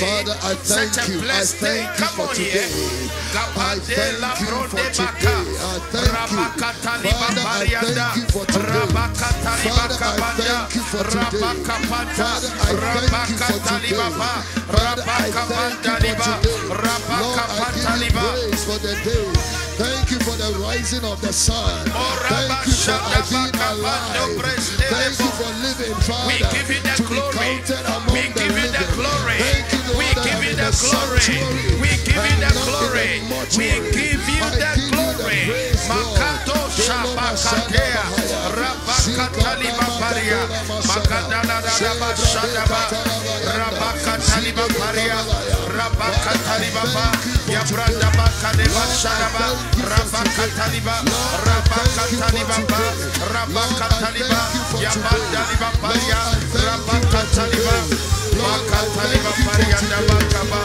Father, I thank you. I thank you for today. I thank you for today. I thank you. Father, I thank you for today. Father, I thank you for today. Father, I thank you for today. Father, I thank you for today. Lord, I give you praise for the day. Thank you for the rising of the sun. Thank you for being alive. Thank you for living, Father. We give you the glory. We give you the glory. We give you the glory. We give you the glory. We give you the glory. Makato Shabakatea. Rabakatali Baparia. Makadana Rabashadaba. Rabakatali Baparia. Rabba Kataliba, Yabranda Bakaneba Shanaba, Rabba Kataliba, Rabba Kataliba, Rabba Kataliba, Yabanda Libapaya, Rabba Kataliba, Bakataliba Parianda Bakaba,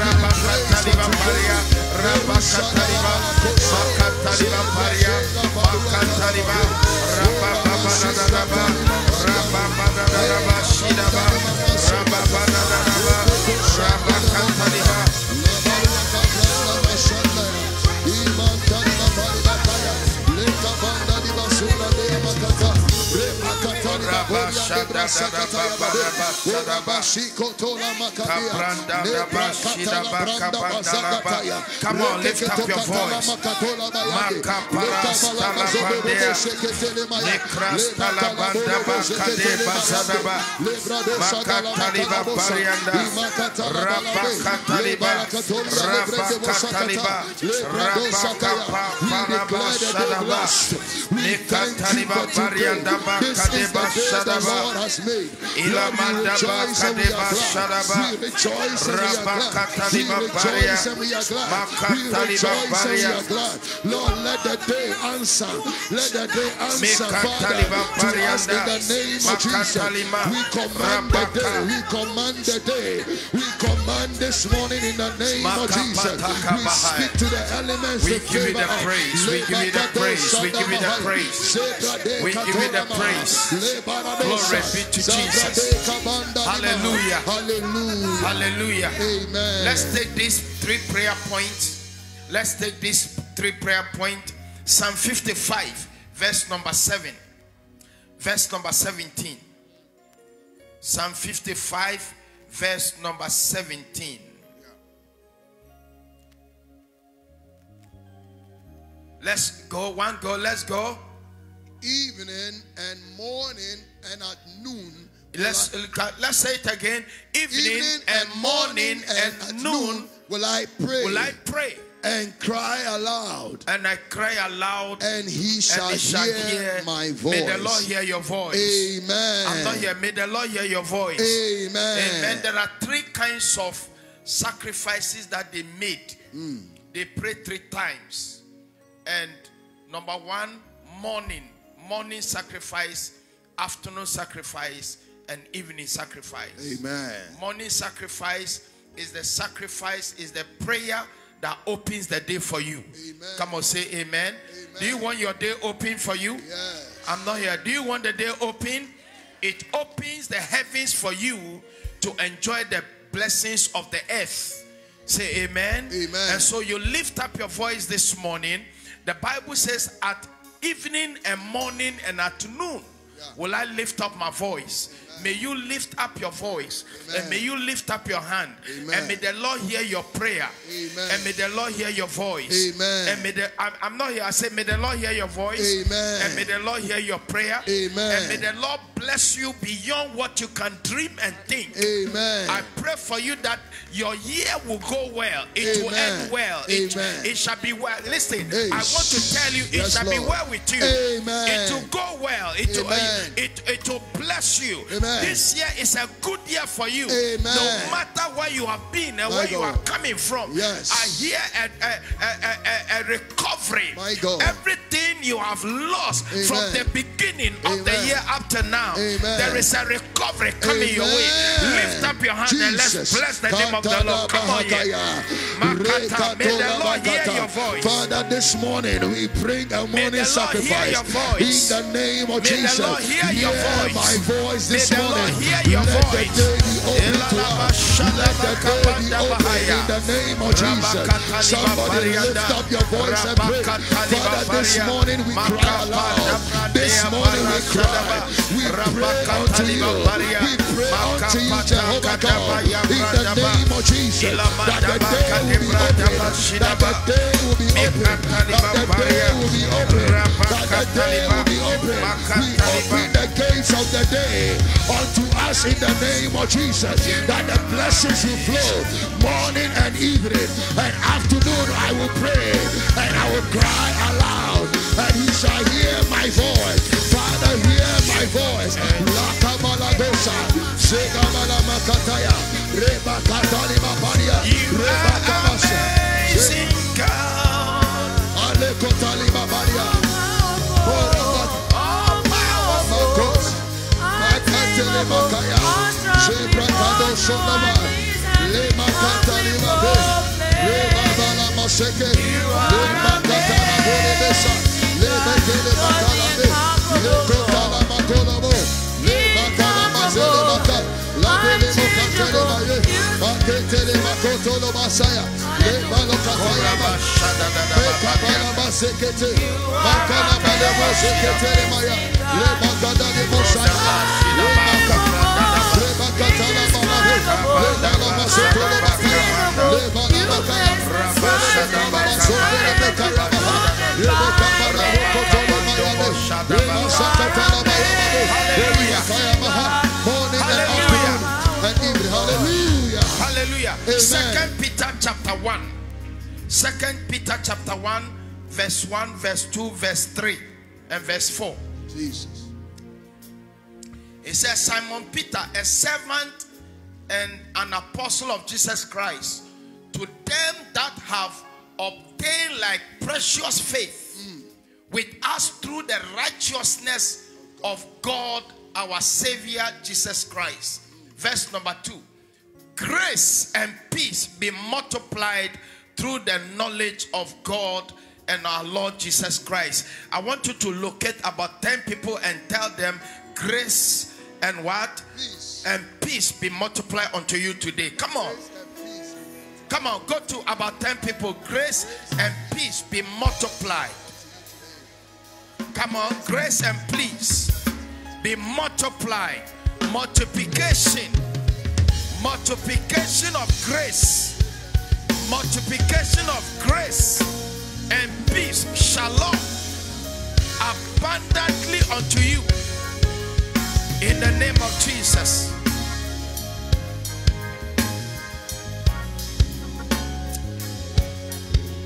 Rabba Kataliba Paria, Rabba Kataliba, Bakataliba baba Bakataliba, Rabba Baba Rabba Baba Rabba Shidaba, Rabba Baba Come on, lift up your voice. Lord, let the day answer. Let the day answer, Father, to us in the name of Jesus. We command the day. We command the day. We command this morning in the name of Jesus. We speak to the elements. We give you the praise. We give you the praise. We give you the praise. We give you the praise. Glory be to Jesus. Hallelujah. Hallelujah. Hallelujah. Amen. Let's take these three prayer points. Let's take these three prayer point. Psalm 55, verse number 7. Verse number 17. Psalm 55, verse number 17. Let's go. One go. Let's go. Evening and morning and at noon. Let's let's say it again. Evening, and morning and, at noon will I pray will I pray and cry aloud, and I cry aloud and he shall, and he shall hear, hear my voice. May the Lord hear your voice. Amen. I'm not here. May the Lord hear your voice. Amen. Amen. There are three kinds of sacrifices that they made. Hmm. They prayed three times. And number one, morning. Morning sacrifice, afternoon sacrifice, and evening sacrifice. Amen. Morning sacrifice is the sacrifice, is the prayer that opens the day for you. Amen. Come on, say amen. Do you want your day open for you? Yes. I'm not here. Do you want the day open? It opens the heavens for you to enjoy the blessings of the earth. Say amen. Amen. And so you lift up your voice this morning. The Bible says, at evening and morning and at noon will I lift up my voice. May you lift up your voice Amen. and may you lift up your hand Amen. and may the Lord hear your prayer Amen. and may the Lord hear your voice. Amen. And may the I'm, I'm not here. I say may the Lord hear your voice. Amen. And may the Lord hear your prayer. Amen. And may the Lord bless you beyond what you can dream and think. Amen. I pray for you that your year will go well. It will end well. It, Amen. it shall be well. Listen, Hey, I want to tell you, it yes, shall be well with you. Amen. It will go well. It will, Amen. it, it will bless you. Amen. This year is a good year for you. Amen. No matter where you have been and My where you are coming from, Yes. I hear a, a, a, a, a recovery. My God. Everything you have lost from the beginning of the year up to now, Amen. there is a recovery coming your way. Lift up your hand and let's bless the name of the Lord. Come on. Makata, may the Lord hear your voice. Father, this morning we bring a May morning the Lord hear sacrifice in the name of May the Jesus. Lord hear your voice. my voice May this the Lord morning. hear your Let voice. the day be open to us. Let the day be open in the name of Jesus. Somebody lift up your voice and pray. Father, this morning we cry aloud. This morning we cry. We pray unto you. We pray unto you, Jehovah God, in the name of Jesus. That the day will be. That the day will be. That the day will be. That. We open the gates of the day unto us in the name of Jesus. That the blessings will flow morning and evening and afternoon. I will pray and I will cry aloud, and He shall hear my voice. My voice. Lakamalagosa, Segamalamakataya, Rebakatalimapadia, You are Rebakabasa, amazing God. Alekotalimapadia, Orabat- All powerful. Makos, Makatelemakaya, Sebrakado Sonama, Lemakatalimabe, Rebabalamaseke, Lemakatalabolebesa, Lebekelemakalabe, Lekotalamakolabo, Lemakalamaselemakal, Maketele makoto lo basaya. Le balo kataya ba. Peka bala basekete. Makana bale basekete le maya. Le makada de bosaya. Le makata. Le makata la bala he. Le bala baseto le bakaya. Le bala bakaya. Le bala basote le bekaya baha. Le bekabara hokoto le maya le. Le masakata la baya babe. Le makaya. Morning and and evening. Hallelujah. Hallelujah. Second Peter chapter 1. Second Peter chapter 1, verse 1, verse 2, verse 3, and verse 4. Jesus. It says, Simon Peter, a servant and an apostle of Jesus Christ, to them that have obtained like precious faith with us through the righteousness of God our Savior Jesus Christ. Verse number two grace and peace be multiplied through the knowledge of God and our Lord Jesus Christ. I want you to locate about 10 people and tell them grace and what? Peace. And peace be multiplied unto you today. Come on. Come on, go to about 10 people. Grace and peace be multiplied. Come on, grace and peace be multiplied. Multiplication. Multiplication of grace. Multiplication of grace and peace. Shalom. Abundantly unto you. In the name of Jesus.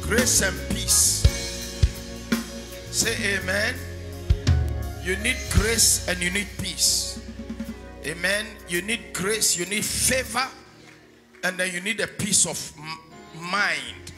Grace and peace. Say amen. You need grace and you need peace. Amen. You need grace, you need favor, and then you need a peace of mind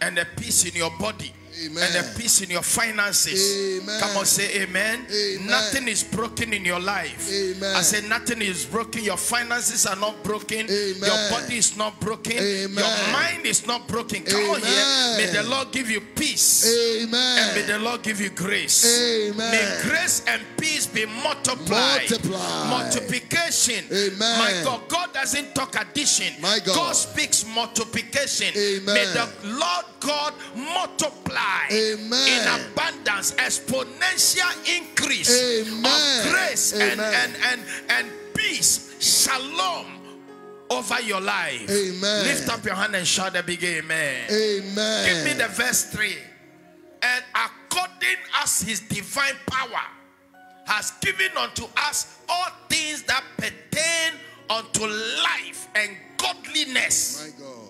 and a peace in your body. Amen. And a peace in your finances. Amen. Come on, say amen. Amen. Nothing is broken in your life. Amen. I say nothing is broken. Your finances are not broken. Your body is not broken. Your mind is not broken. Come on here. May the Lord give you peace. Amen. And may the Lord give you grace. Amen. May grace and peace be multiplied. Multiplied. Multiplication. Amen. My God, God doesn't talk addition. My God. God. speaks multiplication. Amen. May the Lord God multiply Amen. in abundance, exponential increase Amen. of grace and, and, and, and peace. Shalom over your life. Amen. Lift up your hand and shout a big amen. Amen. Give me the verse 3. And according as his divine power has given unto us all things that pertain unto life and godliness. My God.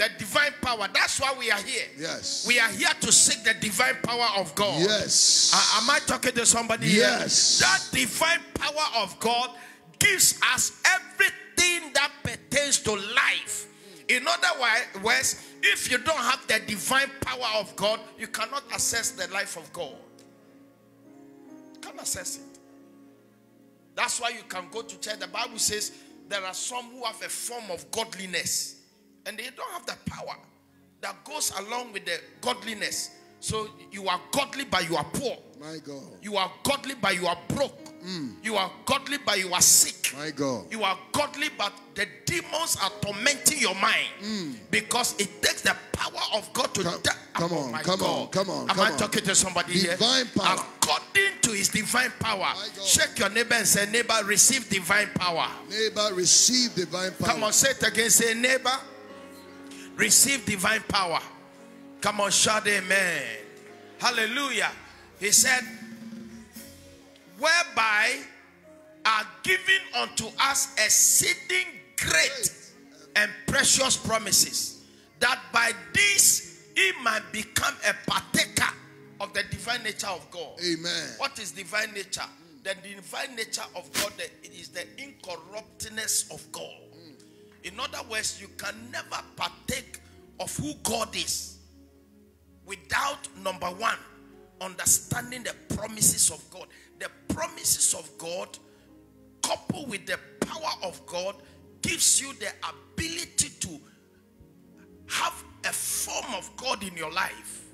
The divine power. That's why we are here. Yes. We are here to seek the divine power of God. Yes. Uh, am I talking to somebody Yes. here? That divine power of God gives us everything that pertains to life. In other words, if you don't have the divine power of God, you cannot access the life of God. You can't access it. That's why you can go to church. The Bible says there are some who have a form of godliness and they don't have the power that goes along with the godliness. So you are godly, but you are poor. My God. You are godly, but you are broke. Mm. You are godly, but you are sick. My God. You are godly, but the demons are tormenting your mind mm. because it takes the power of God to. Come- come Oh on, my come on, God. come on, Am come I on. talking to somebody Divine here? power. According to His divine power, shake your neighbor and say, "Neighbor, receive divine power." Neighbor, receive divine power. Come on, say it again. Say, "Neighbor, receive divine power." Come on, shout Amen. Hallelujah. He said, whereby are given unto us exceeding great and precious promises, that by this he might become a partaker of the divine nature of God. Amen. What is divine nature? The divine nature of God is the incorruptness of God. In other words, you can never partake of who God is without number one, understanding the promises of God. The promises of God, coupled with the power of God, gives you the ability to have a form of God in your life.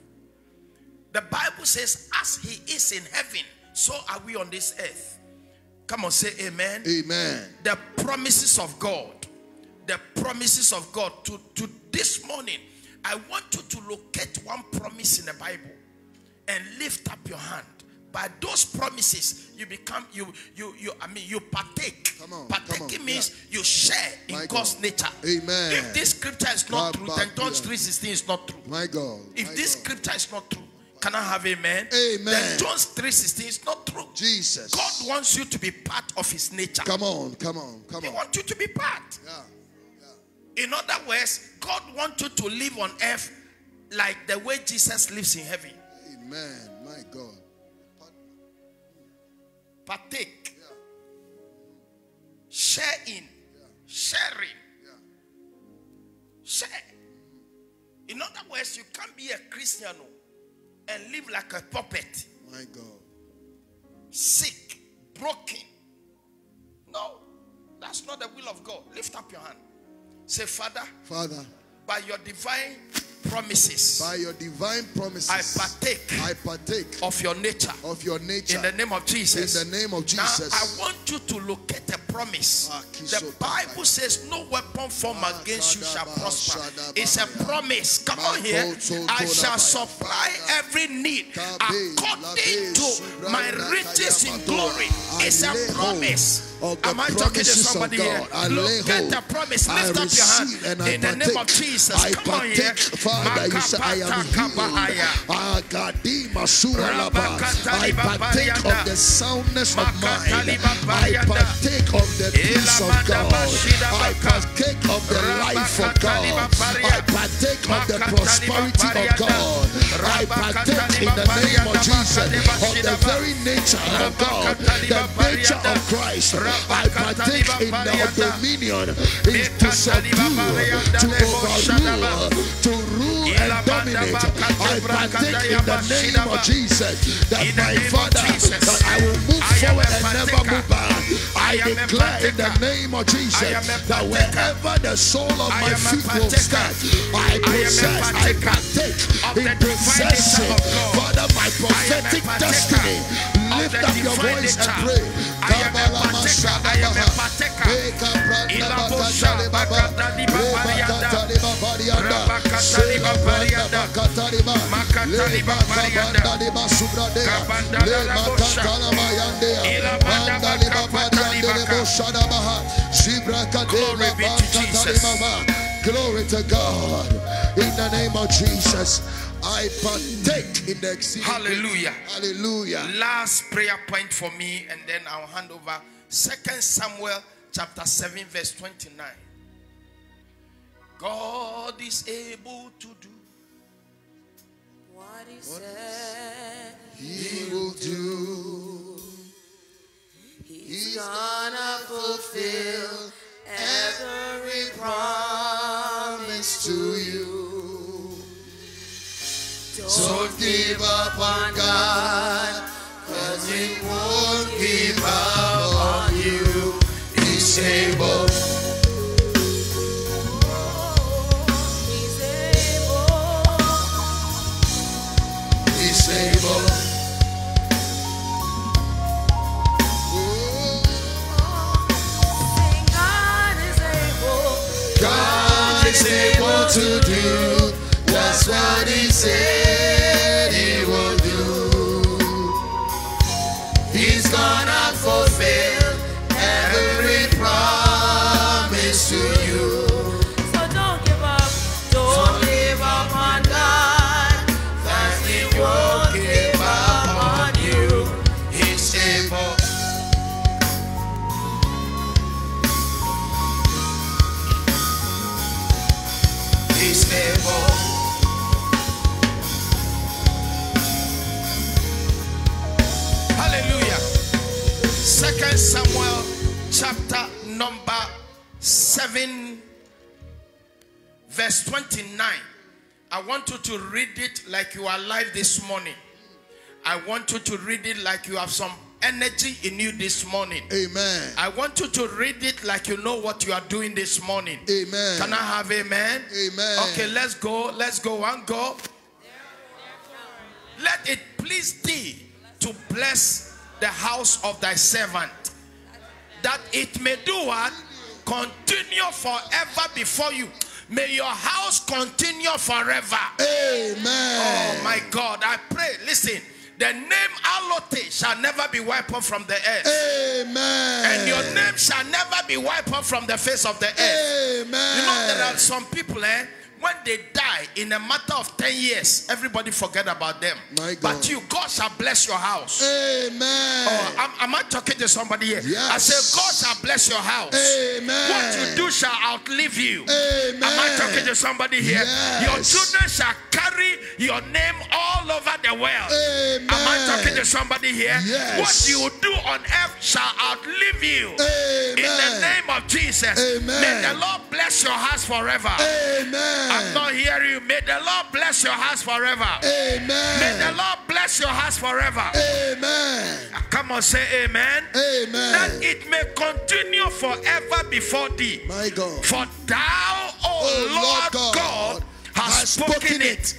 The Bible says, as He is in heaven, so are we on this earth. Come on, say amen. Amen. The promises of God. The promises of God. To, to this morning, I want you to locate one promise in the Bible and lift up your hand. By those promises, you become you you you. I mean, you partake. Come on, come Partaking on, means yeah. you share in My God's God. nature. Amen. If this scripture is not true, then John Kabakia. 3:16 is not true. My God. If my this scripture is not true, can I have amen? Amen. Then John 3:16 is not true. Jesus. God wants you to be part of his nature. Come on, come on, come on. He wants you to be part. Yeah. In other words, God wants you to live on earth like the way Jesus lives in heaven. Amen. My God. Partake. Share in. Sharing. Share. In other words, you can't be a Christian and live like a puppet. My God. sick, broken. No, that's not the will of God. Lift up your hand. Say, Father, Father, by your divine promises, by your divine promises, I partake I partake of your nature of your nature in the name of Jesus. In the name of Jesus. Now. I want you to locate a promise. Ah, The Bible says, No weapon formed Ah, against you shall prosper. It's a promise. Come on here. I shall supply every need according to my riches in glory. It's a promise. Of the Am I talking to promises of somebody God. here? I lay Look at hold. the promise. I Lift up your hand and I in the name of. Jesus. I Come on here. partake, Father. You say I am healed. Ah. I partake of the soundness of mind. I partake of the peace of God. I partake of the life of God. I partake of the prosperity of God. I partake in the name of Jesus of the very nature of God, the nature of Christ. I partake in the dominion is to subdue, to overrule, to rule and dominate. I partake in the name of Jesus that my Father, that I will move forward and never move back. I I am a declare in the name of Jesus I am a that wherever the sole of my feet will stand, I possess, I partake in possessing. Father, my prophetic destiny. Lift up your voice and pray. I am a partaker. I am a partaker. Ilabosha, Bakatani Babarianda. Rabakatani Babarianda. Makatani Babarianda. Kabandana Labosha. Ilabanda Bakapatani Glory be to Jesus. Glory to God. In the name of Jesus, I partake in the exceeding. Hallelujah. Hallelujah. Last prayer point for me, and then I'll hand over. Second Samuel chapter 7, verse 29. God is able to do What he said He will do. he's gonna fulfill every promise to you. Don't give up on God, cause he won't give up on you. He's able. He's able. He's able. God is able. God is able to do just what He said He will do. He's gonna fulfill 7 verse 29. I want you to read it like you are alive this morning. I want you to read it like you have some energy in you this morning. Amen. I want you to read it like you know what you are doing this morning. Amen. Can I have amen? Amen. Okay, let's go. Let's go. One go. Let it please thee to bless the house of thy servant that it may do what? Continue forever before you. May your house continue forever. Amen. Oh my God, I pray. Listen, the name Alote shall never be wiped off from the earth. Amen. And your name shall never be wiped off from the face of the earth. Amen. You know, there are some people, eh? When they die in a matter of 10 years, everybody forget about them. But you, God shall bless your house. Amen. Oh, am, am I talking to somebody here? I Yes. say, God shall bless your house. Amen. What you do shall outlive you. Amen. Am I talking to somebody here? Yes. Your children shall carry your name all over the world. Amen. Am I talking to somebody here? Yes. What you do on earth shall outlive you. Amen. In the name of Jesus. Amen. May the Lord bless your house forever. Amen. I'm not hearing you. May the Lord bless your house forever. Amen. May the Lord bless your house forever. Amen. Ah, come on, say amen. Amen. That it may continue forever before thee. My God. For thou, O O Lord Lord God, God, hast hast spoken spoken it,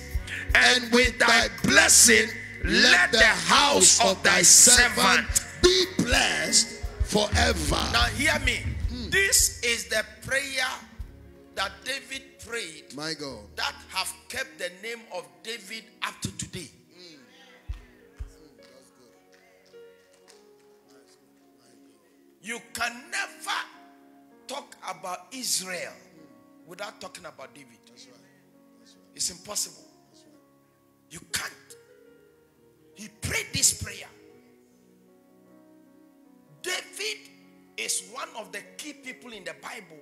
and with thy blessing let the house of thy servant. be blessed forever. Now, hear me. Hmm. This is the prayer that David prayed My God. that have kept the name of David up to today. You can never talk about Israel without talking about David. It's impossible. You can't. He prayed this prayer. David is one of the key people in the Bible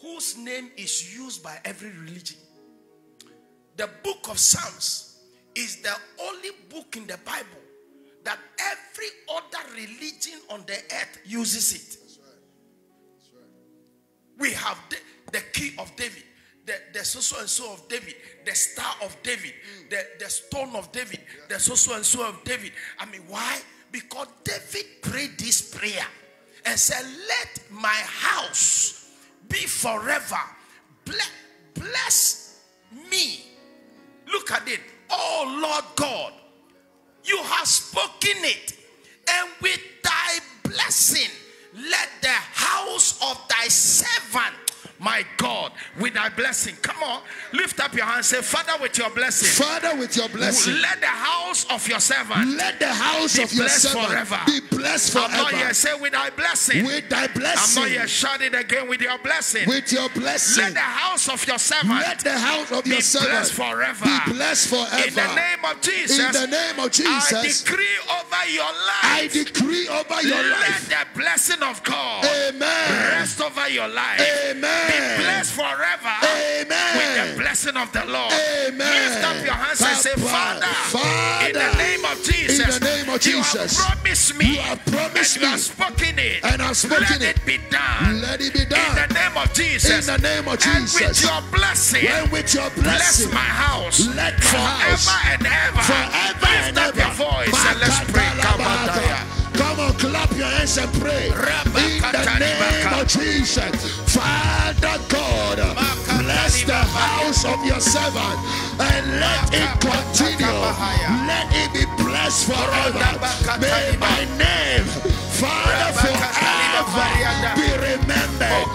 whose name is used by every religion. The book of Psalms is the only book in the Bible that every other religion on the earth uses it. That's right. That's right. We have the, the key of David, the, the so so and so of David, the star of David, the, the stone of David, the so so and so of David. I mean, why? Because David prayed this prayer and said, Let my house be forever. Ble- Bless me. Look at it. Oh Lord God, you have spoken it, and with thy blessing, let the house of thy servant, my God, with thy blessing. Come on, lift up your hands. Say, Father, with your blessing, Father, with your blessing, let the house of your servant let the house of your servant forever. be blessed forever. I'm not here. Say, with thy blessing. With thy blessing. I'm not here. Shout it again with your blessing. with your blessing, let the house of your servant let the house of your servant blessed forever. be blessed forever. In the name of Jesus. In the name of Jesus, I decree over your life. I decree over your Let life. Let the blessing of God Amen. rest over your life. Amen. Be blessed forever with the blessing of the Lord. Amen. Lift up your hands and say, Papa, Father, in the name of Jesus, in the name of you have promised me, you have promised and you have spoken it, and I've spoken let it. it be done. Let it be done. In the name of Jesus. In the name of And with your blessing, And with your bless my house let my forever house and ever. forever Lift and up ever. your voice and let's pray. Kabadaya. Clap your hands and pray. In the name of Jesus, Father God, bless the house of your servant and let it continue. Let it be blessed forever. May my name, Father, forever be remembered.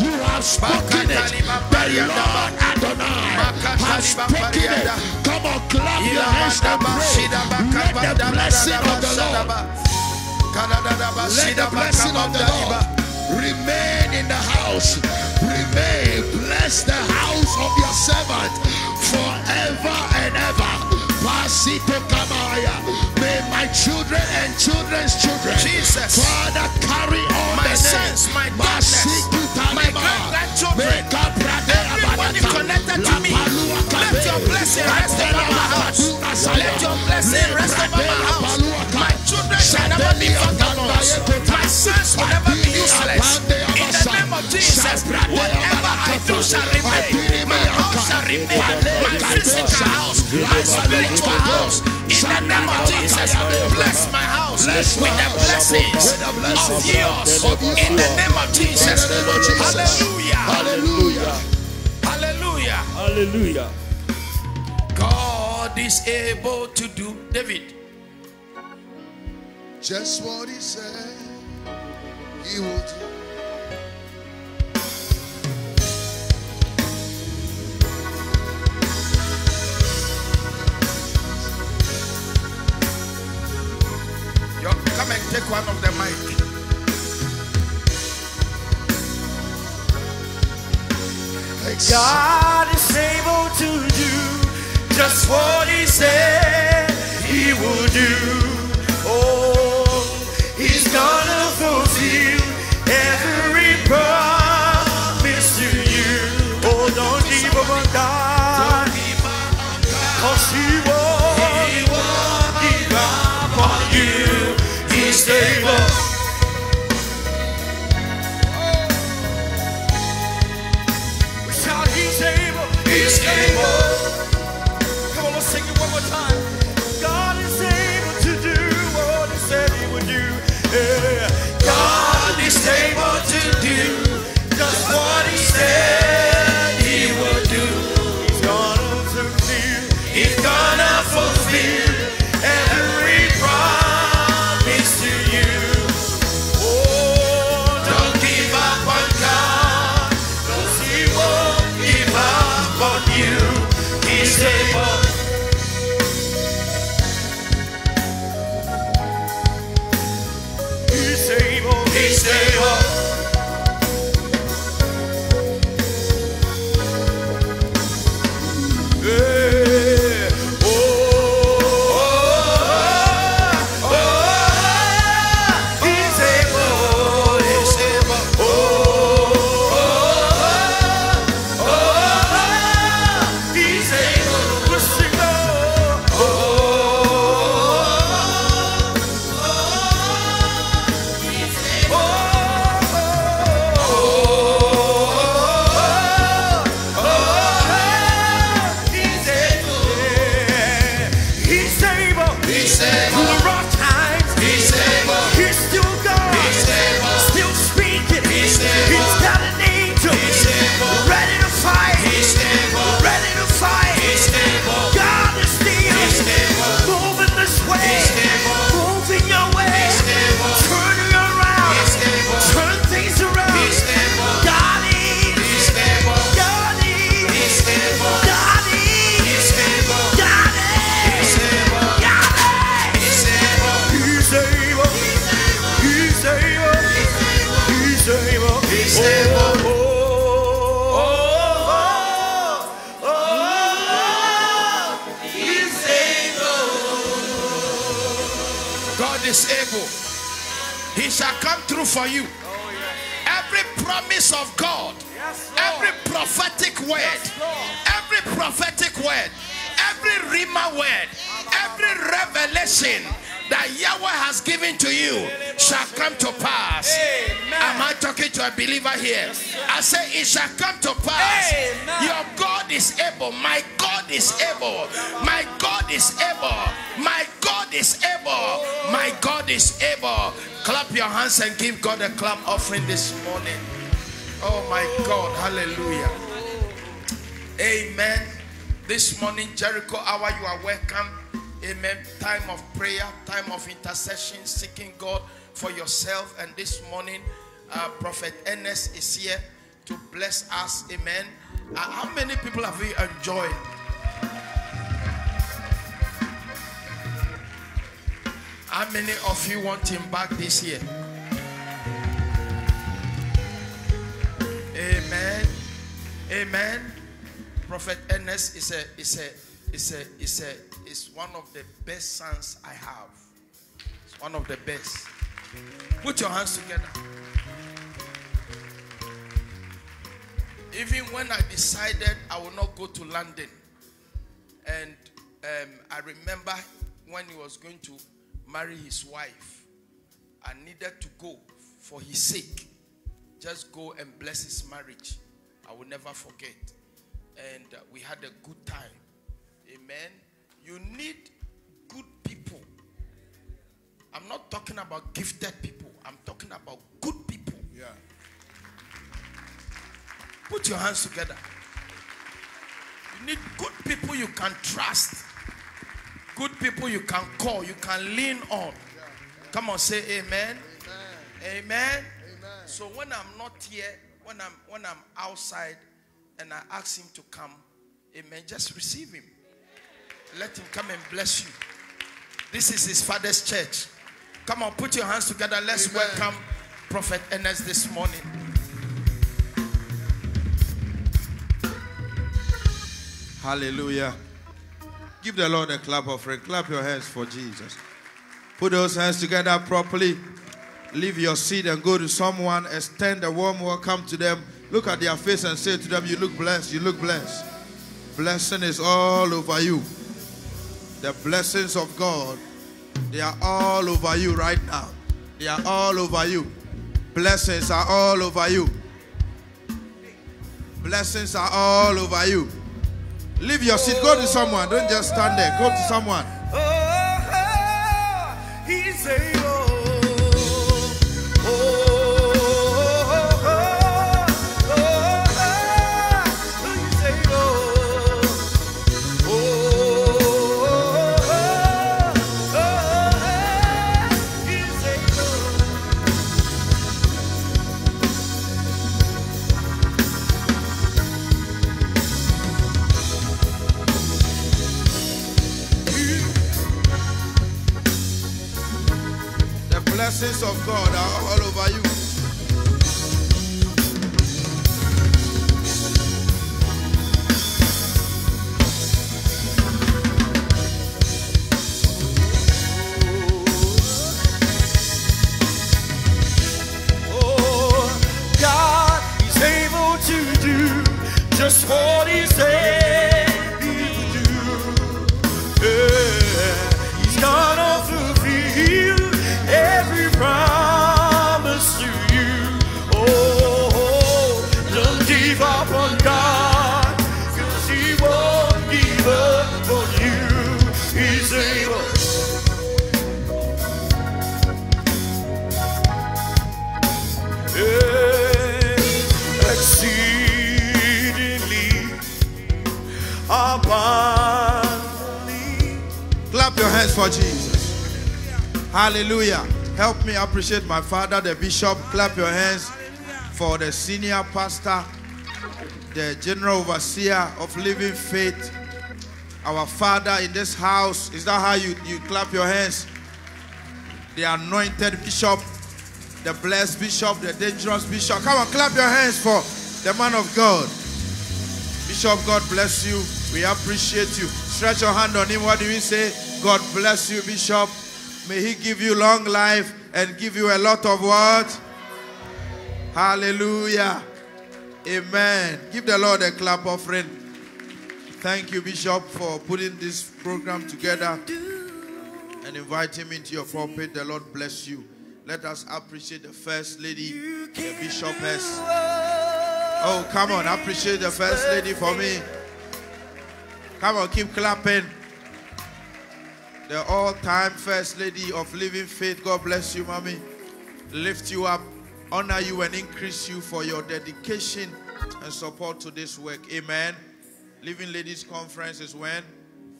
You have spoken it. The Lord has spoken it. Come on, clap your hands and pray. Let the blessing of the Lord, let the blessing of the Lord remain in the house. Remain. Bless the house of your servant forever and ever. May my children and children's children, Jesus. Father, carry on My name. my Masiku my Talima. great-grandchildren, blessing rest over my house. Let your blessing rest over my house. My children shall never be vagabonds. My sons will never be useless. In the name of Jesus, whatever I do shall remain. My house shall remain. My physical house, my spiritual house. In the name of Jesus, bless my house with the blessings of yours. In the name of Jesus. In the name of Jesus. Hallelujah. Hallelujah. Hallelujah. Hallelujah. God is able to do. David, Just what he said he will do. Yo, come and take one of the mic. God is able to do just what He said He will do. Oh, He's gonna fulfill every promise to you. Oh, don't give up on God, cause He won't give up on you. He's able. He's able. What offering this morning. Oh my God. Hallelujah. Amen. This morning, Jericho hour, you are welcome. Amen. Time of prayer, time of intercession, seeking God for yourself. And this morning, uh, Prophet Ernest is here to bless us. Amen. Uh, how many people have we enjoyed? How many of you want him back this year? Amen. Amen. Prophet Ernest is a is a is a is a is one of the best sons I have. It's one of the best. Put your hands together. Even when I decided I will not go to London, and um, I remember when he was going to marry his wife, I needed to go for his sake. Just go and bless his marriage. I will never forget. And uh, we had a good time. Amen. You need good people. I'm not talking about gifted people, I'm talking about good people. Yeah. Put your hands together. You need good people you can trust, good people you can call, you can lean on. Come on, say amen. Amen. amen. So when I'm not here, when I'm when I'm outside and I ask him to come, amen, just receive him. Let him come and bless you. This is his father's church. Come on, put your hands together. Let's amen. welcome Prophet Ernest this morning. Hallelujah. Give the Lord a clap of offering. Clap your hands for Jesus. Put those hands together properly. Leave your seat and go to someone. Extend a warm welcome to them. Look at their face and say to them, You look blessed. You look blessed. Blessing is all over you. The blessings of God, they are all over you right now. They are all over you. Blessings are all over you. Blessings are all over you. Leave your seat. Go to someone. Don't just stand there. Go to someone. Oh, oh, oh he's able. Blessings of God are all over you. Hallelujah. Help me appreciate my father, the bishop. Clap your hands for the senior pastor, the general overseer of living faith, our father in this house. Is that how you, you clap your hands? The anointed bishop, the blessed bishop, the dangerous bishop. Come on, clap your hands for the man of God. Bishop, God bless you. We appreciate you. Stretch your hand on him. What do we say? God bless you, Bishop. May he give you long life and give you a lot of what? Hallelujah. Amen. Give the Lord a clap offering. Thank you, Bishop, for putting this program together and invite him into your pulpit. The Lord bless you. Let us appreciate the first lady, the bishopess. Oh, come on, appreciate the first lady for me. Come on, keep clapping. The all-time first lady of living faith. God bless you, mommy. Lift you up, honor you, and increase you for your dedication and support to this work. Amen. Living Ladies Conference is when?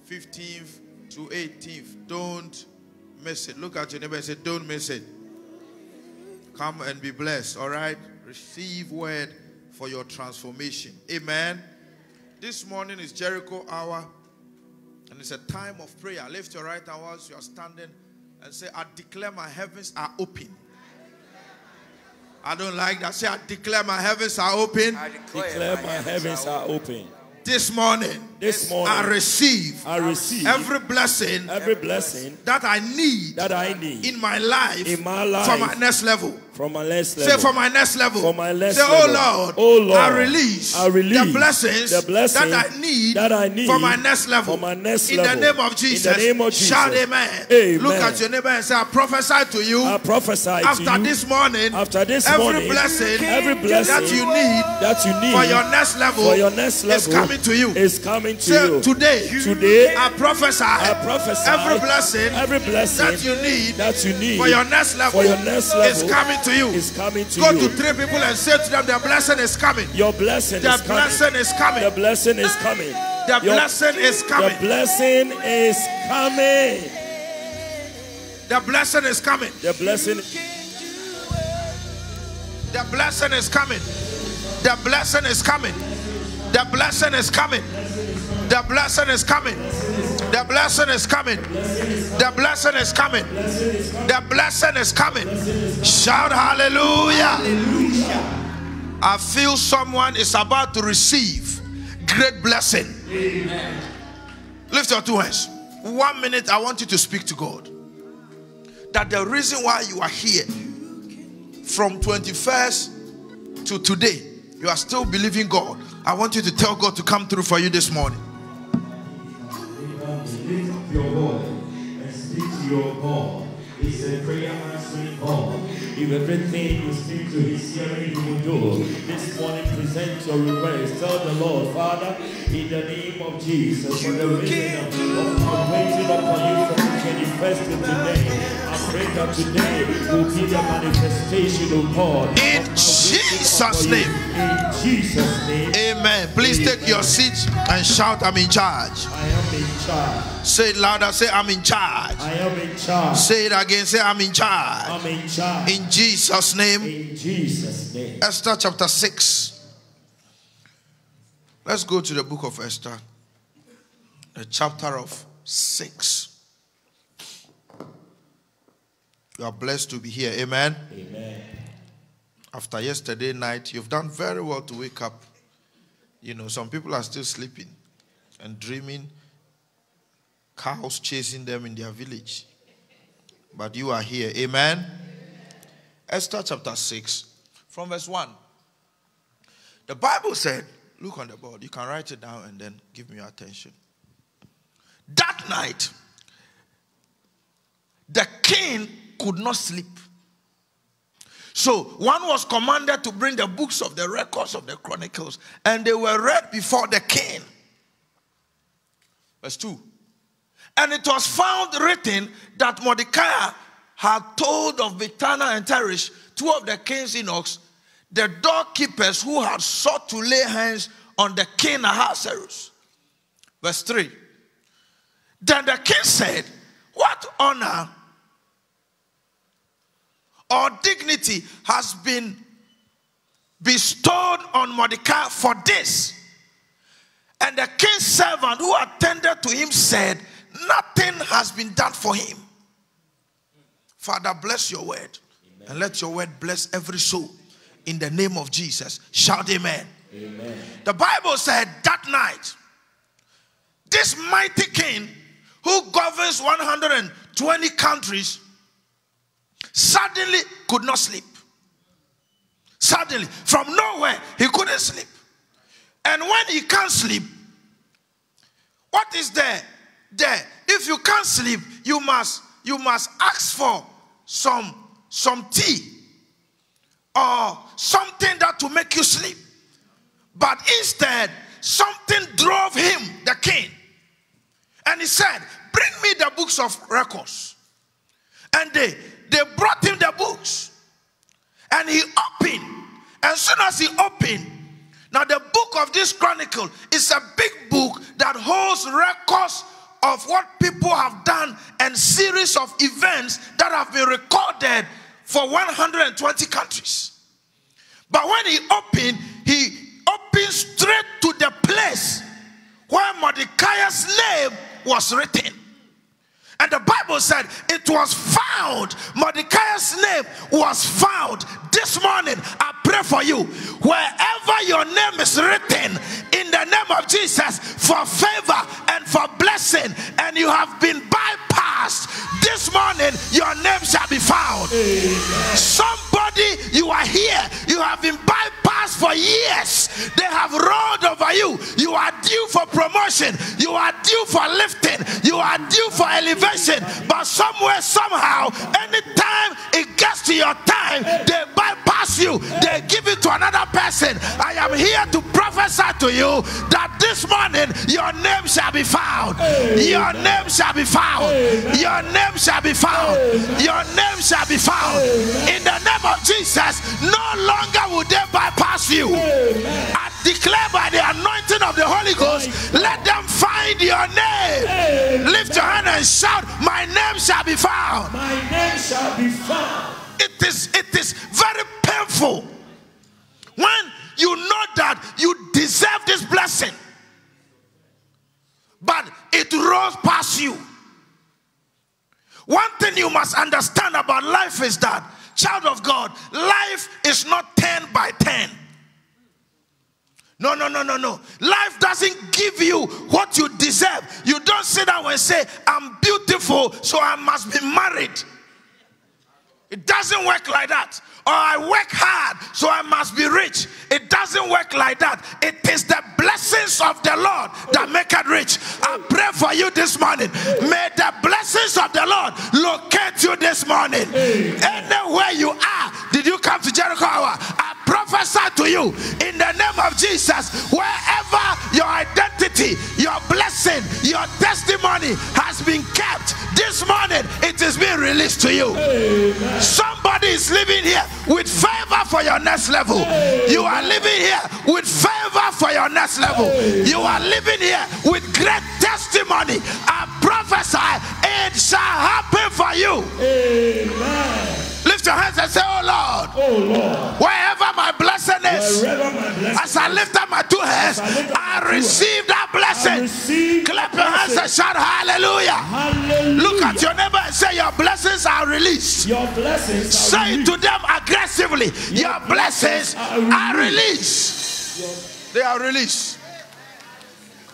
15th to 18th. Don't miss it. Look at your neighbor and say, Don't miss it. Come and be blessed. All right. Receive word for your transformation. Amen. This morning is Jericho hour. And it's a time of prayer. Lift your right hand whilst you are standing and say, I declare my heavens are open. I don't like that. Say, I declare my heavens are open. I declare, declare my, my heavens, heavens are open. This morning, this morning, I receive, I receive every blessing, every blessing that I need, that I need in my life, in my life, for my next level. From my next level. Say for my next level. For my next Say, oh, level. oh Lord, oh Lord, I release, I release the blessings, the blessing that I need, that I need for my next level. For my next in level. the name of Jesus. In the name of Jesus. Shout amen. amen. Look at your neighbor and say, I prophesy to you. I prophesy after to you. this morning. After this every morning. blessing, every blessing that you need, that you need for your next level, for your next level is coming to you. Is coming to say, you. Today, today, I prophesy. I prophesy every blessing, every blessing that you need, that you need for your next level, for your next level is coming to you. Is coming to Go you. to three people and say to them, their blessing is coming. Your blessing their is coming. blessing is coming. Their blessing is coming. Their Your, blessing is coming. The blessing is coming. The blessing is coming. The blessing. The blessing is coming. The blessing is coming. The blessing is coming. The blessing is coming. The blessing is coming. The blessing is coming. The blessing is coming. Shout hallelujah. I feel someone is about to receive great blessing. Amen. Lift your two hands. One minute, I want you to speak to God. That the reason why you are here from 21st to today, you are still believing God. I want you to tell God to come through for you this morning. Your God. It's a prayer answering God. If everything you speak to his hearing, you will do. This morning, present your request. Tell the Lord, Father, in the name of Jesus, for the reason of waiting upon you from the 21st to today, Pray today will be the manifestation of God. In of my waiting Jesus' name. In Jesus' name. Amen. Please take your seat and shout, I'm in charge. I am in charge. Say it louder. Say, I'm in charge. I am in charge. Say it again. Say, I'm in charge. I'm in charge. In Jesus' name. In Jesus' name. Esther chapter 6. Let's go to the book of Esther, the chapter of 6. You are blessed to be here. Amen. Amen. After yesterday night, you've done very well to wake up. You know, some people are still sleeping and dreaming cows chasing them in their village. But you are here. Amen. Esther chapter 6, from verse 1. The Bible said, look on the board, you can write it down and then give me your attention. That night, the king could not sleep. So one was commanded to bring the books of the records of the chronicles, and they were read before the king. Verse 2. And it was found written that Mordecai had told of Bigthana and Teresh, two of the king's eunuchs, the doorkeepers who had sought to lay hands on the king Ahasuerus. Verse 3. Then the king said, What honor or dignity has been bestowed on Mordecai for this? And the king's servant who attended to him said, Nothing has been done for him. Father, bless your word. And let your word bless every soul. In the name of Jesus. Shout amen. Amen. The Bible said that night, this mighty king who governs 120 countries suddenly could not sleep. Suddenly, from nowhere, he couldn't sleep. And when he can't sleep, what is there? There. If you can't sleep, you must you must ask for some some tea or something that to make you sleep. But instead, something drove him, the king. And he said, Bring me the books of records. And they they brought him the books. And he opened. As soon as he opened, now the book of this chronicle is a big book that holds records of what people have done and series of events that have been recorded for 120 countries. But when he opened, he opened straight to the place where Mordecai's name was written. And the Bible said it was found. Mordecai's name was found. This morning, I pray for you. Wherever your name is written in the name of Jesus for favor and for blessing, and you have been bypassed, this morning your name shall be found. Somebody, you are here. You have been bypassed for years. They have rolled over you. You are due for promotion. You are due for lifting. You are due for elevation. But somewhere, somehow, anytime it gets to your time, they bypass you. They give it to another person. I am here to prophesy to you that this morning your name shall be found. Your name shall be found. Your name shall be found. Your name shall be found. In the name of Jesus, no longer will they bypass you. I declare by the anointing of the Holy Ghost, let them find find your name. Lift your hand and shout, My name shall be found. My name shall be found. It is, it is very painful when you know that you deserve this blessing, but it rolls past you. One thing you must understand about life is that, child of God, life is not 10 by 10. No, no, no, no, no. Life doesn't give you what you deserve. You don't sit down and say, I'm beautiful, so I must be married. It doesn't work like that. Or I work hard, so I must be rich. It doesn't work like that. It is the blessings of the Lord that make it rich. I pray for you this morning. May the blessings of the Lord locate you this morning. Anywhere you are, did you come to Jericho Hour? I prophesy to you in the name of Jesus. Wherever your identity, your blessing, your testimony has been kept, this morning it is being released to you. Somebody is living here with favor for your next level. You are living here with favor for your next level. You are living here with great testimony. I prophesy it shall happen for you. Amen. Lift your hands and say, Oh Lord, Oh Lord, wherever my blessing is, my blessing as I lift up my two hands, I I receive that blessing. receive Clap your hands and shout hallelujah. Hallelujah. And say, Your blessings are released. Your blessings are Say released. to them aggressively. Your blessings are released. Are released. I said they are released.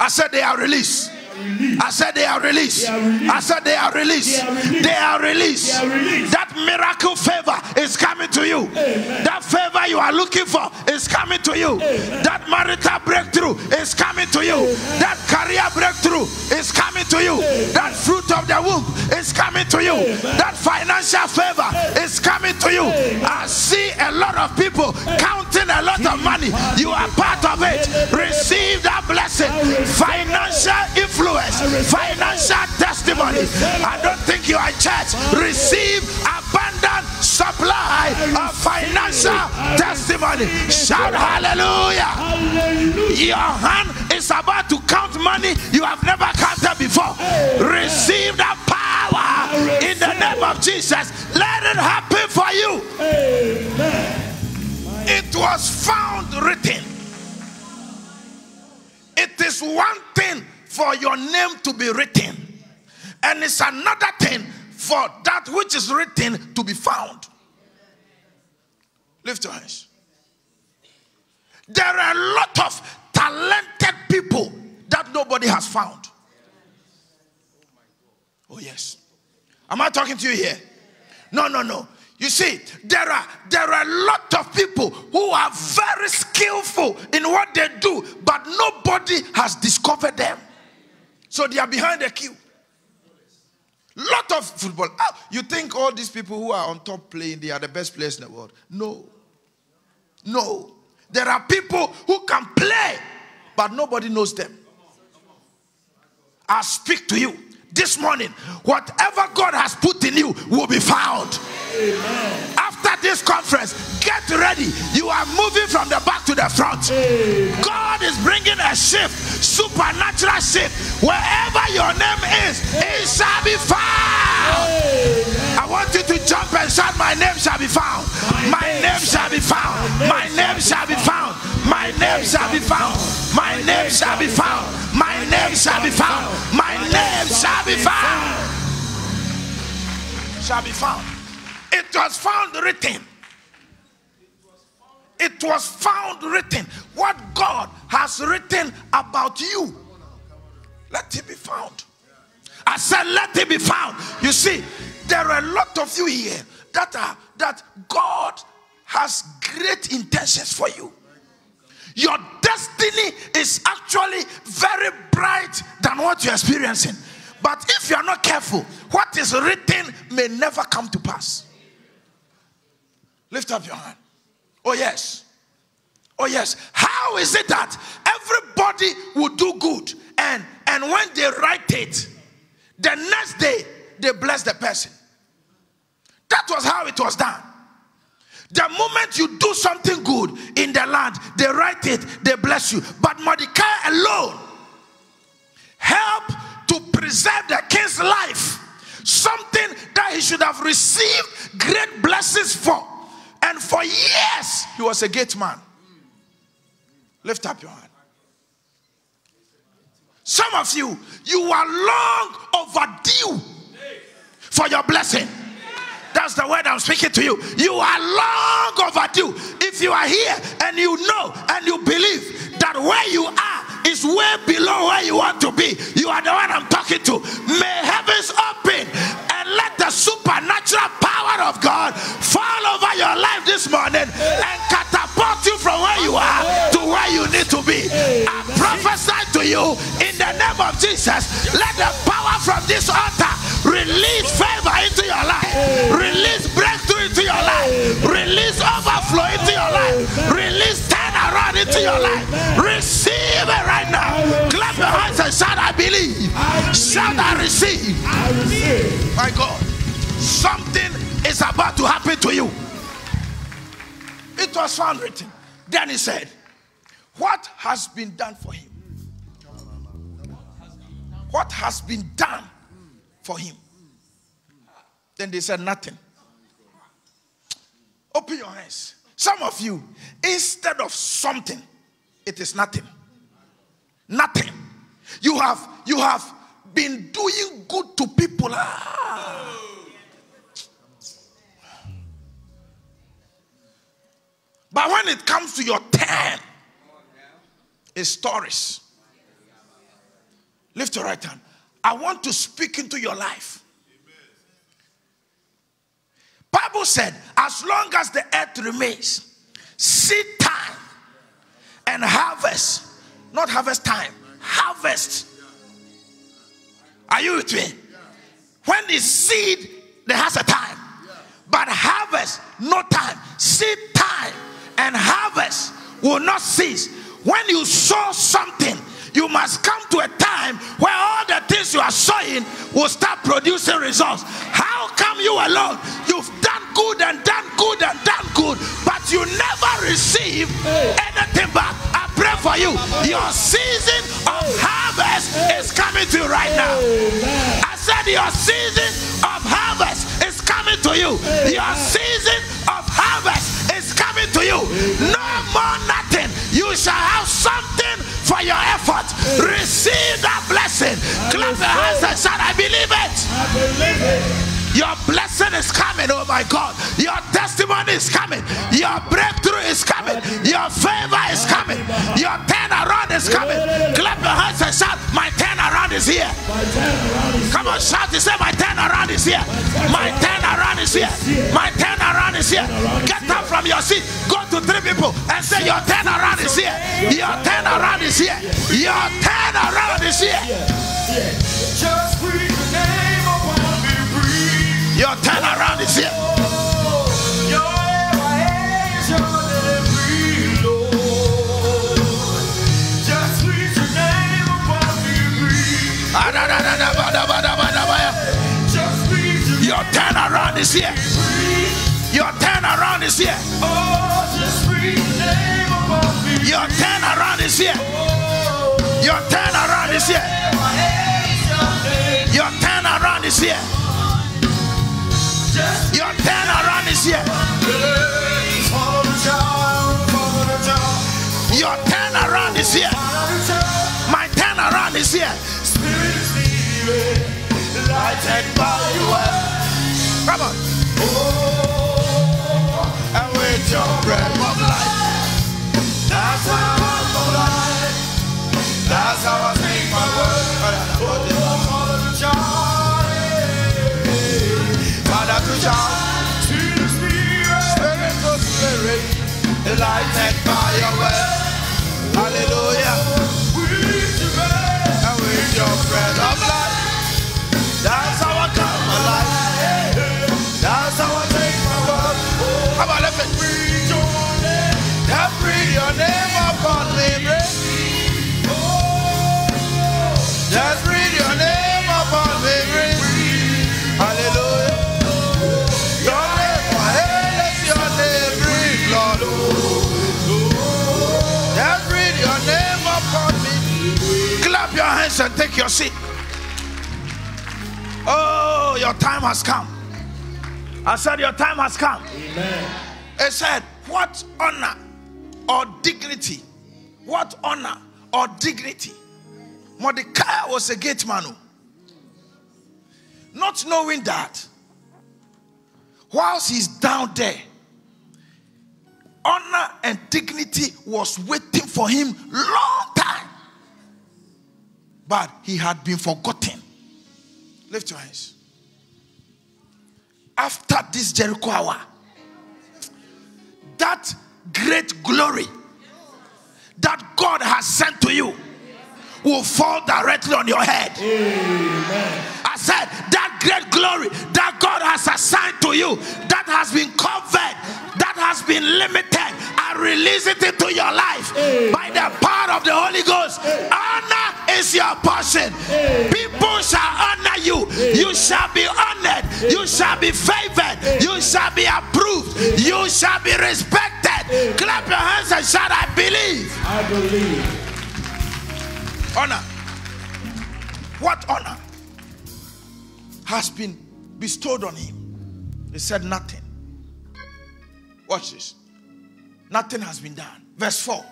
I said they are released. They are released. I said they are released. Are released. They are released. They are released. That miracle favor is coming to you. That favor you are looking for is coming to you. That marital breakthrough is coming to you. That career breakthrough is coming to you. That fruit of the womb is coming to you. That financial favor is coming to you. I see a lot of people counting a lot of money. You are part of it. Receive that blessing. Financial influence, financial testimony. I don't think you are in church. Receive abundant supply of financial testimony. Shout hallelujah. Your hand is about to count money you have never counted before. Receive that power in the name of Jesus. Let it happen for you. Amen. It was found written. It is one thing for your name to be written, and it's another thing for that which is written to be found. Lift your hands. There are a lot of talented people that nobody has found. Oh, yes. Am I talking to you here? No, no, no. You see, there are there are a lot of people who are very skillful in what they do, but nobody has discovered them. So they are behind the queue. Lot of football. Ah, you think all these people who are on top playing, they are the best players in the world? No. No. There are people who can play, but nobody knows them. I speak to you this morning. Whatever God has put in you will be found. After this conference, get ready. You are moving from the back to the front. God is bringing a shift, supernatural shift. Wherever your name is, it shall be found. I want you to jump and shout, My name shall be found. My name shall be found. My name shall be found. My name shall be found. My name shall be found. My name shall be found. My name shall be found. Shall be found. It was found written. It was found written. What God has written about you, let it be found. I said, let it be found. You see, there are a lot of you here that are that God has great intentions for you. Your destiny is actually very bright than what you're experiencing. But if you are not careful, what is written may never come to pass. Lift up your hand. Oh, yes. Oh, yes. How is it that everybody will do good and, and when they write it, the next day they bless the person? That was how it was done. The moment you do something good in the land, they write it, they bless you. But Mordecai alone help to preserve the king's life. Something that he should have received great blessings for. And for years, he was a gate man. Lift up your hand. Some of you, you are long overdue for your blessing. That's the word I'm speaking to you. You are long overdue. If you are here and you know and you believe that where you are is way below where you want to be, you are the one I'm talking to. May heavens open and let the supernatural power of God fall over your life this morning and catapult you from where you are to where you need to be. I prophesy to you in the name of Jesus. Let the power from this altar release favor into your life, release breakthrough into your life, release overflow into your life, release turnaround into your life. Receive it right now. Clap your hands and shout, I believe. Shout, I receive. I receive. My God, something is about to happen to you. It was found written. Then he said, What has been done for him? What has been done for him? Then they said, Nothing. Open your hands. Some of you, instead of something, it is nothing. Nothing. You have you have been doing good to people. Ah. But when it comes to your turn, it's stories. Lift your right hand. I want to speak into your life. Bible said, as long as the earth remains, seed time and harvest, not harvest time, harvest. Are you with me? When it's seed, there has a time, but harvest, no time. Seed time and harvest will not cease. When you sow something, you must come to a time where all the things you are sowing will start producing results. How come you alone? You've good and done good and done good, but you never receive anything back. I pray for you. Your season of harvest is coming to you right now. I said, Your season of harvest is coming to you. Your season of harvest is coming to you. No more nothing. You shall have something for your effort. Receive that blessing. Clap your hands and shout, I believe it. I believe it. Your blessing is coming, oh my God. Your testimony is coming. Your breakthrough is coming. Your favor is coming. Your turnaround is coming. Clap your hands and shout, My turnaround is here. Come on, shout and say, My turnaround is here. My turnaround is here. My turnaround is here. Get up from your seat. Go to three people and say, Your turnaround is here. Your turnaround is here. Your turnaround is here. Just breathe Your turnaround is here. Your turnaround is here. Your turnaround is here. Your turnaround is here. Your turnaround is here. Your turnaround is here. Your turnaround is here. Your turnaround is here. My turnaround is here. Come on. Oh, and with your breath lighted by your word. Hallelujah. Your seat. Oh, your time has come. I said, Your time has come. Amen. It said, What honor or dignity? What honor or dignity? Mordecai was a gate man. oh. Not knowing that, whilst he's down there, honor and dignity was waiting for him long time. But he had been forgotten. Lift your hands. After this Jericho hour, that great glory that God has sent to you will fall directly on your head. Amen. I said, that glory that God has assigned to you, that has been covered, that has been limited, I release it into your life by the power of the Holy Ghost. Honor is your portion. People shall honor you. You shall be honored. You shall be favored. You shall be approved. You shall be respected. Clap your hands and shout, I believe. I believe. honor. What honor has been bestowed on him? He said nothing. Watch this. Nothing has been done. Verse 4.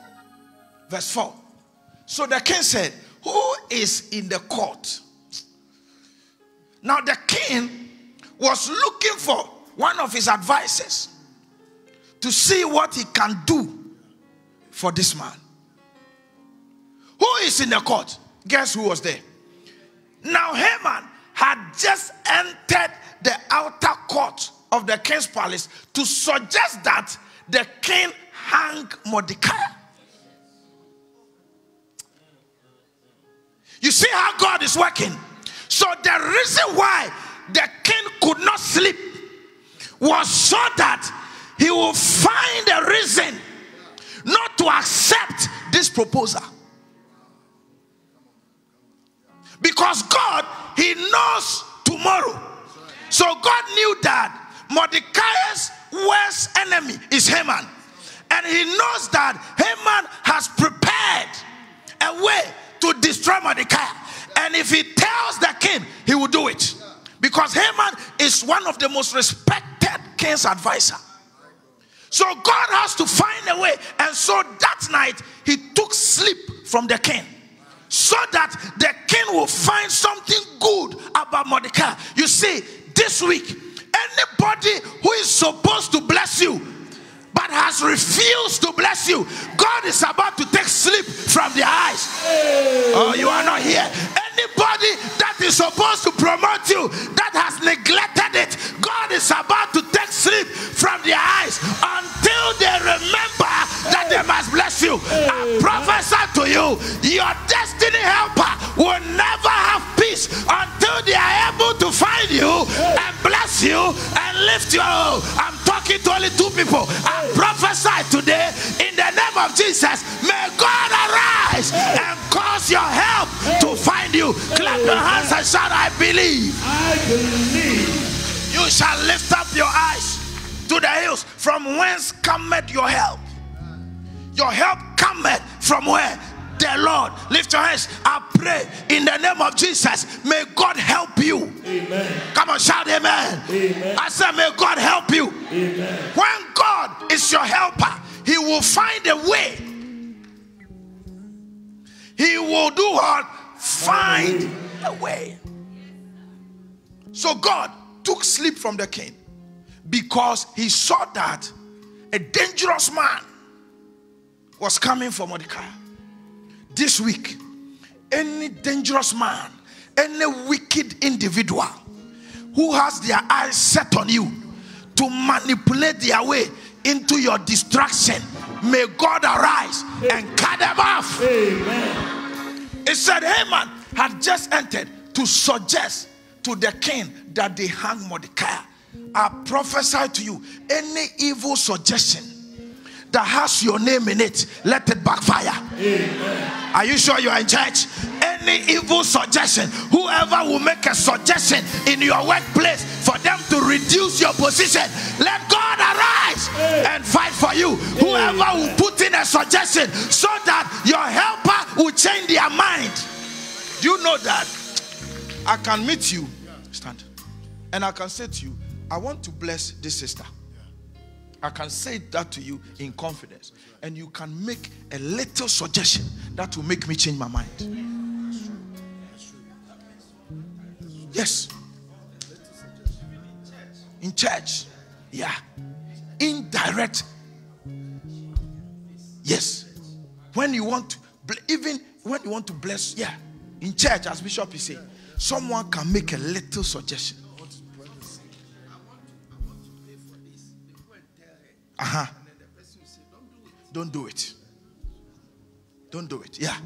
Verse 4. So the king said, Who is in the court? Now the king was looking for one of his advisors to see what he can do for this man. Who is in the court? Guess who was there? Now Haman had just entered the outer court of the king's palace to suggest that the king hang Mordecai. You see how God is working. So the reason why the king could not sleep was so that he will find a reason not to accept this proposal. Because God, He knows tomorrow. So God knew that Mordecai's worst enemy is Haman. And He knows that Haman has prepared a way to destroy Mordecai. And if He tells the king, He will do it. Because Haman is one of the most respected king's advisor. So God has to find a way. And so that night, he took sleep from the king. So that the king will find something good about Mordecai. You see, this week, anybody who is supposed to bless you but has refused to bless you, God is about to take sleep from their eyes. Oh, you are not here. Anybody that is supposed to promote you that has neglected it, God is about to take sleep from their eyes until they remember they must bless you. I prophesy to you, your destiny helper will never have peace until they are able to find you and bless you and lift you. Up. I'm talking to only two people. I prophesy today in the name of Jesus. May God arise and cause your help to find you. Clap your hands and shout, I believe. I believe. You shall lift up your eyes to the hills from whence cometh your help. Your help cometh from where? The Lord. Lift your hands. I pray in the name of Jesus. May God help you. Amen. Come on, shout amen. Amen. I said, May God help you. Amen. When God is your helper, He will find a way. He will do what? Find a way. So God took sleep from the king because he saw that a dangerous man was coming for Mordecai. This week, any dangerous man, any wicked individual who has their eyes set on you to manipulate their way into your destruction, may God arise and cut them off. Amen. It said Haman had just entered to suggest to the king that they hang Mordecai. I prophesy to you any evil suggestion that has your name in it, let it backfire. Are you sure you are in church? Any evil suggestion, whoever will make a suggestion in your workplace for them to reduce your position, let God arise and fight for you. Whoever will put in a suggestion so that your helper will change their mind. Do you know that I can meet you, stand, and I can say to you, I want to bless this sister. I can say that to you in confidence, and you can make a little suggestion that will make me change my mind. Yes. In church, yeah. Indirect, yes. When you want to, even when you want to bless, yeah. In church, as Bishop is saying, someone can make a little suggestion. Uh huh. Don't do it. Don't do it. Yeah.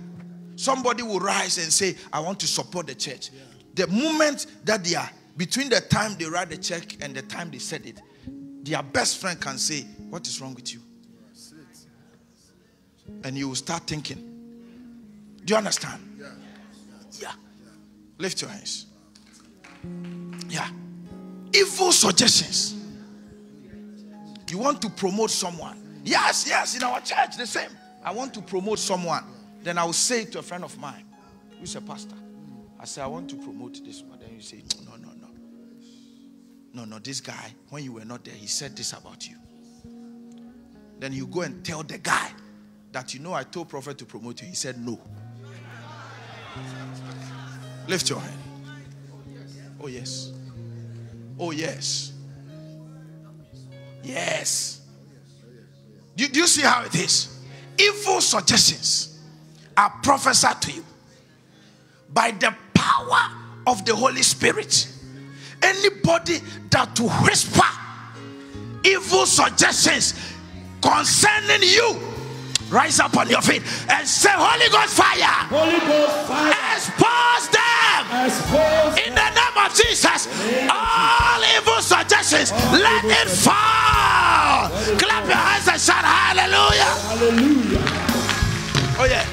Somebody will rise and say, I want to support the church. The moment that they are between the time they write the check and the time they said it, their best friend can say, What is wrong with you? And you will start thinking. Do you understand? Yeah. Lift your hands. Yeah. Evil suggestions. You want to promote someone. Yes, yes, in our church, the same. I want to promote someone. Then I will say to a friend of mine, who's a pastor, I say, I want to promote this one. Then you say, No, no, no. No, no, this guy, when you were not there, he said this about you. Then you go and tell the guy that you know I told prophet to promote you. He said no. Lift your hand. Oh, yes. Oh, yes. Yes. Do, do you see how it is? Evil suggestions are prophesied to you by the power of the Holy Spirit. Anybody that will whisper evil suggestions concerning you, rise up on your feet and say, Holy Ghost fire, Holy Ghost fire. expose them. Expose In the name of Jesus, all evil let it fall. Clap your hands and shout hallelujah. Hallelujah. Oh, yeah.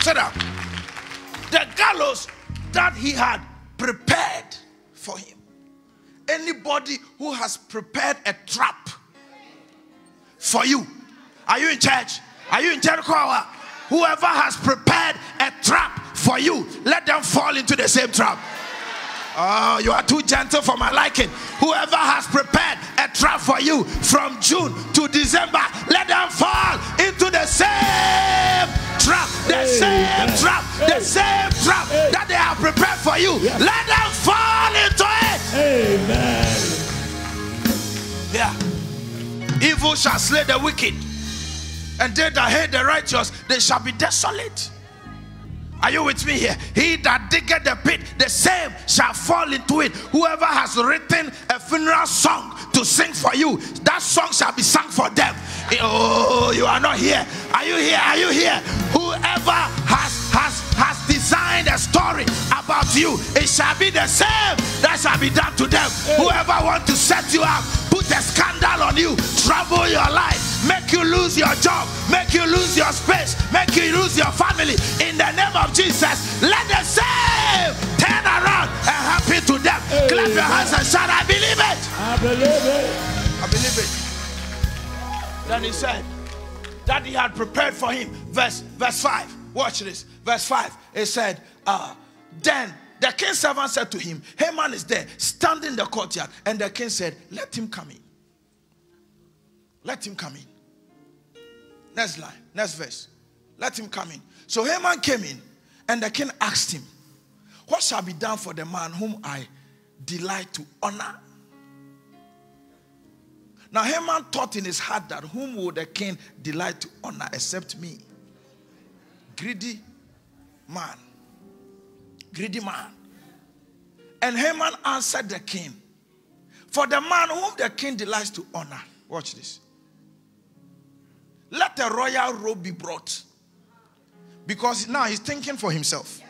Sit down. The gallows that he had prepared for him. Anybody who has prepared a trap for you. Are you in church? Are you in Jericho? Whoever has prepared a trap for you, let them fall into the same trap. Oh, you are too gentle for my liking. Whoever has prepared a trap for you from June to December, let them fall into the same trap, the same trap, the same trap that they have prepared for you. Let them fall into it. Amen. Yeah. Evil shall slay the wicked, and they that hate the righteous, they shall be desolate. Are you with me here? He that diggeth the pit, the same shall fall into it. Whoever has written a funeral song to sing for you, that song shall be sung for them. Oh, you are not here. Are you here? Are you here? Whoever has has has designed a story about you, it shall be the same that shall be done to them. Whoever want to set you up, put a scandal on you, trouble your life, make you lose your job, make you lose your space, make you lose your family. In the name of Jesus, let the same turn around and happen to them. Clap your hands and shout, I believe it. I believe it. I believe it. Then he said that he had prepared for him. Verse verse 5. Watch this. Verse 5. It said, uh, then the king's servant said to him, Haman is there, standing in the courtyard. And the king said, Let him come in. Let him come in. Next line, next verse. Let him come in. So Haman came in, and the king asked him, What shall be done for the man whom I delight to honor? Now Haman thought in his heart that whom would the king delight to honor except me? Greedy man. Greedy man. And Haman answered the king, For the man whom the king delights to honor, watch this. Let a royal robe be brought. Because now he's thinking for himself.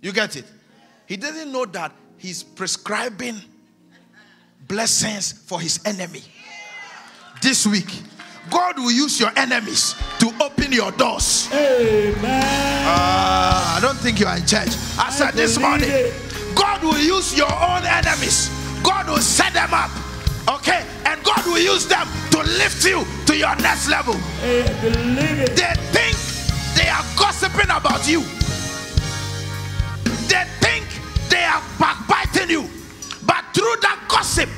You get it? He didn't know that he's prescribing blessings for his enemy. This week, God will use your enemies to open your doors. Amen. Ah, I don't think you are in church. I said this morning, it. God will use your own enemies. God will set them up. Okay? And God will use them to lift you to your next level. They think they are gossiping about you, they think they are backbiting you. But through that gossip,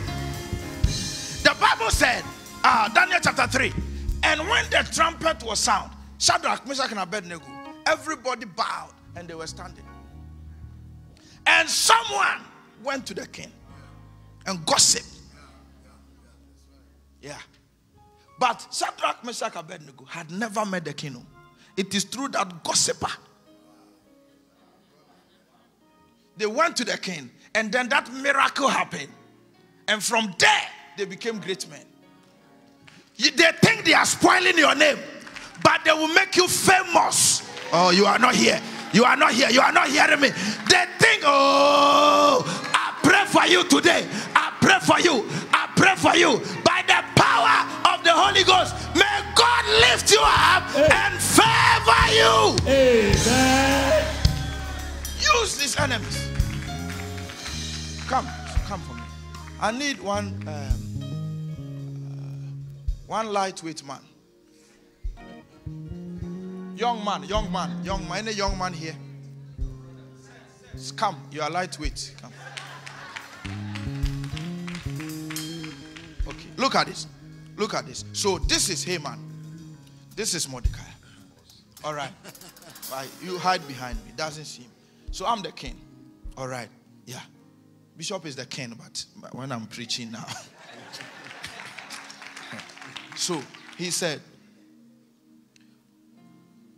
the Bible said, uh, Daniel chapter 3, and when the trumpet was sound, Shadrach, Meshach, and Abednego, everybody bowed and they were standing. And someone went to the king and gossiped yeah. But Shadrach, Meshach, Abednego had never met the king. It is true that gossiper. They went to the king, and then that miracle happened. And from there, they became great men. They think they are spoiling your name, but they will make you famous. Oh, you are not here. You are not here. You are not hearing me. They think, oh, I pray for you today. I pray for you. I pray for you. The power of the Holy Ghost, may God lift you up and favor you. Amen. Use these enemies. Come, come for me. I need one, um, uh, one lightweight man. Young man, young man, young man. Any young man here? Come, you are lightweight. Look at this. Look at this. So this is Haman. This is Mordecai. All right. Right, you hide behind me. Doesn't seem. So I'm the king. All right. Yeah. Bishop is the king, but when I'm preaching now. so he said,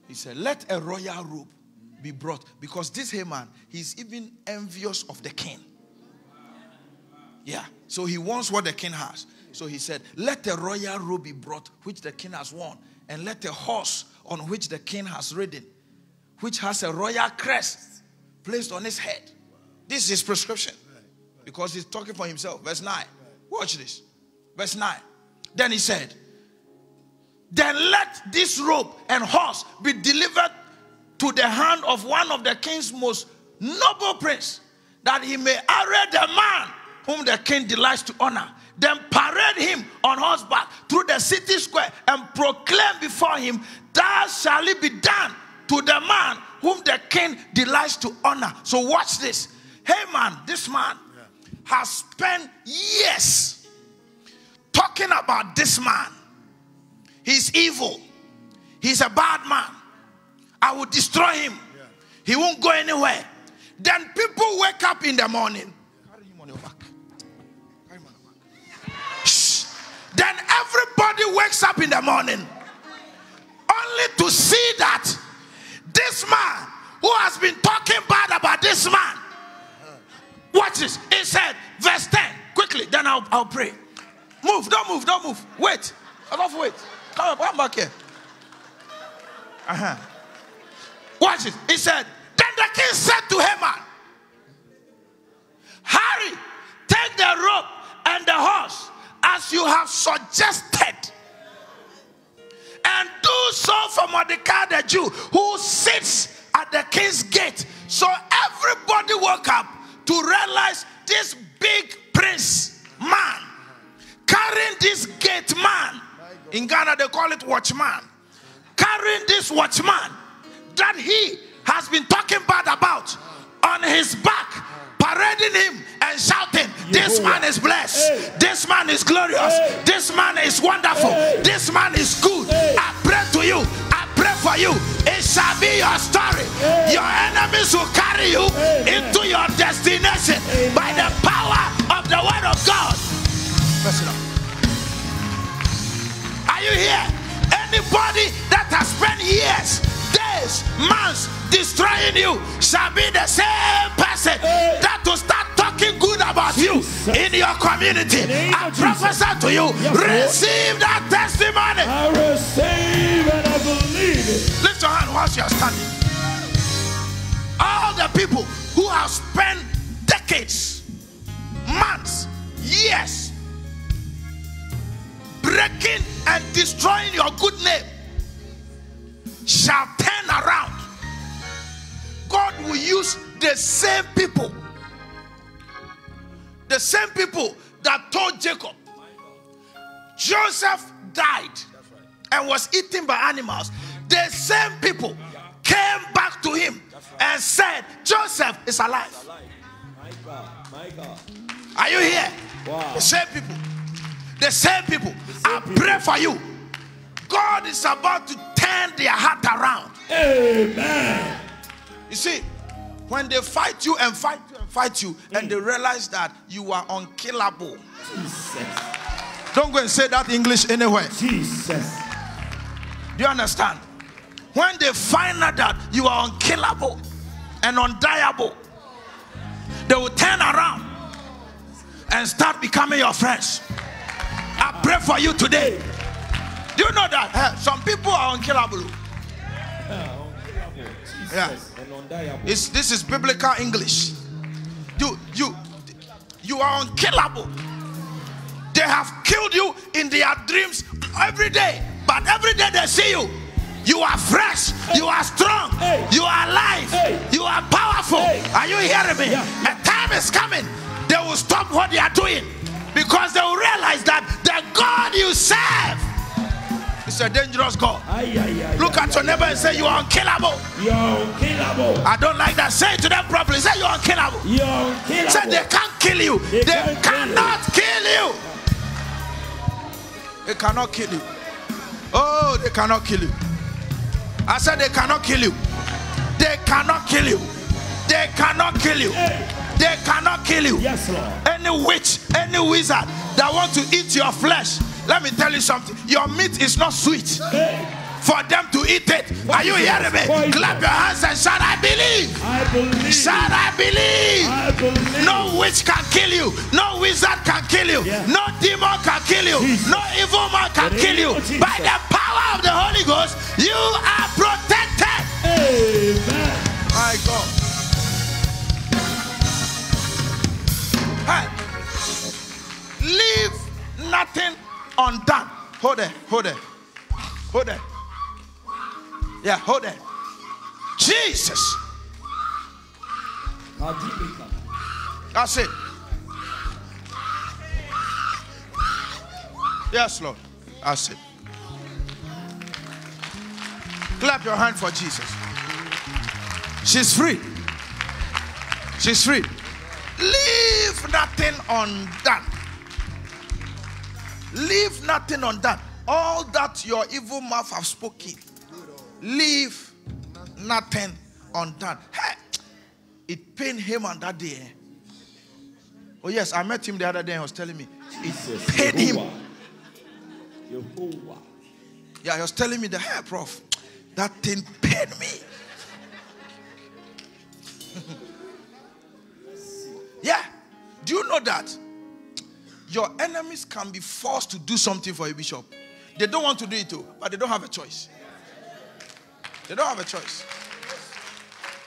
he said, let a royal robe be brought because this Haman, he's even envious of the king. Yeah. So he wants what the king has. So he said, Let a royal robe be brought, which the king has worn, and let a horse on which the king has ridden, which has a royal crest placed on his head. This is his prescription because he's talking for himself. Verse 9. Watch this. Verse 9. Then he said, Then let this robe and horse be delivered to the hand of one of the king's most noble prince, that he may array the man whom the king delights to honor. Then parade him on horseback through the city square and proclaim before him, Thus shall it be done to the man whom the king delights to honor. So watch this. Haman, this man has spent years talking about this man. He's evil. He's a bad man. I will destroy him. He won't go anywhere. Then people wake up in the morning. Then everybody wakes up in the morning only to see that this man who has been talking bad about this man. Watch this. It said, verse 10. Quickly, then I'll, I'll pray. Move, don't move, don't move. Wait. Enough, wait. Come up, come back here. Uh huh. Watch it. He said, Then the king said to Haman, Hurry, take the rope and the horse as you have suggested. And do so for Mordecai the Jew who sits at the king's gate. So everybody woke up to realize this big prince man carrying this gate man. In Ghana, they call it watchman. Carrying this watchman that he has been talking bad about on his back, parading him and shouting, This man is blessed, this man is glorious, this man is wonderful, this man is good. I pray to you, I pray for you. It shall be your story. Your enemies will carry you into your destination by the power of the word of God. It up. Are you here? Anybody that has spent years, days, months destroying you shall be the same person that will start talking good about you in your community. I prophesy to you, receive that testimony. I receive and I believe it. Lift your hand whilst you are standing. All the people who have spent decades, months, years breaking and destroying your good name shall turn around. God will use the same people, the same people that told Jacob, Joseph died and was eaten by animals. The same people came back to him and said, Joseph is alive. Are you here? The same people. The same people. I pray for you. God is about to turn their heart around. Amen. You see, when they fight you and fight you and fight you, and they mm. realize that you are unkillable. Jesus. Don't go and say that English anywhere. Jesus. Do you understand? When they find out that you are unkillable and undiable, they will turn around and start becoming your friends. I pray for you today. Do you know that eh, some people are unkillable? Yeah. Undeniable. It's, this is biblical English. You, you, you are unkillable. They have killed you in their dreams every day, but every day they see you. You are fresh. You are strong. Hey. You are alive. Hey. You are powerful. Hey. Are you hearing me? Yeah. A time is coming. They will stop what they are doing because they will realize that the God you serve a dangerous God. Ay, ay, ay, Look at your neighbor and say, You are unkillable. You're unkillable. I don't like that. Say it to them properly. Say you are unkillable. You're unkillable. Say they can't kill you. They, They can't kill you. cannot kill you. They cannot kill you. Oh, they cannot kill you. I said they cannot kill you. They cannot kill you. They cannot kill you. They cannot kill you. Yes, Lord. Any witch, any wizard that want to eat your flesh, let me tell you something. Your meat is not sweet for them to eat it. Are you hearing me? Clap your hands and shout, I believe. I believe. Shout, I believe. I believe. No witch can kill you. No wizard can kill you. Yeah. No demon can kill you. Jesus. No evil man can kill you. By the power of the Holy Ghost, you are protected. Amen. My God. Hey. Leave nothing undone. Hold it. Hold it. Hold it. Yeah, hold it. Jesus. That's it. Yes, Lord. That's it. Clap your hand for Jesus. She's free. She's free. Leave nothing undone. Leave nothing undone. All that your evil mouth have spoken, leave nothing undone. Hey, it pained him on that day. eh? Oh, yes, I met him the other day he was telling me Jesus. it pained him. Yeah, he was telling me the hey, prof, that thing pained me. yeah. Do you know that your enemies can be forced to do something for a bishop? They don't want to do it too, but they don't have a choice. They don't have a choice.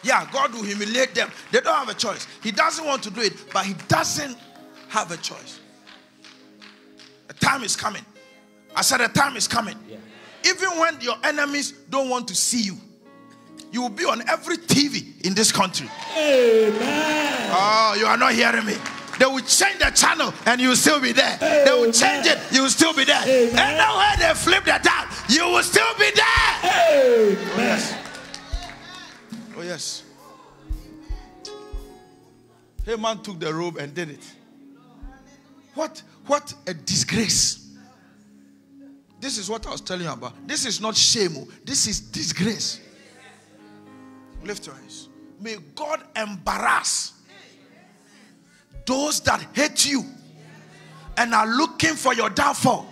Yeah, God will humiliate them. They don't have a choice. He doesn't want to do it, but he doesn't have a choice. The time is coming. I said the time is coming. Yeah. Even when your enemies don't want to see you, you will be on every TV in this country. Amen. Oh, you are not hearing me. They will change the channel and you will still be there. They will change it, you will still be there. Amen. Anywhere they flip the dial, you will still be there. Amen. Oh, yes. Haman took the robe and did it. What, what a disgrace. This is what I was telling you about. This is not shame, oh. this is disgrace. Lift your hands. May God embarrass those that hate you and are looking for your downfall.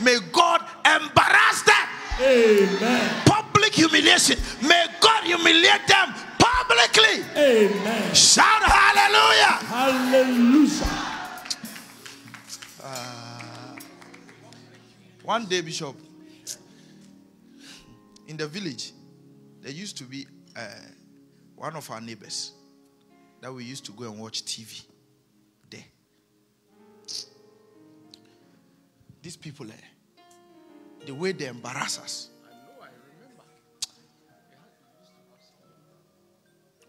May God embarrass them Amen. public humiliation. May God humiliate them publicly. Amen. Shout hallelujah. Hallelujah. One day, Bishop, in the village, there used to be uh, one of our neighbors that we used to go and watch TV These people, eh, the way they embarrass us.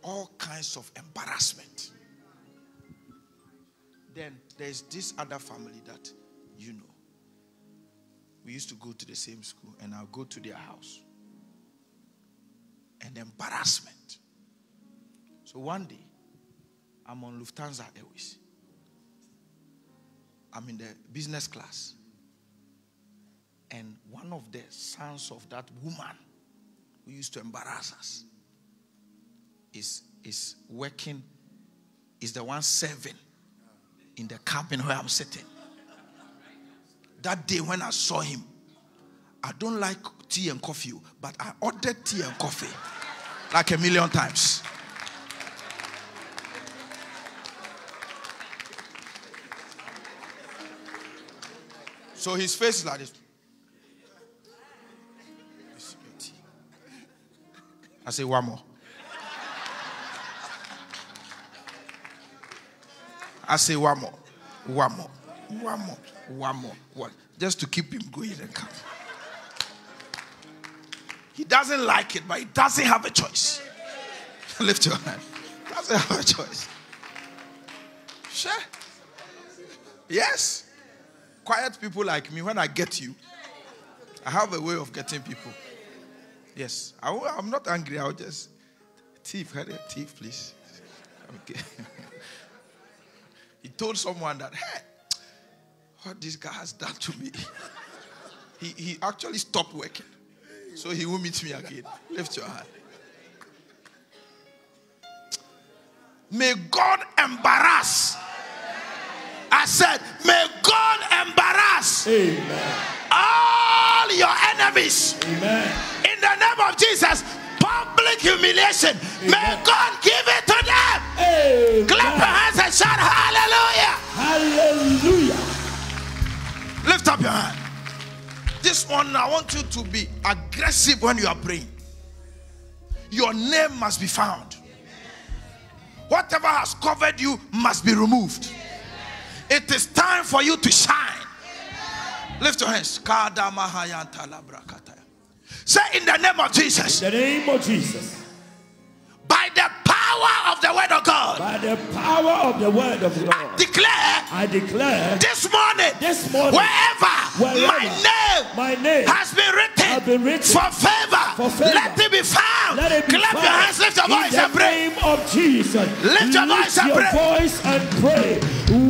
All kinds of embarrassment. Then there's this other family that you know. We used to go to the same school, and I'll go to their house. And embarrassment. So one day, I'm on Lufthansa Airways. I'm in the business class. And one of the sons of that woman who used to embarrass us is, is working, is the one serving in the cabin where I'm sitting. That day when I saw him, I don't like tea and coffee, but I ordered tea and coffee like a million times. So his face is like this. This I say one more. I say one more, one more, one more, one more, one, just to keep him going and come. He doesn't like it, but he doesn't have a choice. Lift your hand. Doesn't have a choice. Sure. Yes. Quiet people like me, when I get you, I have a way of getting people. Yes. I, I'm not angry. I'll just thief, hurry, thief, please. Okay. he told someone that, hey, what this guy has done to me. He, he actually stopped working. So he will meet me again. Lift your hand. May God embarrass. I said, may God embarrass Amen. All your enemies. Amen. In the name of Jesus, public humiliation. May God give it to them. Amen. Clap your hands and shout hallelujah. Hallelujah. Lift up your hand. This one, I want you to be aggressive when you are praying. Your name must be found. Whatever has covered you must be removed. It is time for you to shine. Lift your hands. Say in the name of Jesus, In the name of Jesus. by the power of the word of God, By the power of the word of God. declare I declare this morning, This morning, wherever, wherever my name my name has been written, has been written for, favor, for favor. let it be found. Let it be Clap found your hands, lift your in voice and pray. In the name of Jesus. Lift your voice and your pray. voice and pray.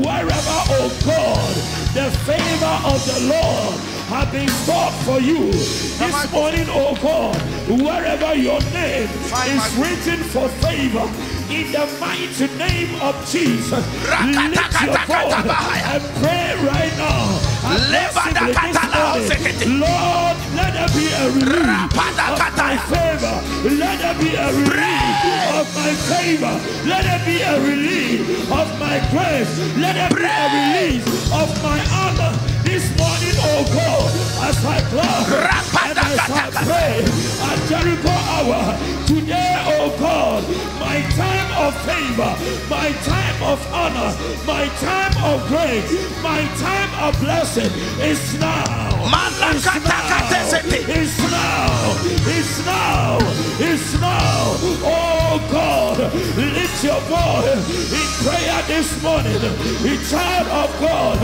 Wherever, oh God, the favor of the Lord have been sought for you this morning, oh God. Wherever your name is written for favor. In the mighty name of Jesus, lift your voice and pray right now. Aggressively this morning. Lord, let there be a release of my favor. Let there be a release of my favor. Let there be a release of my grace. Let there be a release of my honor. This morning, oh God, as I clap and as I pray at Jericho hour, today, oh God, my time of favor, my time of honor, my time of grace, my time of blessing is now. It's now. It's now. It's now. It's now. Oh God, lift your voice in prayer this morning. A child of God,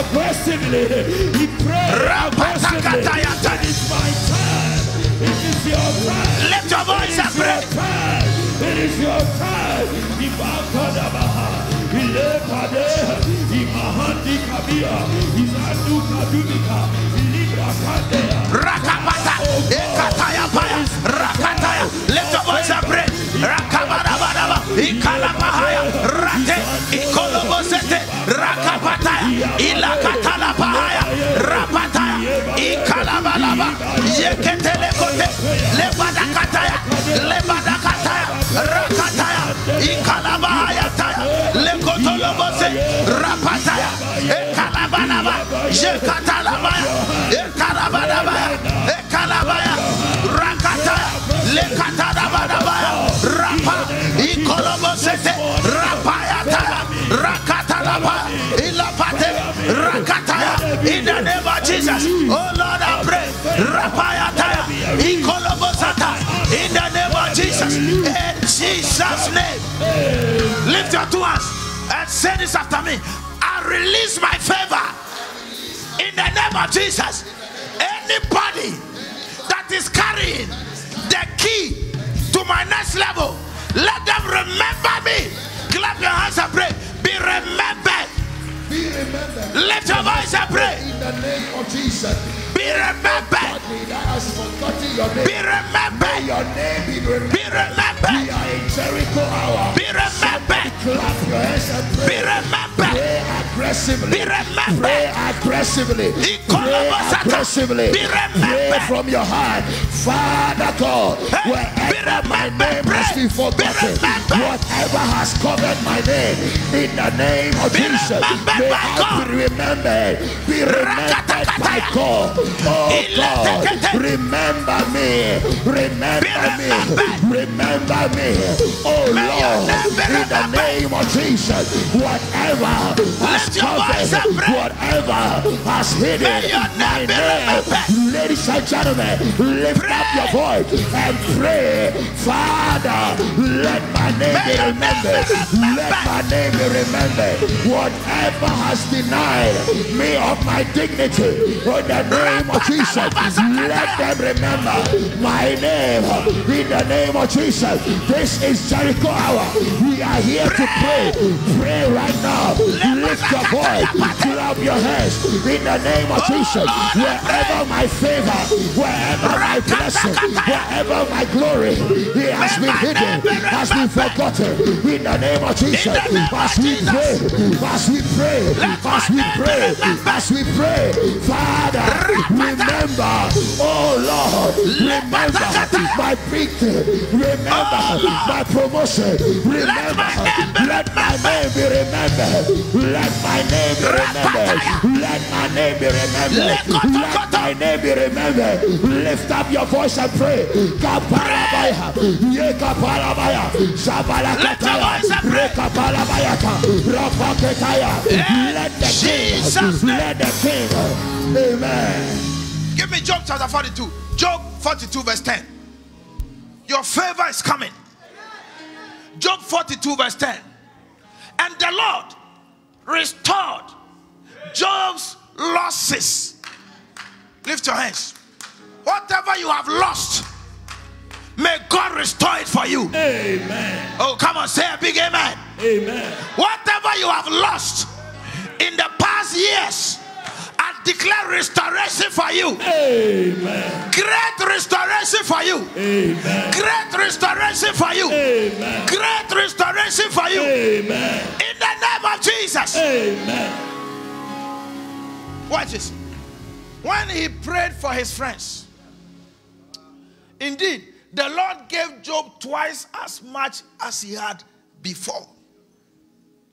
aggressively, he pray aggressively. It is my time. It is your time. Lift your voice It and pray. time. It is your time. Ibakadabaha. Ilepade. Imahandi kabia. Izandu kadubika. Ilibra. Rakapata, ekataya paya, rakataya. Lift your voice and pray. Rate, ikolobosete, rakapataya, pahaya, rapataya, ikalabalaba, yeketelekote, lebadakataya, lebadakataya, rakataya, ikalabahaya taya, lekotolobose, rapataya, ekalabalaba, yekatalabaya, ekalabalabaya, ekalabaya, rakataya, lekatalabadabaya, rapa, ikolobosete, rapayataya, rakatalaba, ilapate, rakataya, in the name of Jesus, oh Lord, I pray, rapayataya, ikolobosata, in the name of Jesus, in Jesus' name, lift your two hands and say this after me, I release my favor in the name of Jesus. Anybody that is carrying the key to my next level, let them remember me. Clap your hands and pray. Be remembered. Be remembered. Lift your voice and pray. In the name of Jesus. Be remembered. Godly that has forgotten Be remembered. your name be remembered. Be remembered. We are in Jericho hour. Be remembered. Clap your hands and pray. Be remembered. Pray aggressively. Be remembered. Pray aggressively. Pray aggressively. Be remembered. Pray from your heart. Father God, Hey, wherever my remembered. name has Pray. been forgotten, whatever has covered my name, in the name of Be Jesus, remembered may by God. be remembered. Be remembered by God. Oh God, remember me. Remember me. Remember me. Oh Lord, in the name of Jesus, whatever has Lift your voice and covered, whatever has hidden my name remembered. ladies and gentlemen, lift up your voice and pray, Father, let my name be your name be remembered. Let my name be remembered. Whatever has denied me of my dignity, in the name of Jesus, let them remember my name. In the name of Jesus, this is Jericho hour. We are here to pray. Pray right now. Lift your voice. Clap your hands. In the name of Jesus, wherever my favor, wherever my blessing, wherever my glory, it has been hidden, has been forgotten. In the name of Jesus, as we pray, as we pray, as we pray, as we pray, Father, remember, oh Lord, remember my victory, remember my promotion, remember, let my name be remembered, let my name be remembered, let my name be remembered, let my name be remembered. Lift up your voice and pray. Kaparabaya, ye kaparabaya, zabalakataya, rekaparabayata, rapaketaya. Let the king, let the king, amen. Give me Job chapter 42. Job 42, verse 10. Your favor is coming. Job 42, verse 10. And the Lord restored Job's losses. Lift your hands. Whatever you have lost, may God restore it for you. Amen. Oh, come on, say a big amen. Amen. Whatever you have lost in the past years, I declare restoration for you. Amen. Great restoration for you. Amen. Great restoration for you. Amen. Great restoration for you. Amen. In the name of Jesus. Amen. Watch this. When he prayed for his friends, indeed, the Lord gave Job twice as much as he had before.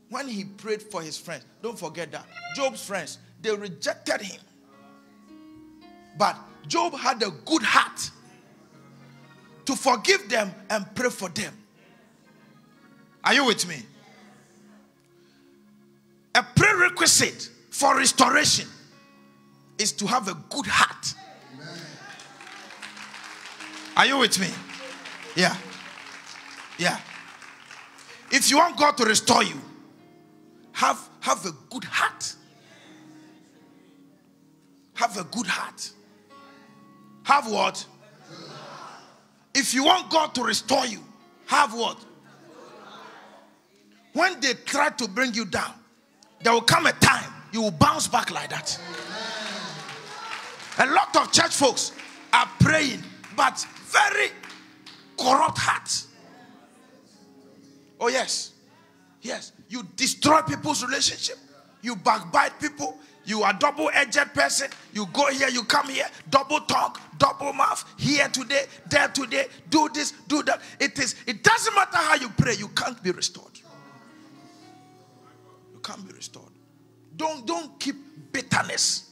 When he prayed for his friends, don't forget that. Job's friends, they rejected him. But Job had a good heart to forgive them and pray for them. Are you with me? A prerequisite for restoration is to have a good heart. Are you with me? Yeah. Yeah. If you want God to restore you, have have a good heart. Have a good heart. Have what? If you want God to restore you, have what? When they try to bring you down, there will come a time you will bounce back like that. A lot of church folks are praying, but very corrupt hearts. Oh, yes. Yes. You destroy people's relationship. You backbite people. You are double-edged person. You go here, you come here, double talk, double mouth, here today, there today, do this, do that. It is, it doesn't matter how you pray, you can't be restored. You can't be restored. Don't don't keep bitterness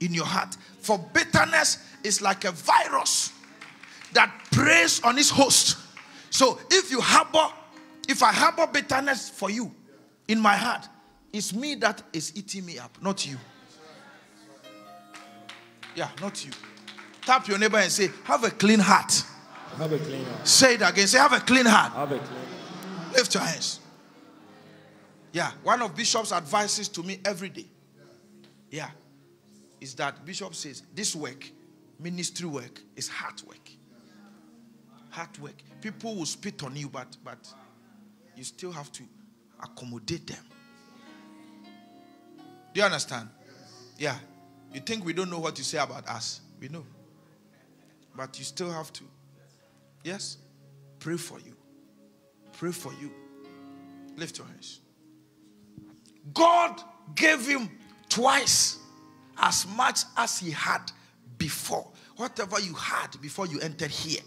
in your heart. For bitterness is like a virus that preys on its host. So if you harbor, if I harbor bitterness for you in my heart, it's me that is eating me up, not you. Yeah, not you. Tap your neighbor and say, Have a clean heart. Have a clean heart. Say it again. Say, Have a clean heart. Have a clean Lift your hands. Yeah, one of Bishop's advices to me every day. Yeah, is that Bishop says this work, ministry work, is hard work. Hard work. People will spit on you, but but you still have to accommodate them. Do you understand? Yeah. You think we don't know what to say about us? We know. But you still have to. Yes? Pray for you. Pray for you. Lift your hands. God gave him twice as much as he had before. Whatever you had before you entered here,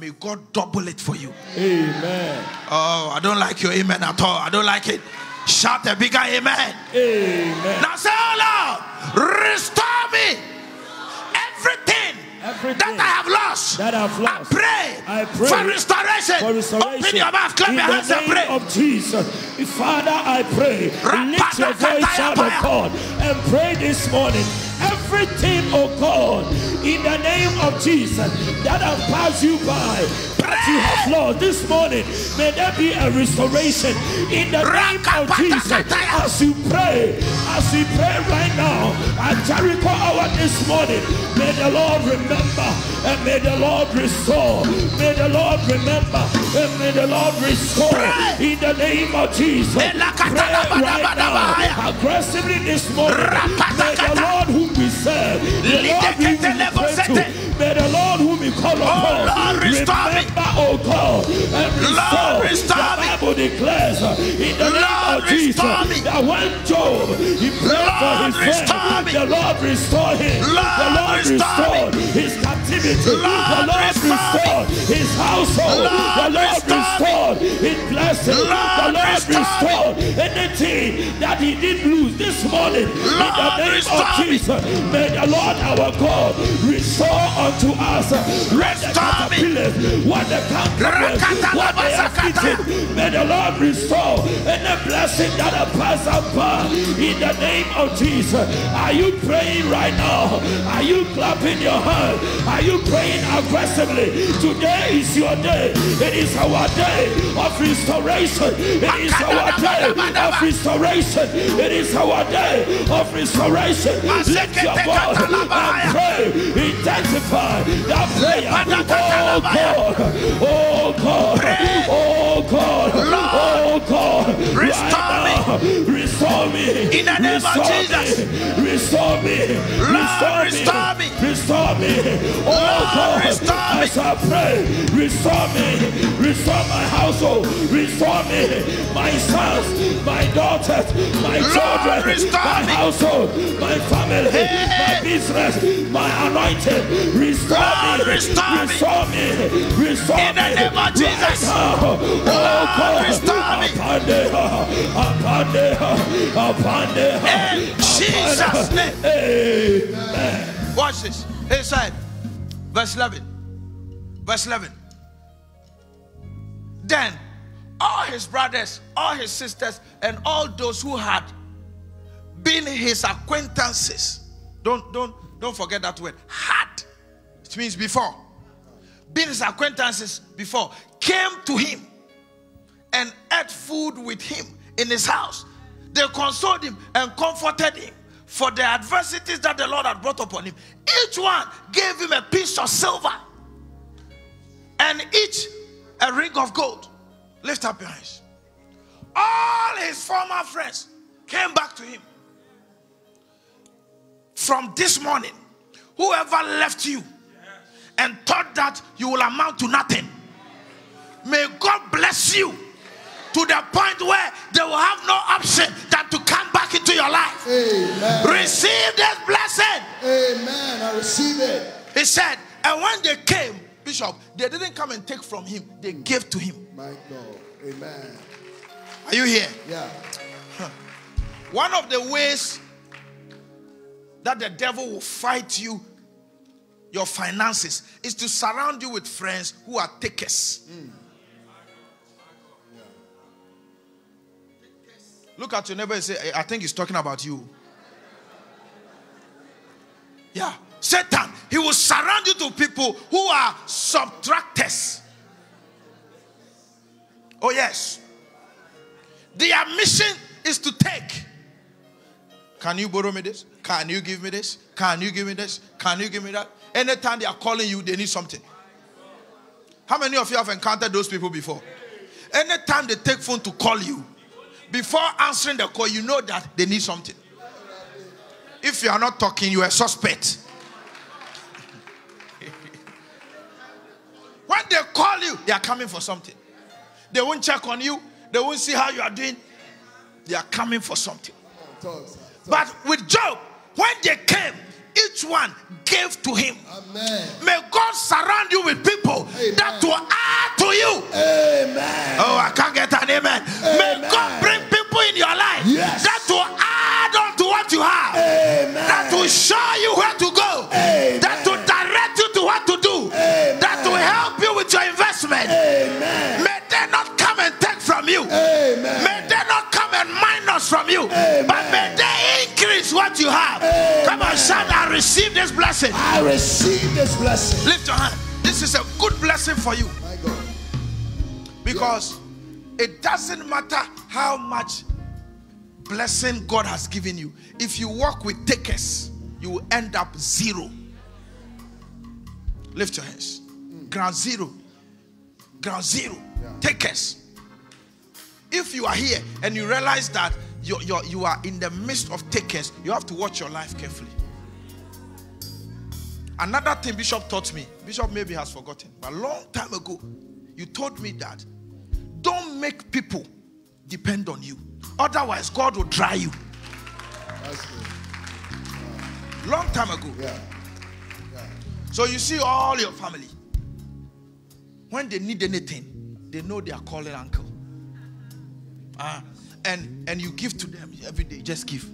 may God double it for you. Amen. Oh, I don't like your amen at all. I don't like it. Shout a bigger amen. Amen. Now say, oh Lord, restore me everything, Everything that I have lost. that I've lost. I pray, I pray for restoration. For restoration. Open your mouth, clap in your the hands and pray. of Jesus. Father, I pray. Lift your voice, child of God, and pray this morning. Everything, oh God, in the name of Jesus, that have passed you by, that you have lost this morning, may there be a restoration in the name of Jesus. As you pray, as we pray right now, at Jericho hour this morning, may the Lord remember and may the Lord restore. May the Lord remember and may the Lord restore in the name of Jesus. Pray right now, aggressively this morning. May the Lord whom serve, the Lord whom pray to, may the Lord whom we call upon, Lord, restore me. remember, oh God, and restore. Lord, restore the me. Bible declares uh, in the name Lord, of Jesus me. that when Job he prayed for Lord, his friend, the Lord restored him. the Lord, Lord restore me. restored his captivity. the Lord, Lord restore me. restored his household. the Lord, Lord restore me. restored his blessing. the Lord, that he did lose this morning. in the Lord, name of. Jesus, may the Lord our God restore unto us what the Restore me. Caterpillars, what the cankerworms, what they have eaten. May the Lord restore any blessing that has passed up by in the name of Jesus. Are you praying right now? Are you clapping your hands? Are you praying aggressively? Today is your day. It is our day of restoration. It is our day of restoration. It is our day of restoration. Lift your voice and pray. Intensify that prayer. Oh God. Oh God. Oh God. Oh God. Restore me. Restore me. In the name of Restore Jesus. me. Restore me. Lord, Restore me. restore me. Restore me. Oh God. restore me. As I pray, restore me. Restore my household. Restore me. My sons, my daughters, my children, restore my household, my family, my business, my anointing. Restore me. restore me. Restore me. Restore In the name of Jesus. Right. Oh Lord, God. restore me. Apande, apande, apande, In Jesus' name. Amen. Watch this. Inside. Verse 11. Verse 11. Then all his brothers, all his sisters, and all those who had been his acquaintances. Don't don't don't forget that word. Had. It means before. Been his acquaintances before came to him and ate food with him in his house. They consoled him and comforted him for the adversities that the Lord had brought upon him. Each one gave him a piece of silver and each a ring of gold. Lift up your hands. All his former friends came back to him. From this morning, whoever left you and thought that you will amount to nothing, may God bless you to the point where they will have no option than to come back into your life. Amen. Receive this blessing. Amen. I receive it. He said, and when they came, Bishop, they didn't come and take from him, they gave to him. My God. Amen. Are you here? Yeah. One of the ways that the devil will fight you, your finances, is to surround you with friends who are takers. Look at your neighbor and say, I think he's talking about you. Yeah. Satan, he will surround you to people who are subtractors. Oh, yes. Their mission is to take. Can you borrow me this? Can you give me this? Can you give me this? Can you give me that? Anytime they are calling you, they need something. How many of you have encountered those people before? Anytime they take phone to call you, before answering the call, you know that they need something. If you are not talking, you are a suspect. when they call you, they are coming for something. They won't check on you, they won't see how you are doing. They are coming for something. But with Job, when they came, each one gave to him. Amen. May God surround you with people Amen. that will add to you. Amen. Oh, I can't get an amen. May God bring people in your life Yes. that will add on to what you have. Amen. That will show you where to go. Amen. That will direct you to what to do. Amen. That will help you with your investment. Amen. May they not come and take from you. Amen. May they not come and minus from you. Amen. But may they what you have. Come on, shout, I receive this blessing. I receive this blessing. Lift your hand. This is a good blessing for you. My God. Because it doesn't matter how much blessing God has given you. If you walk with takers, you will end up zero. Lift your hands. Mm. Ground zero. Ground zero. Takers. If you are here and you realize that you're, you're, you are in the midst of takers, you have to watch your life carefully. Another thing Bishop taught me, Bishop maybe has forgotten, but a long time ago, you told me that don't make people depend on you. Otherwise, God will dry you. Long time ago. Yeah. So you see all your family. When they need anything, they know they are calling uncle. Ah, and and you give to them every day. Just give.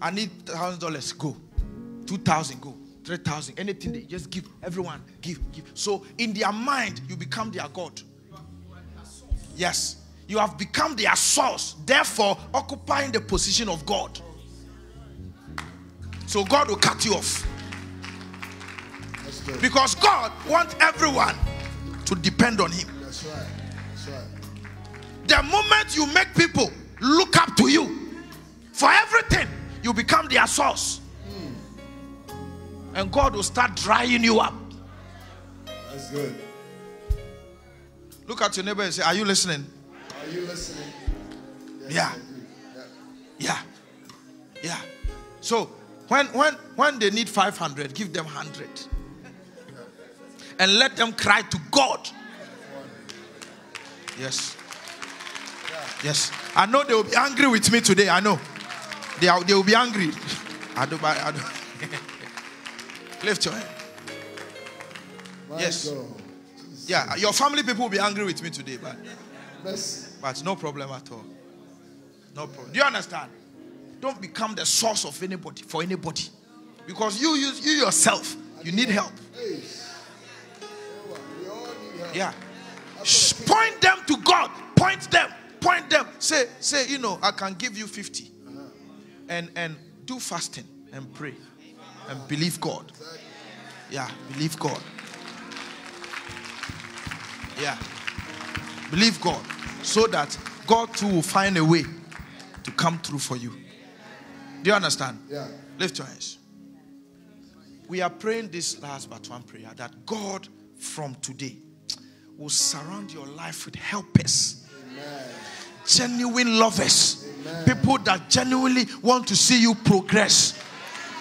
I need thousand dollars. Go. Two thousand. Go. Three thousand. Anything they just give. Everyone give. Give. So in their mind, you become their God. Yes. You have become their source, therefore occupying the position of God. So God will cut you off. Because God wants everyone to depend on Him. That's right. The moment you make people look up to you for everything, you become their source. And God will start drying you up. That's good. Look at your neighbor and say, Are you listening? Are you listening? Yes, Yeah. Yeah. Yeah. Yeah. So when when when they need 500, give them 100. And let them cry to God. Yes. Yes. I know they will be angry with me today. I know. They, are, they will be angry. I do, I do. Lift your hand. My Yes. God. Yeah, your family people will be angry with me today, but Mercy. but no problem at all. No problem. Do you understand? Don't become the source of anybody for anybody. Because you you, you yourself, you need help. Hey. We all need help. Yeah. Point them to God. Point them. Point them. Say, say, you know, I can give you 50. And and do fasting and pray. And believe God. Yeah, believe God. Yeah. Believe God. So that God too will find a way to come through for you. Do you understand? Yeah. Lift your hands. We are praying this last but one prayer that God from today will surround your life with helpers, genuine lovers, people that genuinely want to see you progress,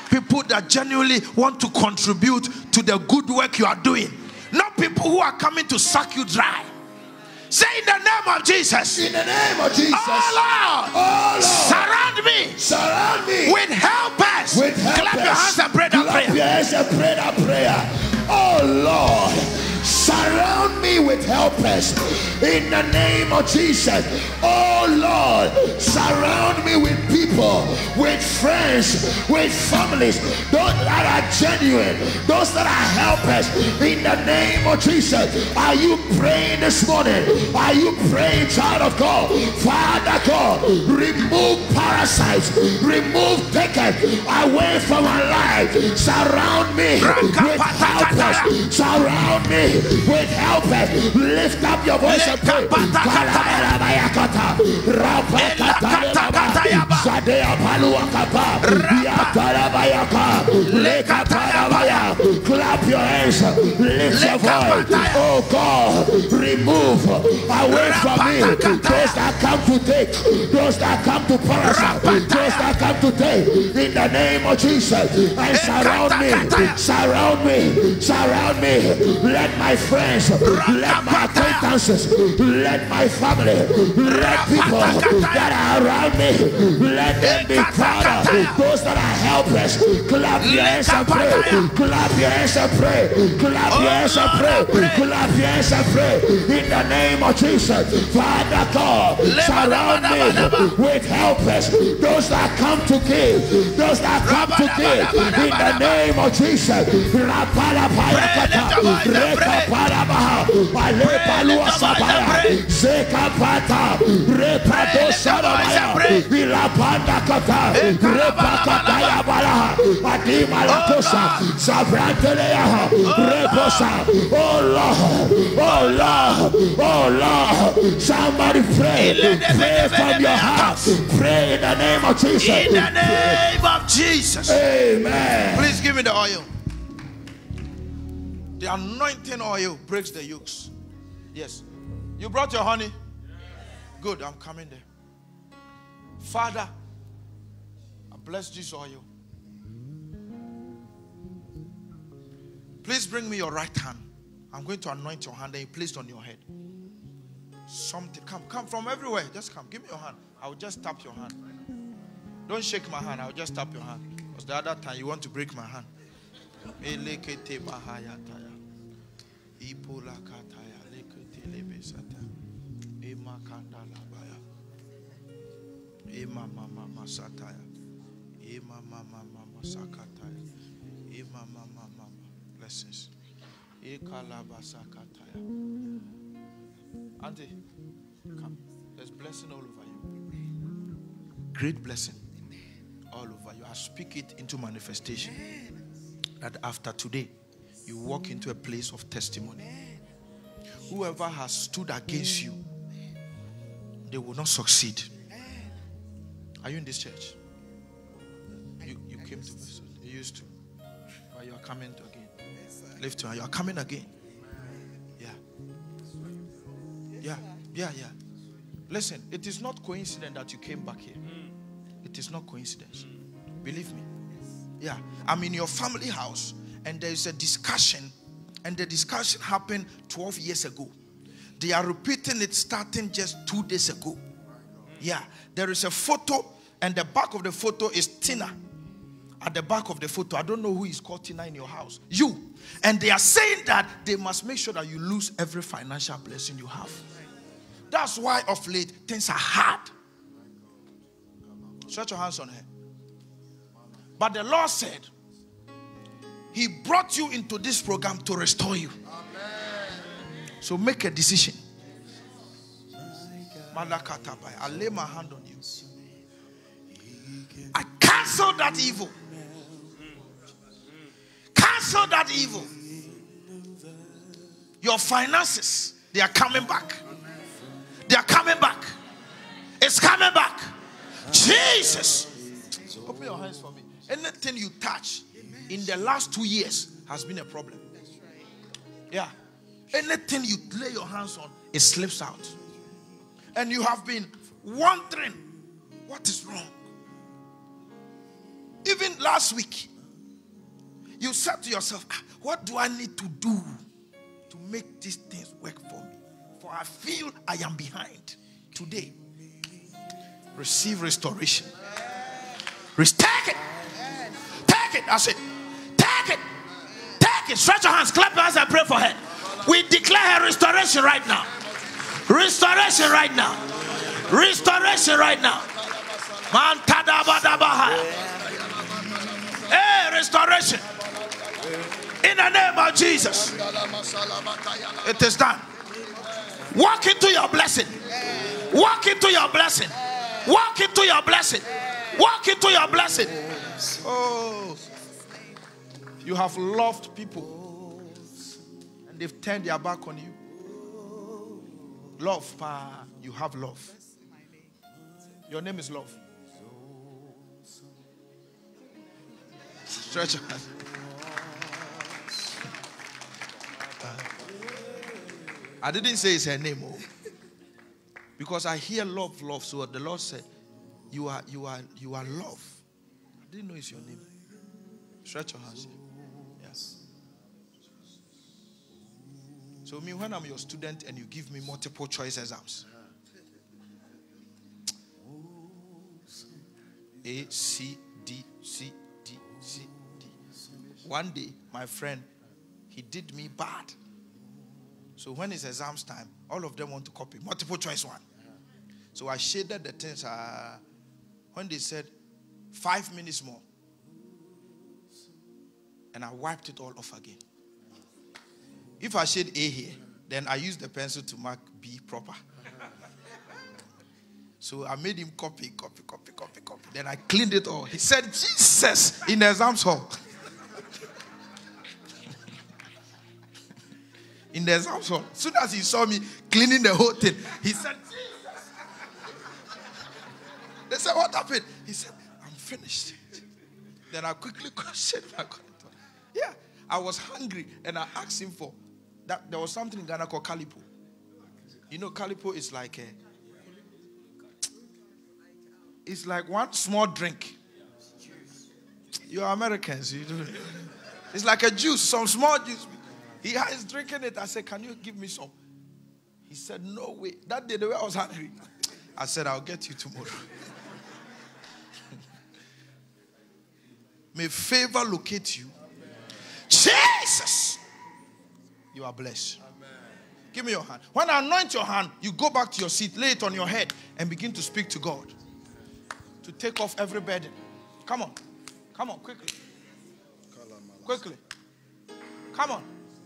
people that genuinely want to contribute to the good work you are doing, not people who are coming to suck you dry. Say in the name of Jesus, In the name of Jesus. oh Lord, Oh, Lord. surround me Surround me with helpers. with Clap your hands and pray that Clap prayer. your hands and pray that prayer. Oh Lord, surround me with helpers in the name of Jesus. Oh Lord, surround me with people, with friends, with families, those that are genuine, those that are helpers in the name of Jesus. Are you praying this morning? Are you praying, child of God? Father God, remove parasites, remove takers away from my life. Surround me with helpers. Surround me with helpers. Eh, lift up your voice and pray. Zadea paluakapa, yatalabayaka, lekatalabaya. Clap your hands. Lift your voice. Oh God, remove away from me those that come to take, those that come to parasite, those that come to take. In the name of Jesus, and surround me, surround me, surround me. Let my friends, let my acquaintances, let my family, let people that are around me, let them be proud those that are helpless. Clap your hands and pray. Clap your hands and pray. Clap your hands and pray. Clap your hands and pray. In the name of Jesus, Father God, surround me with helpers. Those that come to give. Those that come to give. In the name of Jesus. Rapalapayakata. Rekapalabaha. Alebalua Sabaya. Zekapata. Repado Sarabaya. Ilapanda Eh, Kata. Repakataya Balaha. Adima Lakosa. Sabranteleya. Reposa. Oh Lord. Oh Lord. Oh Lord. Somebody pray. Pray from your heart. Pray in the name of Jesus. In the name of Jesus. Amen. Please give me the oil. The anointing oil breaks the yokes. Yes. You brought your honey? Good, I'm coming there. Father, bless this oil. Please bring me your right hand. I'm going to anoint your hand and you place it on your head. Something, come, come from everywhere. Just come. Give me your hand. I will just tap your hand. Don't shake my hand. I will just tap your hand. Because the other time you want to break my hand. Elekete bahayataya. Ipolakataya lekete lebesata. Emakandalabaya. Emamamama sataya. Emamamama sakataya. Blessings. Ekalabasakataya. Auntie, come. There's blessing all over you. Great blessing all over you. I speak it into manifestation. That after today, you walk into a place of testimony. Whoever has stood against you, they will not succeed. Are you in this church? Came to you used to, but you are coming to again. Lift your hand. You are coming again. Yeah. Yeah, yeah, yeah. Listen, it is not coincidence that you came back here. It is not coincidence. Believe me. Yeah, I'm in your family house and there is a discussion, and the discussion happened 12 years ago. They are repeating it starting just two days ago. Yeah, there is a photo, and the back of the photo is Tina. At the back of the photo, I don't know who is called Tina in your house. You. And they are saying that they must make sure that you lose every financial blessing you have. That's why of late things are hard. Stretch your hands on her. But the Lord said, He brought you into this program to restore you. So make a decision. I lay my hand on you. I cancel that evil. Cancel that evil. Your finances, they are coming back. They are coming back. It's coming back. Jesus. Open your hands for me. Anything you touch in the last two years has been a problem. Yeah. Anything you lay your hands on, it slips out. And you have been wondering what is wrong. Even last week, you said to yourself, "Ah, What do I need to do to make these things work for me? For I feel I am behind. Today, receive restoration. Re- Take it. Take it. I said, Take it. Take it. Stretch your hands. Clap your hands and pray for her. We declare her restoration right now. Restoration right now. Restoration right now. Mantadabadabahaya. Hey, restoration. In the name of Jesus. It is done. Walk into your blessing. Walk into your blessing. Walk into your blessing. Walk into your blessing. Oh, you have loved people and they've turned their back on you. Love, pa, you have love. Your name is love. Stretch your I didn't say it's her name. Oh. Because I hear love, love. So the Lord said, You are you are you are love. I didn't know it's your name. Stretch your hands. Yes. So me, when I'm your student and you give me multiple choice exams. A C D C D C D. One day, my friend, he did me bad. So when it's exams time, all of them want to copy multiple choice one. So I shaded the things. Uh, when they said five minutes more, and I wiped it all off again. If I shade A here, then I use the pencil to mark B proper. So I made him copy, copy, copy, copy, copy. Then I cleaned it all. He said, Jesus, in the exams hall. In the exams hall. As soon as he saw me cleaning the whole thing, he said, Jesus. They said, What happened? He said, I'm finished. Then I quickly questioned my conductor. Yeah, I was hungry and I asked him for that. There was something in Ghana called Kalyppo. You know, Kalyppo is like a it's like one small drink. You're Americans, you do. It's like a juice, some small juice. He is drinking it. I said, Can you give me some? He said, No way. That day, the way I was hungry, I said, I'll get you tomorrow. May favor locate you. Jesus! You are blessed. Give me your hand. When I anoint your hand, you go back to your seat, lay it on your head, and begin to speak to God to take off every burden. Come on. Come on, quickly. Quickly. Come on.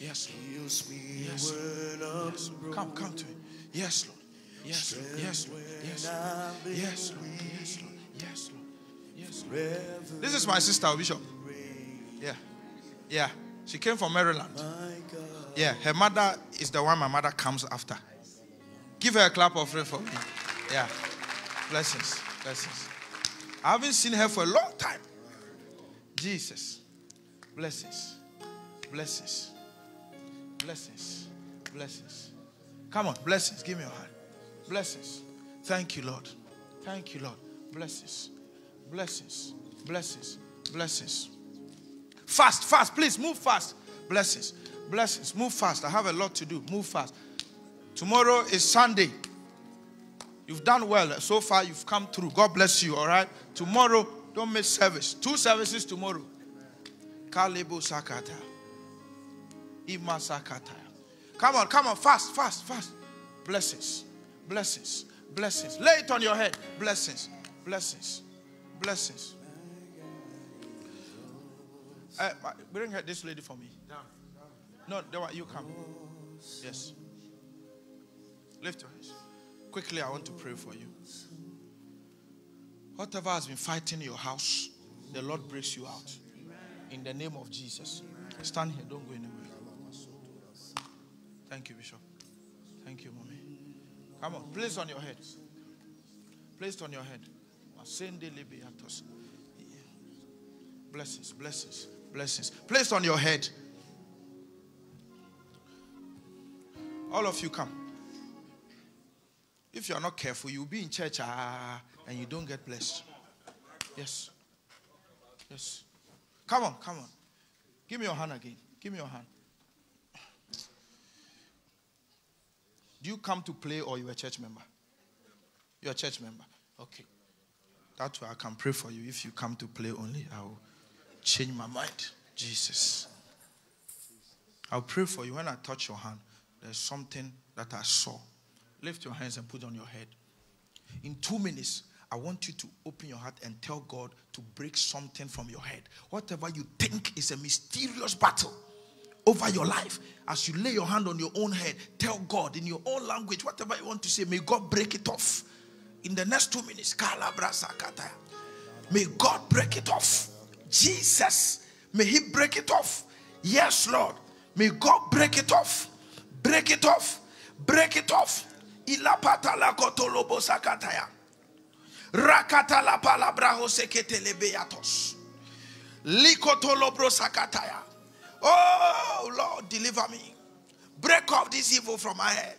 Yes, Lord. Heals me Yes, when I'm Yes, Lord. Come, come to me. Yes, Lord. Yes, Lord. Yes, Lord. Yes, Lord. Yes, Lord. Yes, Lord. Yes, Lord. Yes, Lord. This is my sister, Bishop. Yeah. Yeah. She came from Maryland. Yeah. Her mother is the one my mother comes after. Give her a clap of praise for me. Yeah. Blessings. Blessings. I haven't seen her for a long time. Jesus. Blessings. Blessings. Blessings. Blessings. Come on, blessings. Give me your hand. Blessings. Thank you, Lord. Thank you, Lord. Blessings. Blessings. Blessings. Blessings. Fast, fast. Please move fast. Blessings. Blessings. Move fast. I have a lot to do. Move fast. Tomorrow is Sunday. You've done well. So far, you've come through. God bless you, all right? Tomorrow, don't miss service. Two services tomorrow. Kalebo Sakata. Ima Sakata. Come on, come on, fast, fast, fast. Blessings, blessings, blessings. Lay it on your head. Blessings, blessings, blessings. Uh, bring her, this lady for me. No, you come. Yes. Lift your hands. Quickly, I want to pray for you. Whatever has been fighting your house, the Lord breaks you out. In the name of Jesus. Stand here, don't go anywhere. Thank you, Bishop. Thank you, mommy. Come on, place on your head. Place on your head. Blessings, blessings, blessings. Placed on your head. All of you come. If you are not careful, you'll be in church ah, and you don't get blessed. Yes. Yes. Come on, come on. Give me your hand again. Give me your hand. Do you come to play or you're a church member? You're a church member. Okay. That way I can pray for you. If you come to play only, I will change my mind. Jesus. I'll pray for you. When I touch your hand, there's something that I saw. Lift your hands and put on your head. In two minutes, I want you to open your heart and tell God to break something from your head. Whatever you think is a mysterious battle over your life. As you lay your hand on your own head, tell God in your own language, whatever you want to say, may God break it off. In the next two minutes, may God break it off. Jesus, may He break it off. Yes, Lord. May God break it off. Break it off. Break it off. Rakata la palabra hosekete lebeatos. Likotolobro sakataya. Oh Lord, deliver me. Break off this evil from my head.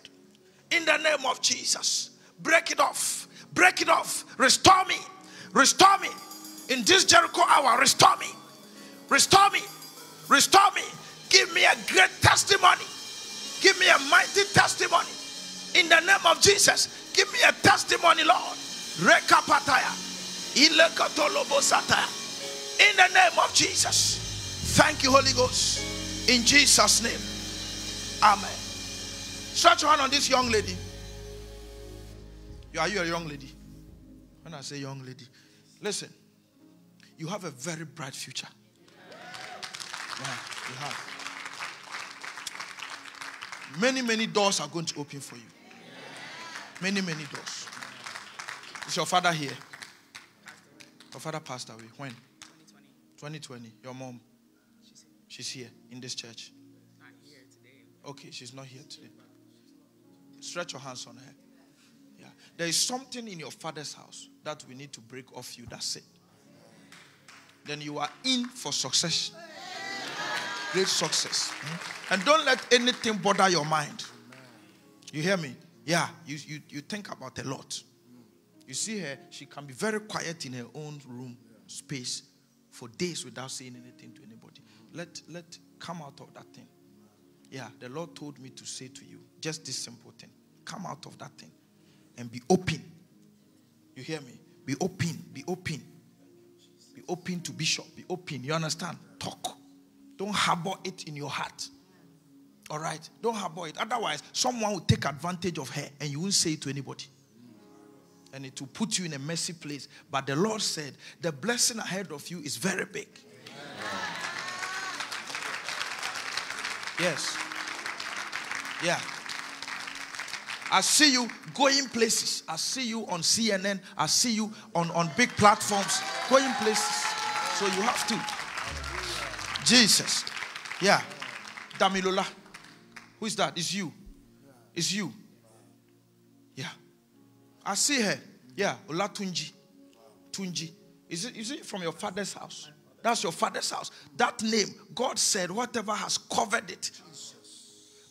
In the name of Jesus. Break it off. Break it off. Restore me. Restore me. In this Jericho hour, restore me. Restore me. Restore me. Give me a great testimony. Give me a mighty testimony. In the name of Jesus. Give me a testimony, Lord. Rekapataya. In the name of Jesus. Thank you, Holy Ghost. In Jesus' name. Amen. Stretch your hand on this young lady. Are you a young lady? When I say young lady, listen. You have a very bright future. Yeah, you have. Many, many doors are going to open for you. Many, many doors. Is your father here? Your father passed away. When? 2020. 2020. Your mom? She's here in this church. Not here today. Okay, she's not here today. Stretch your hands on her. Yeah. There is something in your father's house that we need to break off you. That's it. Then you are in for success. Great success. Hmm? And don't let anything bother your mind. You hear me? Yeah, you, you, you think about a lot. You see her, she can be very quiet in her own room space for days without saying anything to anybody. Let let come out of that thing. Yeah, the Lord told me to say to you just this simple thing. Come out of that thing and be open. You hear me? Be open, be open. Be open to bishop. Be open. You understand? Talk. Don't harbor it in your heart. All right? Don't harbor it. Otherwise, someone will take advantage of her and you won't say it to anybody. And it will put you in a messy place. But the Lord said, the blessing ahead of you is very big. Yes. Yeah. I see you going places. I see you on CNN. I see you on, on big platforms going places. So you have to. Jesus. Yeah. Damilola. Who is that? It's you. It's you. I see her. Yeah. Ola Tunji. Tunji. Is it, is it from your father's house? That's your father's house. That name, God said, whatever has covered it.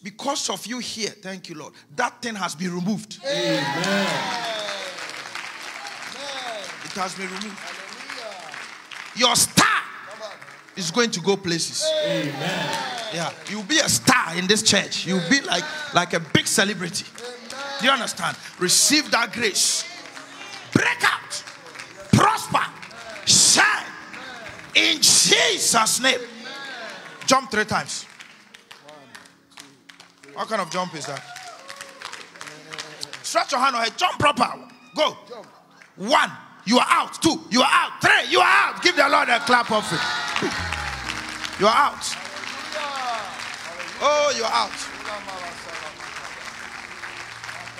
Because of you here, thank you, Lord. That thing has been removed. Amen. It has been removed. Your star is going to go places. Amen. Yeah, you'll be a star in this church. You'll be like, like a big celebrity. Do you understand? Receive that grace. Break out. Prosper. Shine. In Jesus' name. Jump three times. What kind of jump is that? Stretch your hand on head. Jump proper. Go. One. You are out. Two. You are out. Three. You are out. Give the Lord a clap of it. You are out. Oh, you're out. Out. Just yesterday I was telling her, I said, you don't come for you to be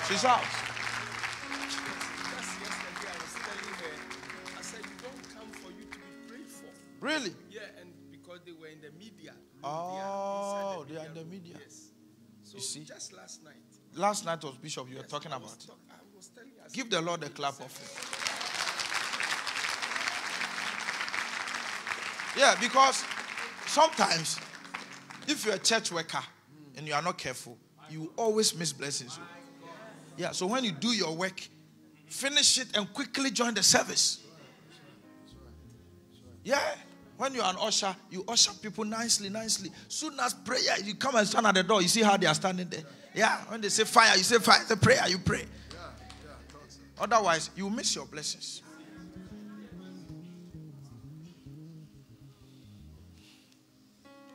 prayed for. Really? Yeah, and because they were in the media. Oh, they they are in the media. Yes. So You see? just last night. Last night was Bishop you were talking about. talk- Give the Lord a clap of it. Yeah, because sometimes if you're a church worker and you are not careful, you always miss blessings. Yeah, so when you do your work, finish it and quickly join the service. Yeah. When you're an usher, you usher people nicely, nicely. Soon as prayer, you come and stand at the door, you see how they are standing there. Yeah. When they say fire, you say fire. The prayer, you pray. Otherwise, you miss your blessings.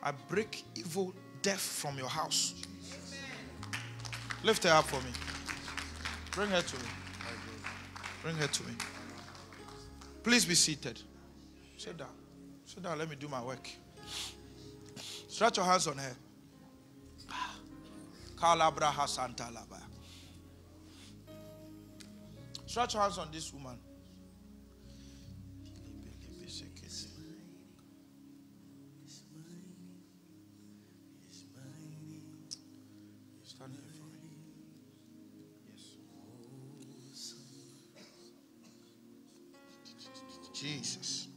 I break evil death from your house. Lift her up for me. Bring her to me. Bring her to me. Please be seated. Sit down. Sit down. Let me do my work. Stretch your hands on her. Kalabra Hasantalaba. Stretch your hands on this woman. Jesus.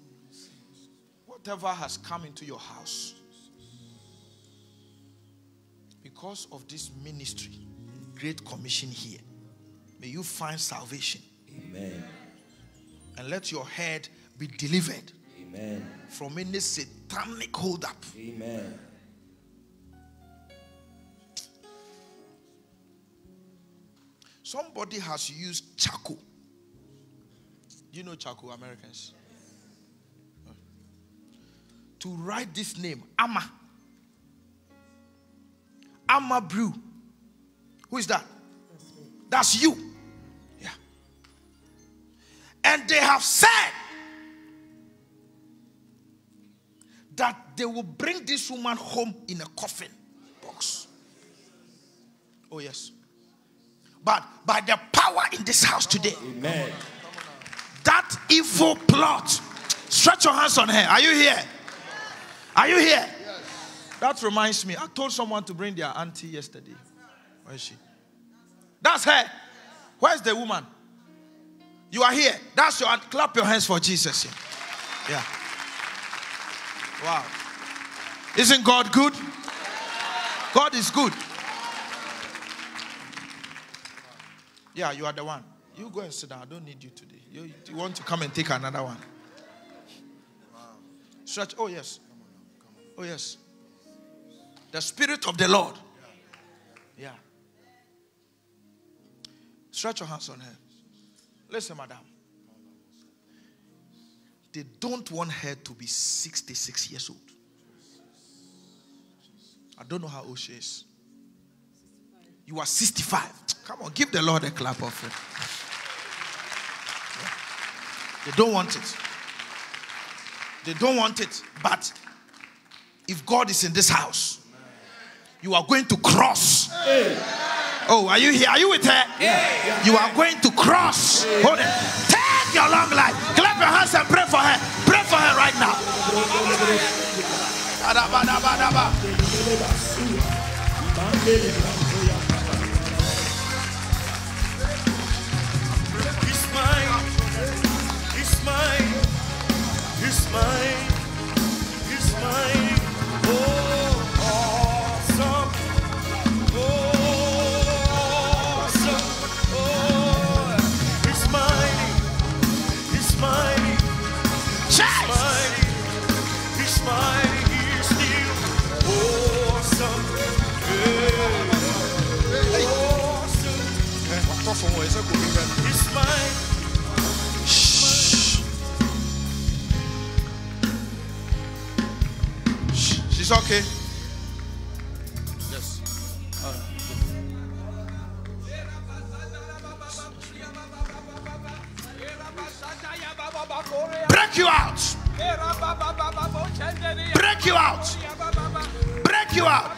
Whatever has come into your house because of this ministry, Great Commission here, may you find salvation. Amen. And let your head be delivered Amen. from any satanic hold up. Amen. Somebody has used charcoal. You know charcoal, Americans? To write this name, Amma. Amma Brew. Who is that? That's you. Yeah. And they have said that they will bring this woman home in a coffin box. Oh, yes. But by the power in this house today, Amen. That evil plot, stretch your hands on her. Are you here? Are you here? That reminds me. I told someone to bring their auntie yesterday. Where is she? That's her. Where's the woman? You are here. That's your aunt. Clap your hands for Jesus. Yeah. Wow. Isn't God good? God is good. Yeah, you are the one. You go and sit down. I don't need you today. You, you want to come and take another one? Stretch. Oh, yes. Oh, yes. The Spirit of the Lord. Yeah. Stretch your hands on her. Listen, madam. They don't want her to be 66 years old. I don't know how old she is. You are 65. Come on, give the Lord a clap of it. They don't want it. They don't want it. But if God is in this house, you are going to cross. Oh, are you here? Are you with her? You are going to cross. Hold it. Take your long life. Clap your hands and pray for her. Pray for her right now. He's mine. He's mine. Oh, awesome. Oh, awesome. Oh. He's mighty. He's mighty. He's mighty. He's still awesome. Yeah. Awesome. He's mine. She's okay. Yes. Break you out. Break you out. Break you out.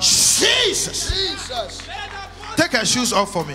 Jesus. Jesus. Take her shoes off for me.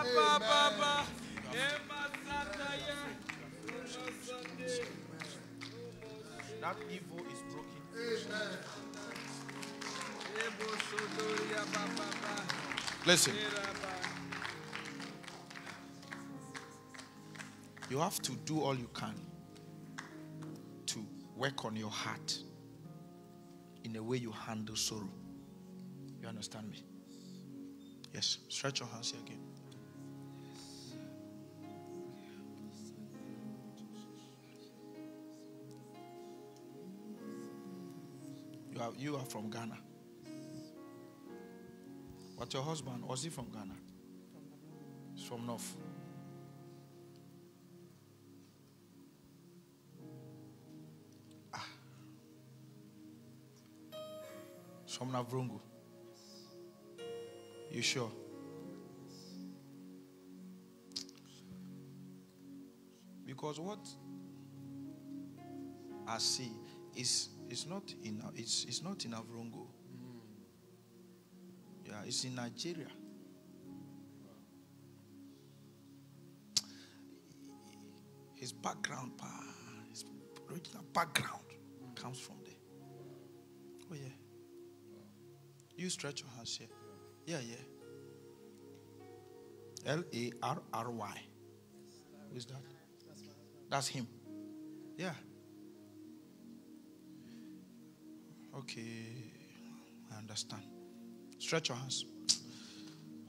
Listen. You have to do all you can to work on your heart in a way you handle sorrow. You understand me? Yes. Stretch your hands here again. are, you are from Ghana. But your husband, was he from Ghana? He's from North. Ah. He's from Navrongo. You sure? Because what I see is is not in it's it's not in Avrongo. Yeah, it's in Nigeria. His background, his original background comes from there. Oh yeah. You stretch your hands here. Yeah, yeah. L A R R Y. Who is that? That's him. Yeah. Okay. I understand. Stretch your hands.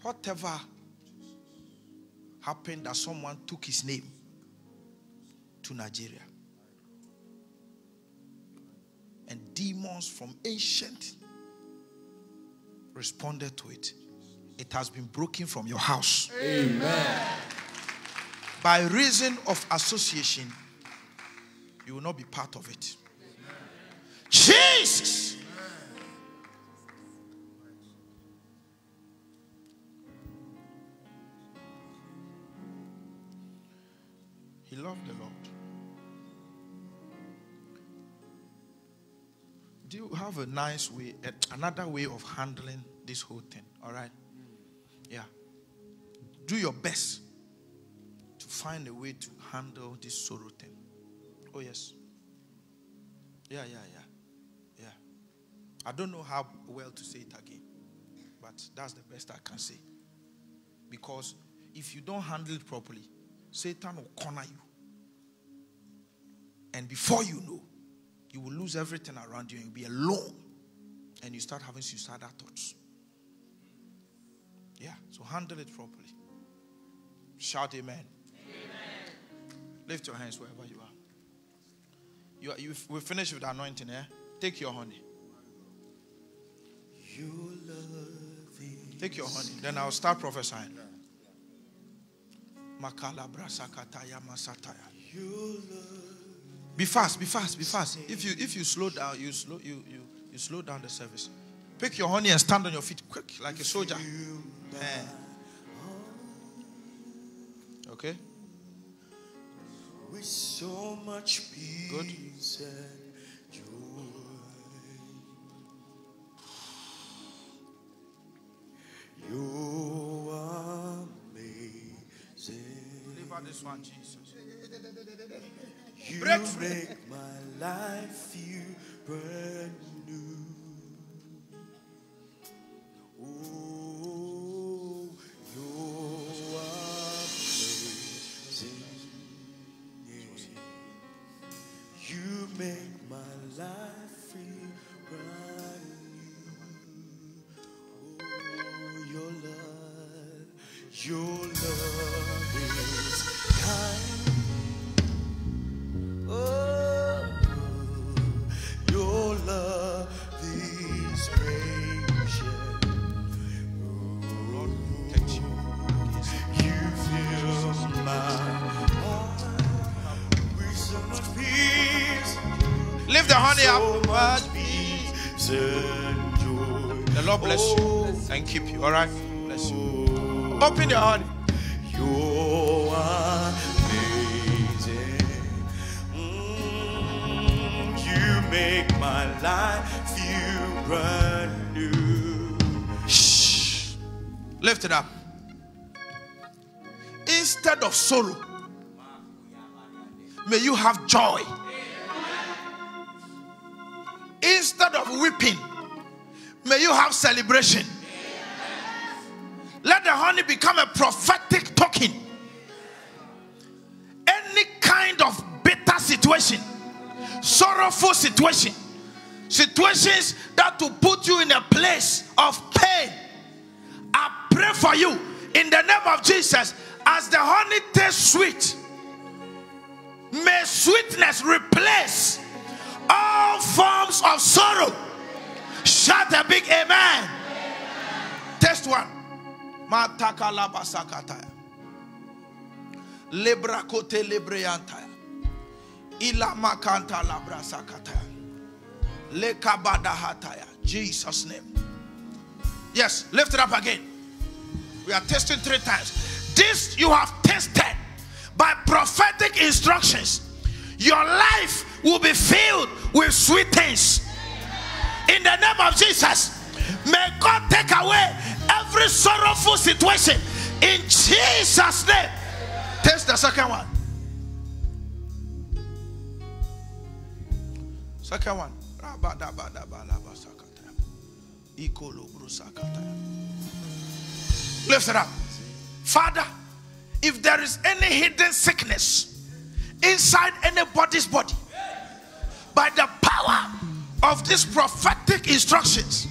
Whatever happened that someone took his name to Nigeria. And demons from ancient responded to it. It has been broken from your house. Amen. By reason of association, you will not be part of it. Jesus. He loved the Lord. Do you have a nice way, another way of handling this whole thing? All right? Yeah. Do your best to find a way to handle this sorrow thing. Oh, yes. Yeah, yeah, yeah. Yeah. I don't know how well to say it again, but that's the best I can say. Because if you don't handle it properly, Satan will corner you. And before you know, you will lose everything around you and you'll be alone. And you start having suicidal thoughts. Yeah, so handle it properly. Shout amen. amen. Lift your hands wherever you are. You, you we finished with the anointing, eh? Take your honey. You Take your honey. Then I'll start prophesying. Makala brasakataya masataya. Be fast, be fast, be fast. If you if you slow down, you slow you you you slow down the service. Pick your honey and stand on your feet quick like a soldier. Eh. Okay? With so much peace Good. and joy. You're amazing. Deliver this one, Jesus. You Breakthrough. make my life feel brand new. Oh, Lord bless you and keep you. All right? Bless you. Open your heart. You're amazing. Mm, you make my life feel brand new. Shh. Lift it up. Instead of sorrow, may you have joy. Celebration. Let the honey become a prophetic token. Any kind of bitter situation, sorrowful situation, situations that will put you in a place of pain. I pray for you in the name of Jesus as the honey tastes sweet. May sweetness replace all forms of sorrow big amen. Test one. Mataka labasakataya. Lebrakote lebreantaya. Ila makanta labrasakataya. Lekabadahataya. Jesus' name. Yes, lift it up again. We are testing three times. This you have tested by prophetic instructions. Your life will be filled with sweet things. In the name of Jesus, may God take away every sorrowful situation. In Jesus' name. Test the second one. Second one. Lift it up. Father, if there is any hidden sickness inside anybody's body, by the power of these prophetic instructions,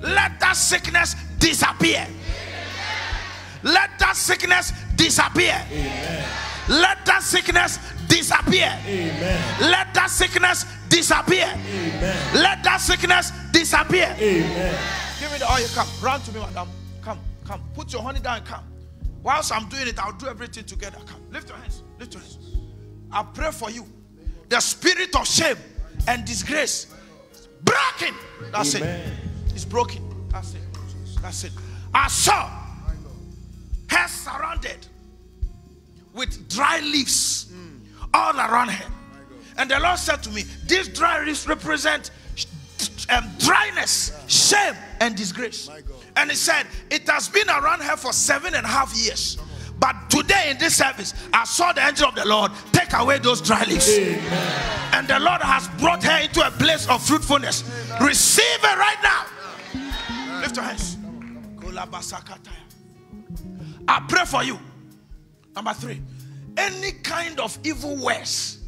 let that sickness disappear. Let that sickness disappear. Let that sickness disappear. Let that sickness disappear. Let that sickness disappear. Give me the oil. Come. Run to me, madam. Come. Come. Put your honey down come. Whilst I'm doing it, I'll do everything together. Come. Lift your hands. Lift your hands. I pray for you. The spirit of shame and disgrace broken. That's it. It's broken. That's it. That's it. I saw her surrounded with dry leaves all around her. And the Lord said to me, These dry leaves represent um, dryness, shame, and disgrace. And He said, It has been around her for seven and a half years. But today in this service, I saw the angel of the Lord take away those dry leaves. And the Lord has brought her into a place of fruitfulness. Receive it right now. Lift your hands. I pray for you. Number three, any kind of evil words,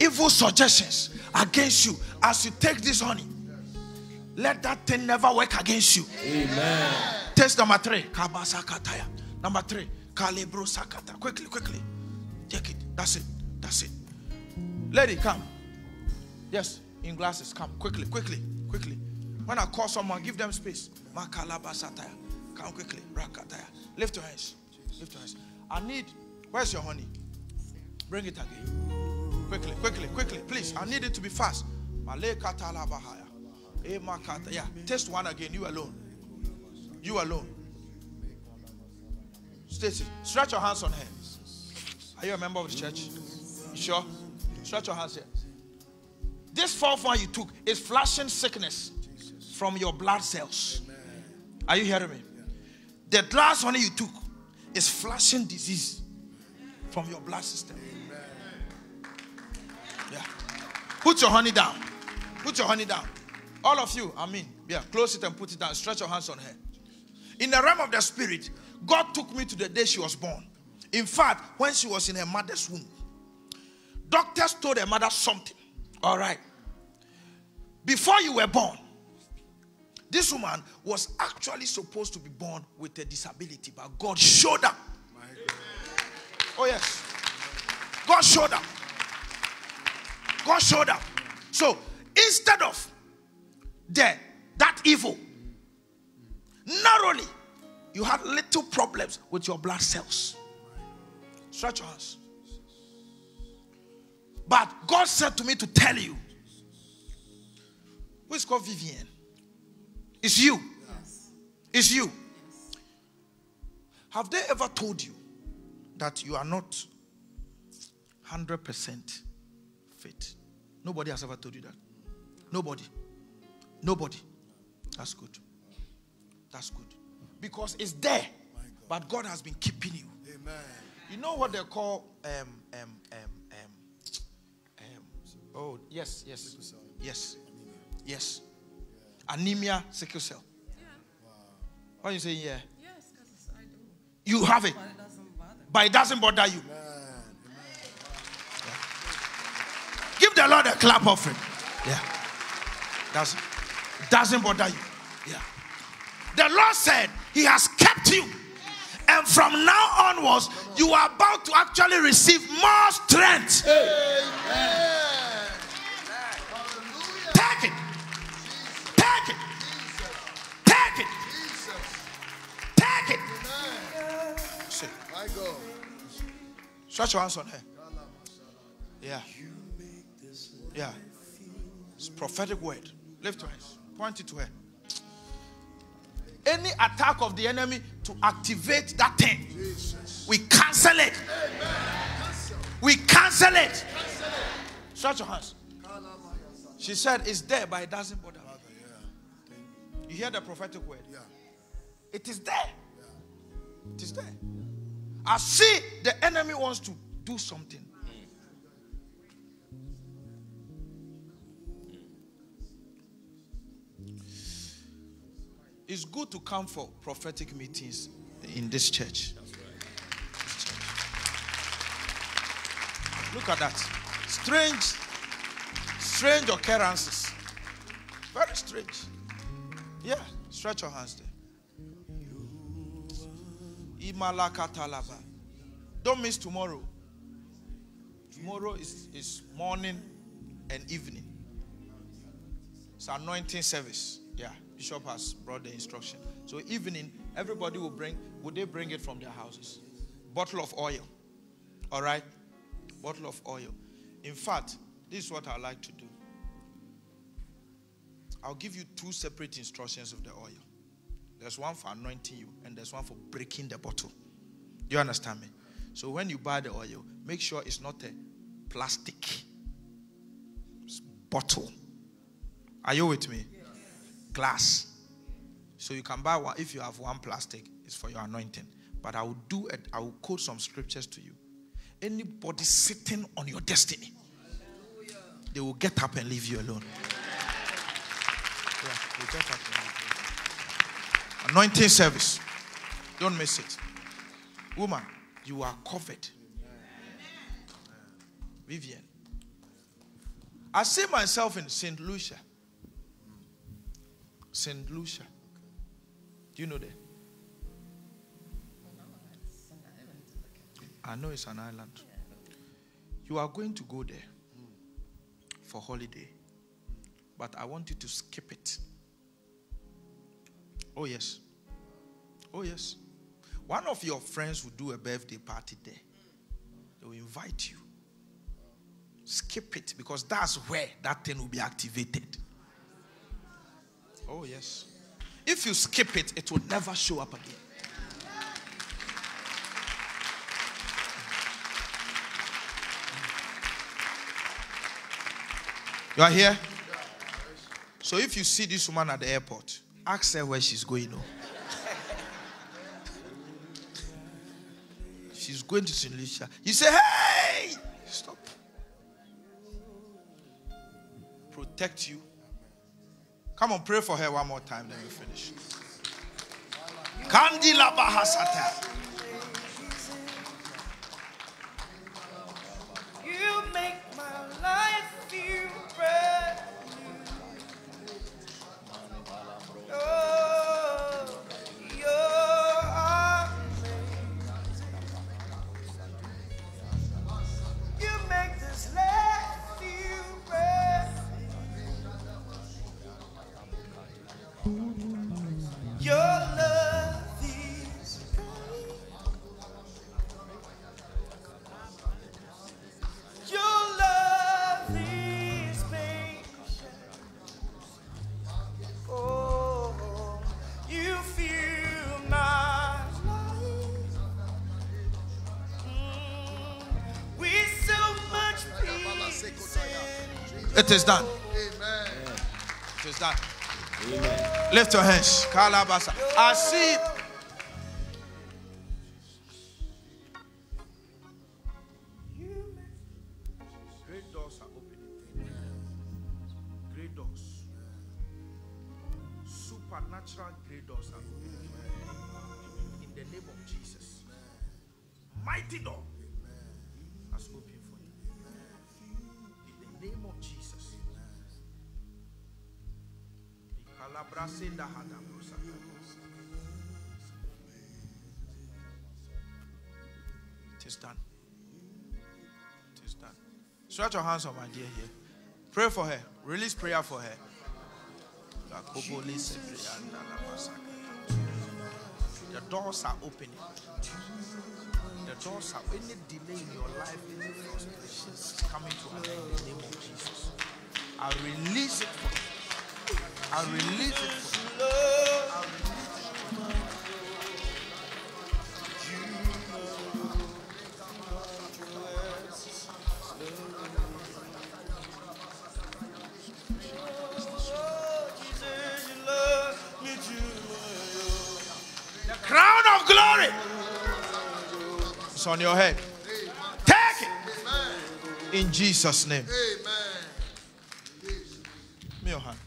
evil suggestions against you as you take this honey, let that thing never work against you. Amen. Test number three. Number three. Kalibro sakata. Quickly, quickly. Take it. That's it. That's it. Lady, come. Yes, in glasses. Come. Quickly, quickly, quickly. When I call someone, give them space. Makalabasataya. Come quickly. Rakataya. Lift your hands. Lift your hands. I need. Where's your honey? Bring it again. Quickly, quickly, quickly. Please. I need it to be fast. Malekatalabahaya. Yeah. Test one again. You alone. You alone. Stacy, stretch your hands on her. Are you a member of the church? You sure? Stretch your hands here. This fourth one you took is flashing sickness from your blood cells. Are you hearing me? The last one you took is flashing disease from your blood system. Yeah. Put your honey down. Put your honey down. All of you, I mean, yeah, close it and put it down. Stretch your hands on her. In the realm of the spirit, God took me to the day she was born. In fact, when she was in her mother's womb, doctors told her mother something. All right. Before you were born, this woman was actually supposed to be born with a disability, but God showed up. Oh, yes. God showed up. God showed up. So instead of the, that evil, not only you had little problems with your blood cells. Stretch your hands. But God said to me to tell you, who is called Vivian? It's you. Yes. It's you. Have they ever told you that you are not 100% fit? Nobody has ever told you that. Nobody. Nobody. That's good. That's good. Because it's there. But God has been keeping you. Amen. You know what they call um um um um um oh yes, yes. Yes. Yes. Anemia sickle cell. What are you saying yeah? Yes, because I do. You have it. But it doesn't bother. But it doesn't bother you. Give the Lord a clap offering. Yeah. Does it doesn't bother you. Yeah. The Lord said he has kept you. And from now onwards, you are about to actually receive more strength. Amen. Take it. Take it. Take it. Take it. See. I. Stretch your hands on her. Yeah. Yeah. It's prophetic word. Lift your hands. Point it to her. Any attack of the enemy to activate that thing, we cancel it. We cancel it. Stretch your hands. She said it's there, but it doesn't bother. You hear the prophetic word? Yeah. It is there. It is there. I see the enemy wants to do something. It's good to come for prophetic meetings in this church. Look at that. Strange, strange occurrences. Very strange. Yeah, stretch your hands there. Don't miss tomorrow. Tomorrow is, is morning and evening. It's anointing service. Bishop has brought the instruction. So evening, everybody will bring, would they bring it from their houses? Bottle of oil. All right? Bottle of oil. In fact, this is what I like to do. I'll give you two separate instructions of the oil. There's one for anointing you, and there's one for breaking the bottle. Do You understand me? So when you buy the oil, make sure it's not a plastic bottle. Are you with me? Glass. So you can buy one. If you have one plastic, it's for your anointing. But I will do it. I will quote some scriptures to you. Anybody sitting on your destiny, they will get up and leave you alone. Yeah. Anointing service. Don't miss it. Woman, you are covered. Vivian. I see myself in St. Lucia. St. Lucia. Do you know that? I know it's an island. You are going to go there for holiday, but I want you to skip it. Oh, yes. Oh, yes. One of your friends will do a birthday party there. They will invite you. Skip it because that's where that thing will be activated. Oh, yes. If you skip it, it will never show up again. You are here? So if you see this woman at the airport, ask her where she's going. Oh. she's going to St. Lucia. You say, hey, stop. Protect you. Come on, pray for her one more time, then we finish. Kandila Bahasata. It is done. Amen. It is done. Lift your hands. Kalabasa. I see. Stretch your hands on my dear here. Pray for her. Release prayer for her. The doors are opening. The doors are any delay in your life, any frustrations coming to an end in the name of Jesus. I release it for you. I release it for you. On your head. Take it in Jesus' name. Amen. Give me your hand.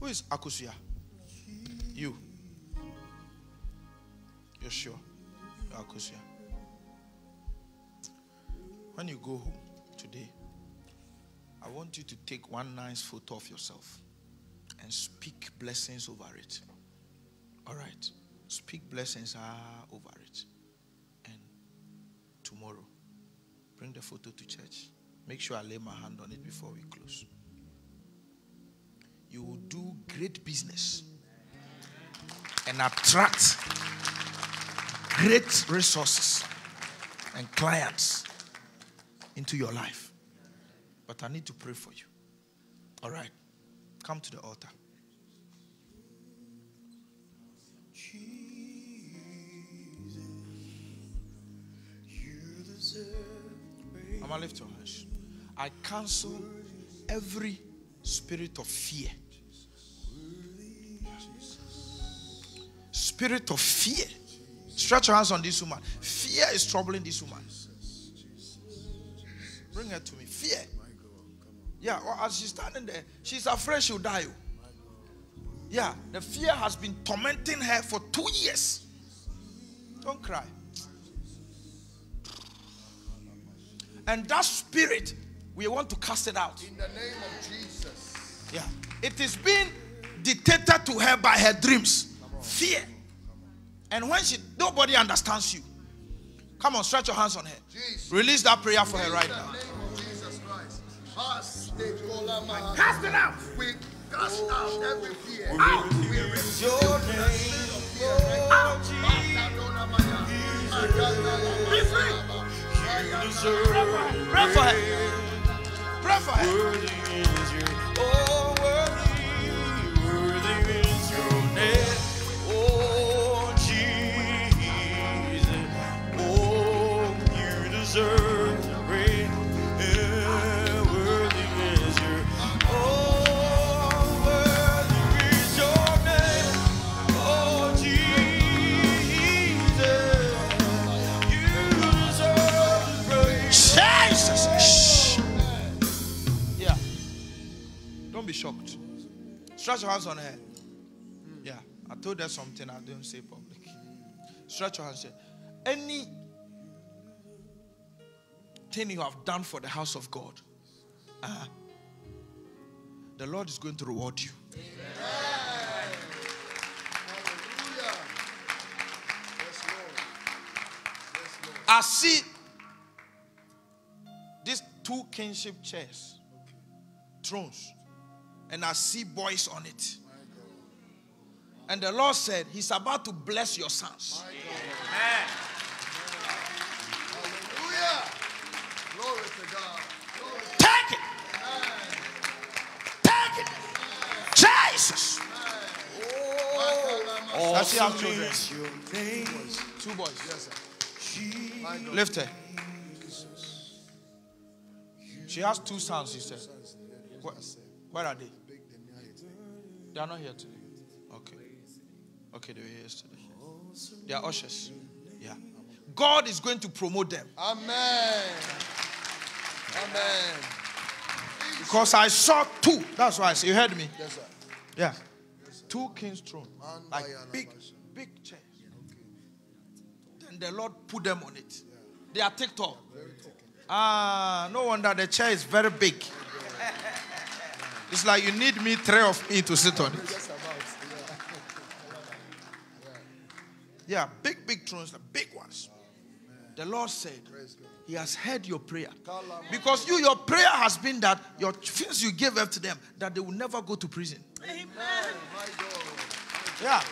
Who is Akusia? You. You're sure? You're Akusia. When you go home today, I want you to take one nice photo of yourself and speak blessings over it. Blessings are over it. And tomorrow, bring the photo to church. Make sure I lay my hand on it before we close. You will do great business and attract great resources and clients into your life. But I need to pray for you. All right. Come to the altar. Mama, lift your hands. I cancel every spirit of fear. Spirit of fear. Stretch your hands on this woman. Fear is troubling this woman. Bring her to me. Fear. Yeah, well, as she's standing there, she's afraid she'll die. oh. Yeah, the fear has been tormenting her for two years. Don't cry. And that spirit, we want to cast it out. In the name of Jesus. Yeah. It is being dictated to her by her dreams. Fear. And when she nobody understands you. Come on, stretch your hands on her. Jesus. Release that prayer for her In right the now. of Jesus Christ. Us, they call them, Cast it out. We cast out every fear. Out. We refuse your name. Be oh, free. Pray for her. Pray for her. Stretch your hands on her. Yeah. I told her something I didn't say public. Stretch your hands. Any thing you have done for the house of God, uh, the Lord is going to reward you. Hallelujah. Yes, Lord. Yes, Lord. I see these two kingship chairs, thrones, and I see boys on it. And the Lord said, He's about to bless your sons. Hallelujah. Glory to God. Glory to Take it. Take it. Jesus. God. Does she have children? Two boys. Yes, sir. Lift her. She has two sons, he said. Where, where are they? They are not here today. Okay. Okay, they were here yesterday. They are ushers. Yeah. God is going to promote them. Amen. Amen. Because I saw two. That's why I said, you heard me? Yes, sir. Yeah. Two king's throne. Man, Like big, big chairs. Then the Lord put them on it. They are ticked off. Ah, no wonder the chair is very big. It's like you need me three of me to sit on it. Yeah, big, big thrones, the big ones. The Lord said, He has heard your prayer. Because you, your prayer has been that your things you gave up to them, that they will never go to prison. Amen. Yeah.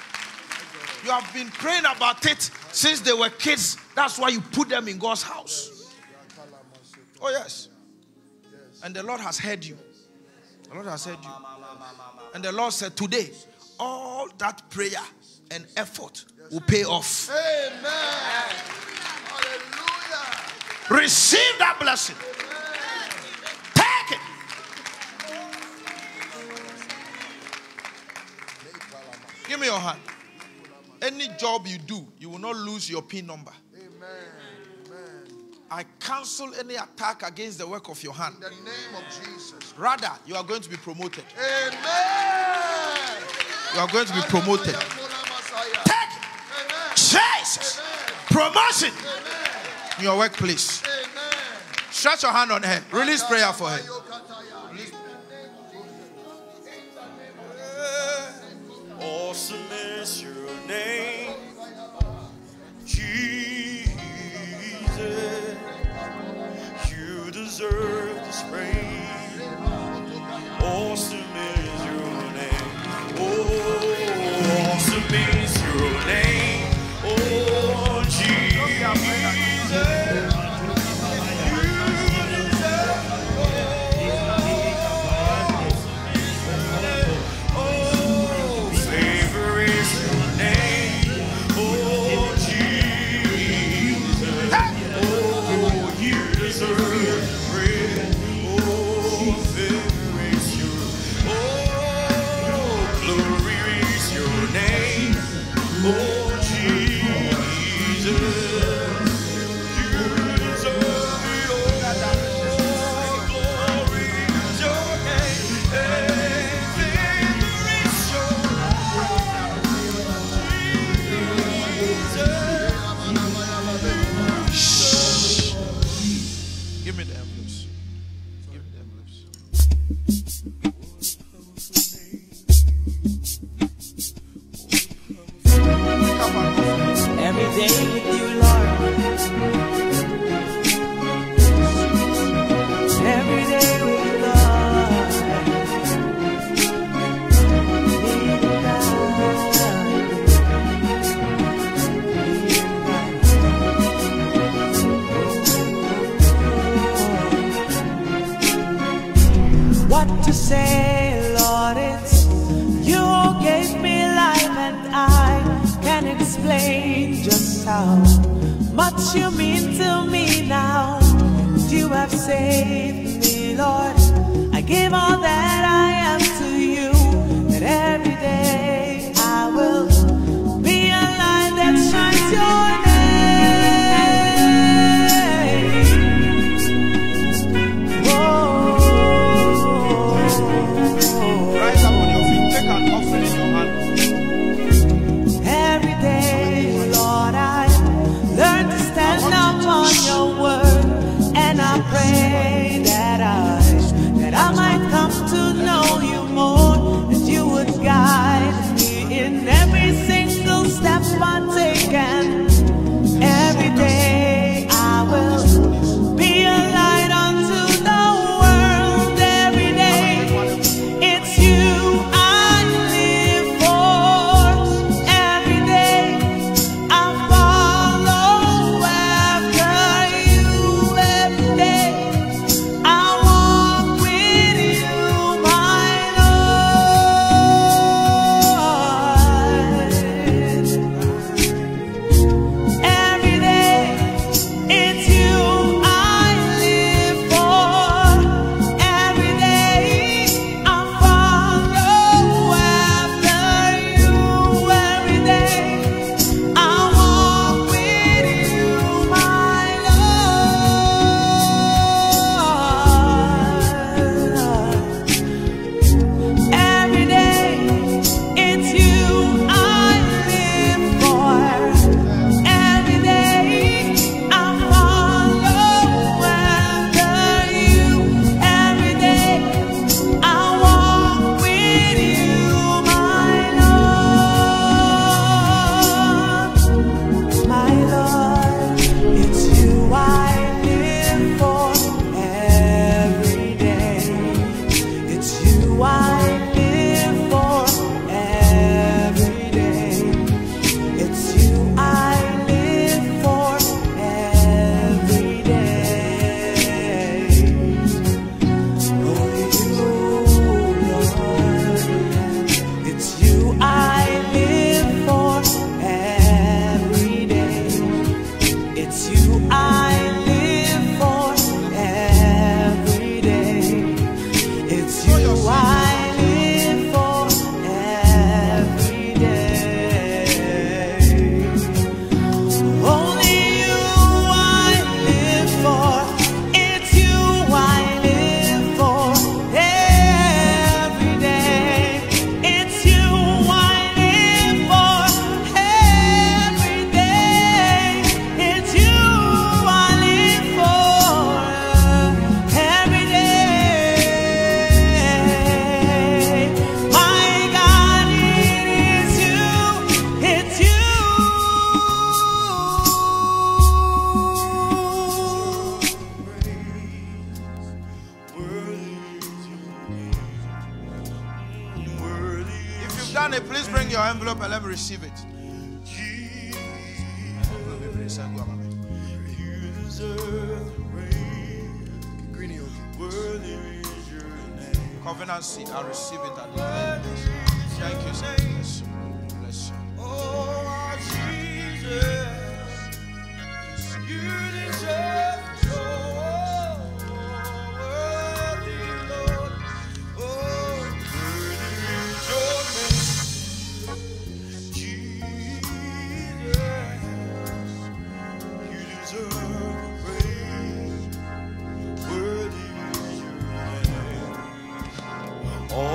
You have been praying about it since they were kids. That's why you put them in God's house. Oh, yes. And the Lord has heard you. The Lord has heard you. And the Lord said, Today, all that prayer and effort will pay off. Amen. Hallelujah. Receive that blessing. Take it. Give me your hand. Any job you do, you will not lose your PIN number. Amen. Amen. I cancel any attack against the work of your hand. In the name of Jesus. Rather, you are going to be promoted. Amen. You are going to be promoted. Take it. Jesus. Promotion in your workplace. Amen. Stretch your hand on her. Release prayer for her. Awesome is your name, deserve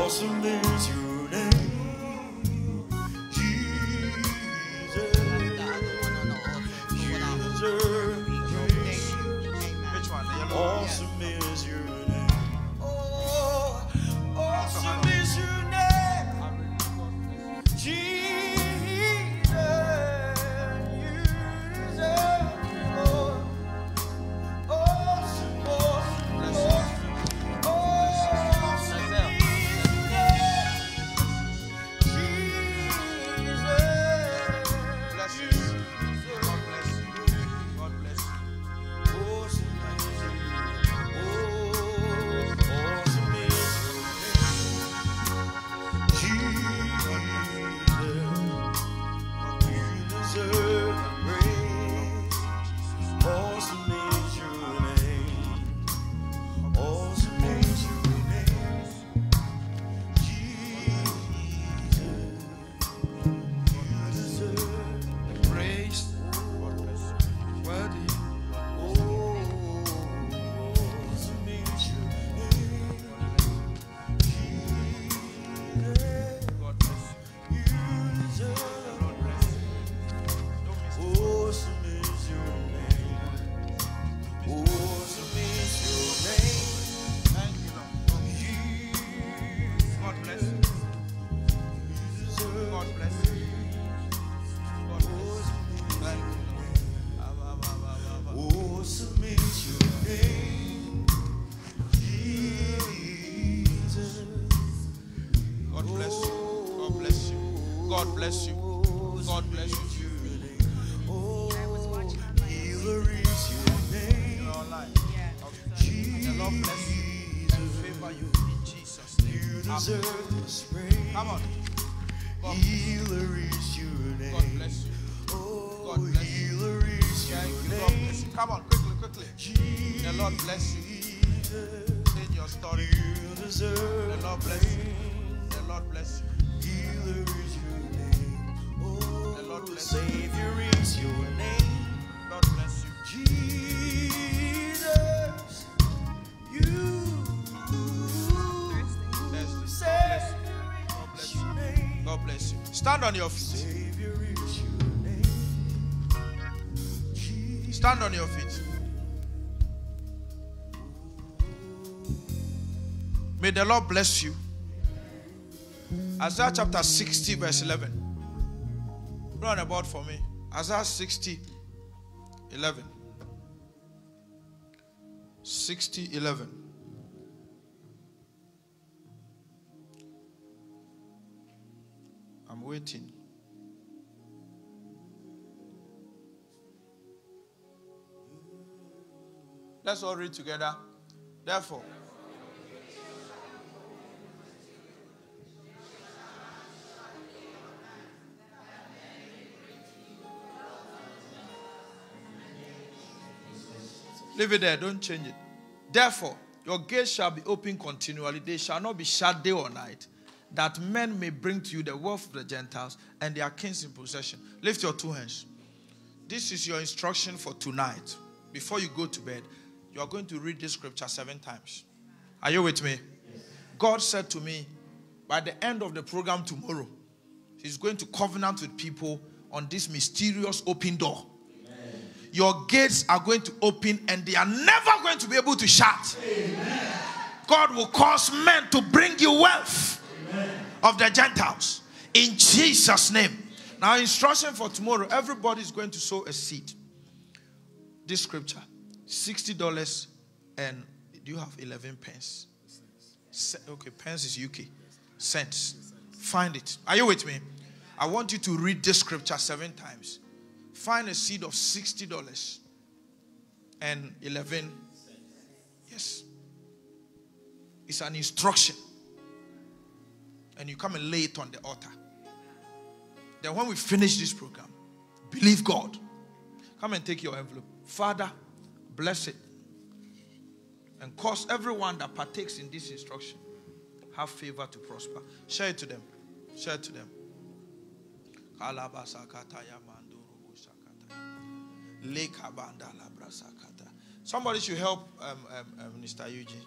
Awesome is the Lord bless you. Isaiah chapter 60, verse 11. Run about for me. Isaiah 60, 11. 60, 11. I'm waiting. Let's all read together. Therefore, leave it there, don't change it. Therefore, your gates shall be open continually, they shall not be shut day or night, that men may bring to you the wealth of the Gentiles and their kings in possession. Lift your two hands. This is your instruction for tonight. Before you go to bed, you are going to read this scripture seven times. Are you with me? God said to me, by the end of the program tomorrow, He's going to covenant with people on this mysterious open door. Your gates are going to open and they are never going to be able to shut. God will cause men to bring you wealth of the Gentiles in Jesus' name. Now, instruction for tomorrow everybody is going to sow a seed. This scripture $60 and do you have 11 pence? Ce- Okay, pence is UK. Cents. Find it. Are you with me? I want you to read this scripture seven times. Find a seed of $60 and 11. Yes. It's an instruction. And you come and lay it on the altar. Then, when we finish this program, believe God. Come and take your envelope. Father, bless it. And cause everyone that partakes in this instruction have favor to prosper. Share it to them. Share it to them. Somebody should help um, um, um, Mr. Eugene.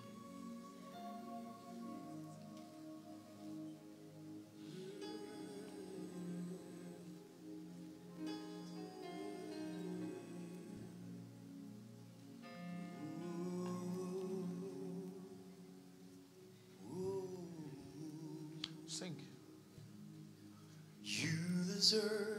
Sing. You deserve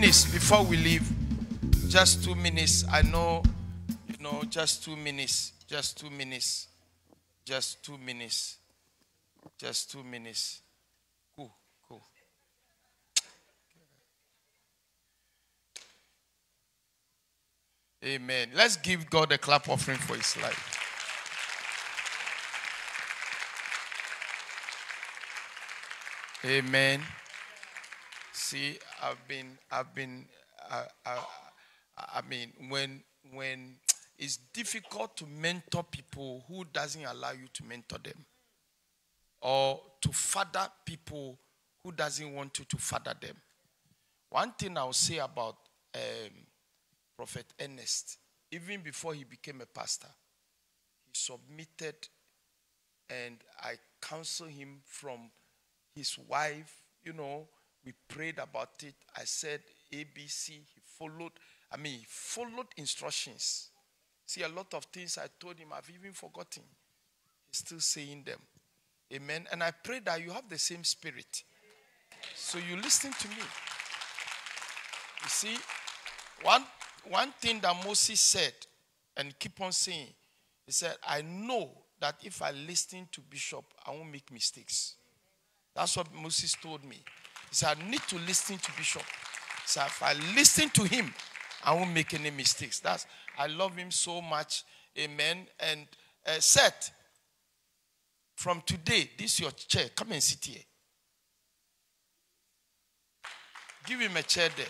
minutes before we leave. Just two minutes. I know, you know, just two minutes. Just two minutes. Just two minutes. Just two minutes. Amen. Let's give God a clap offering for his life. Amen. See, I've been, I've been, uh, uh, I mean, when, when it's difficult to mentor people who doesn't allow you to mentor them, or to father people who doesn't want you to father them. One thing I'll say about um, Prophet Ernest, even before he became a pastor, he submitted, and I counsel him from his wife. You know, we prayed about it. I said ABC. He followed. I mean, he followed instructions. See, a lot of things I told him, I've even forgotten. He's still saying them. Amen. And I pray that you have the same spirit. So you listen to me. You see, one, one thing that Moses said and keep on saying, he said, I know that if I listen to Bishop, I won't make mistakes. That's what Moses told me. He said, I need to listen to Bishop. So if I listen to him, I won't make any mistakes. That's I love him so much. Amen. And uh, Seth, from today, this is your chair. Come and sit here. Give him a chair there.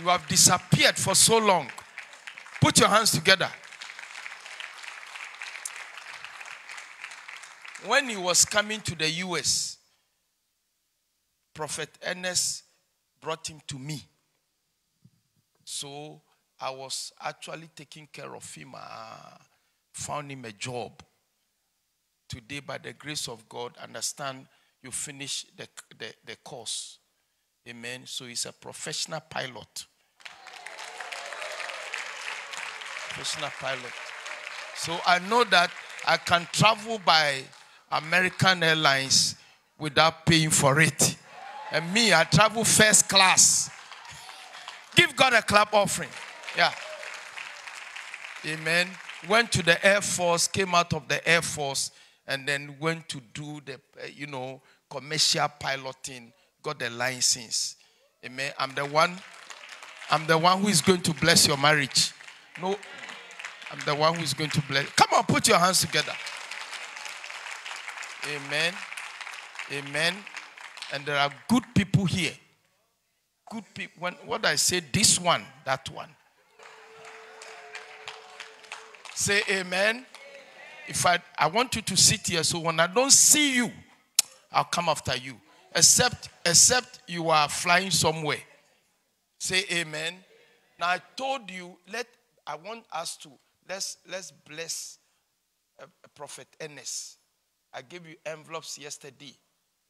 You have disappeared for so long. Put your hands together. When he was coming to the US, Prophet Ernest brought him to me. So I was actually taking care of him. I found him a job. Today, by the grace of God, understand you finish the, the, the course. Amen. So he's a professional pilot. Professional pilot. So I know that I can travel by American Airlines without paying for it. And me, I travel first class. Give God a clap offering. Yeah. Amen. Went to the Air Force, came out of the Air Force, and then went to do the, uh, you know, commercial piloting, got the license. Amen. I'm the one, I'm the one who is going to bless your marriage. No, I'm the one who is going to bless. Come on, put your hands together. Amen. Amen. And there are good people here. Good people. When what I say, this one, that one. Say amen. If I I want you to sit here, so when I don't see you, I'll come after you. Except except you are flying somewhere. Say amen. Now I told you, let I want us to let's let's bless a, a prophet Ernest. I gave you envelopes yesterday.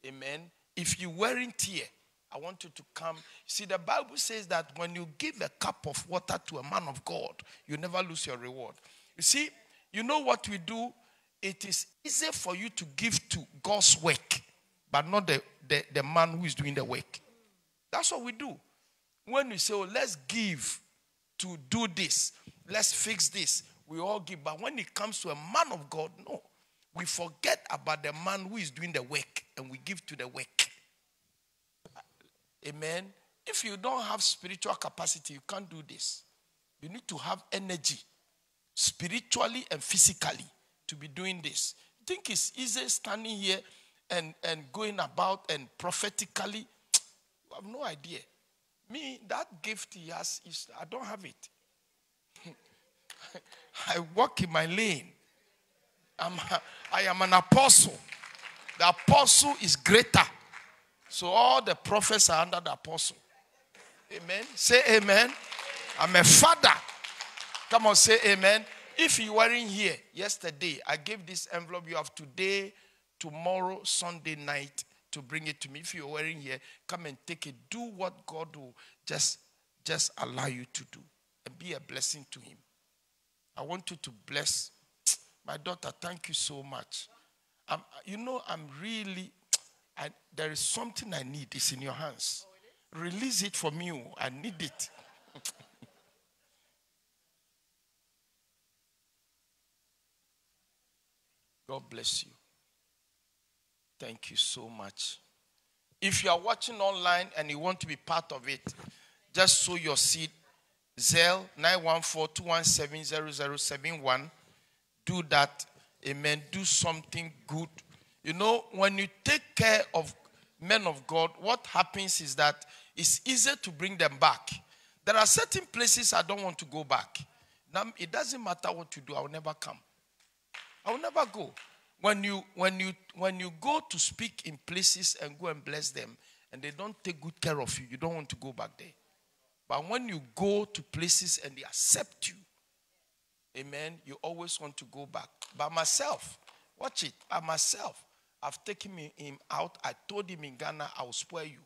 Amen. If you weren't here, I want you to come. See, the Bible says that when you give a cup of water to a man of God, you never lose your reward. You see, you know what we do? It is easy for you to give to God's work, but not the, the, the man who is doing the work. That's what we do. When we say, oh, let's give to do this, let's fix this, we all give. But when it comes to a man of God, no. We forget about the man who is doing the work and we give to the work. Amen. If you don't have spiritual capacity, you can't do this. You need to have energy, spiritually and physically, to be doing this. Think it's easy standing here and, and going about and prophetically? You have no idea. Me, that gift he has, is, I don't have it. I walk in my lane. I'm, I am an apostle. The apostle is greater. So all the prophets are under the apostle. Amen. Say amen. I'm a father. Come on, say amen. If you weren't here yesterday, I gave this envelope. You have today, tomorrow, Sunday night to bring it to me. If you weren't here, come and take it. Do what God will just, just allow you to do and be a blessing to Him. I want you to bless my daughter, thank you so much. Um, you know, I'm really, I, there is something I need. It's in your hands. Oh, Release it for me. I need it. God bless you. Thank you so much. If you are watching online and you want to be part of it, just sow your seed. Zelle 914 do that. Amen. Do something good. You know, when you take care of men of God, what happens is that it's easier to bring them back. There are certain places I don't want to go back. Now, it doesn't matter what you do, I will never come. I will never go. When you when you when you go to speak in places and go and bless them and they don't take good care of you, you don't want to go back there. But when you go to places and they accept you, Amen. You always want to go back. By myself, watch it. By myself, I've taken him out. I told him in Ghana, I will spoil you.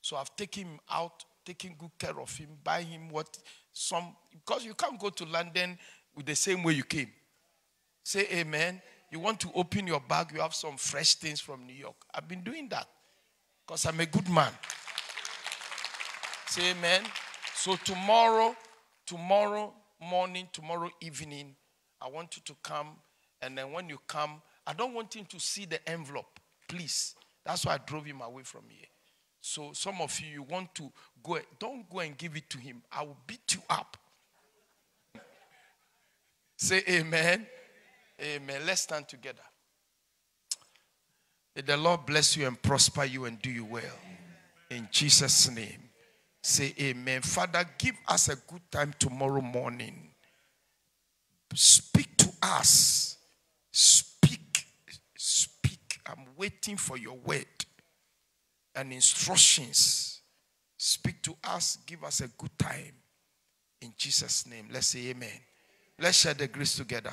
So I've taken him out, taking good care of him, buy him what some because you can't go to London with the same way you came. Say amen. You want to open your bag, you have some fresh things from New York. I've been doing that because I'm a good man. Say amen. So tomorrow, tomorrow, morning, tomorrow evening, I want you to come. And then when you come, I don't want him to see the envelope. Please. That's why I drove him away from here. So some of you, you want to go, don't go and give it to him. I will beat you up. Say amen. Amen. Let's stand together. May the Lord bless you and prosper you and do you well. In Jesus' name. Say amen. Father, give us a good time tomorrow morning. Speak to us. Speak. Waiting for your word and instructions. Speak to us. Give us a good time. In Jesus' name. Let's say amen. Let's share the grace together.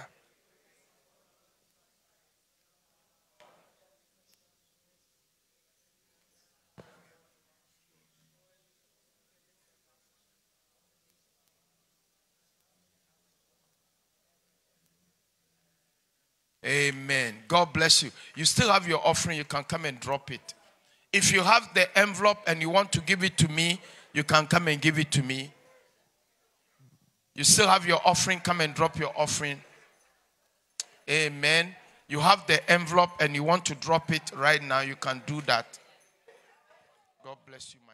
Amen. God bless you. You still have your offering, you can come and drop it. If you have the envelope and you want to give it to me, you can come and give it to me. You still have your offering, come and drop your offering. Amen. You have the envelope and you want to drop it right now, you can do that. God bless you.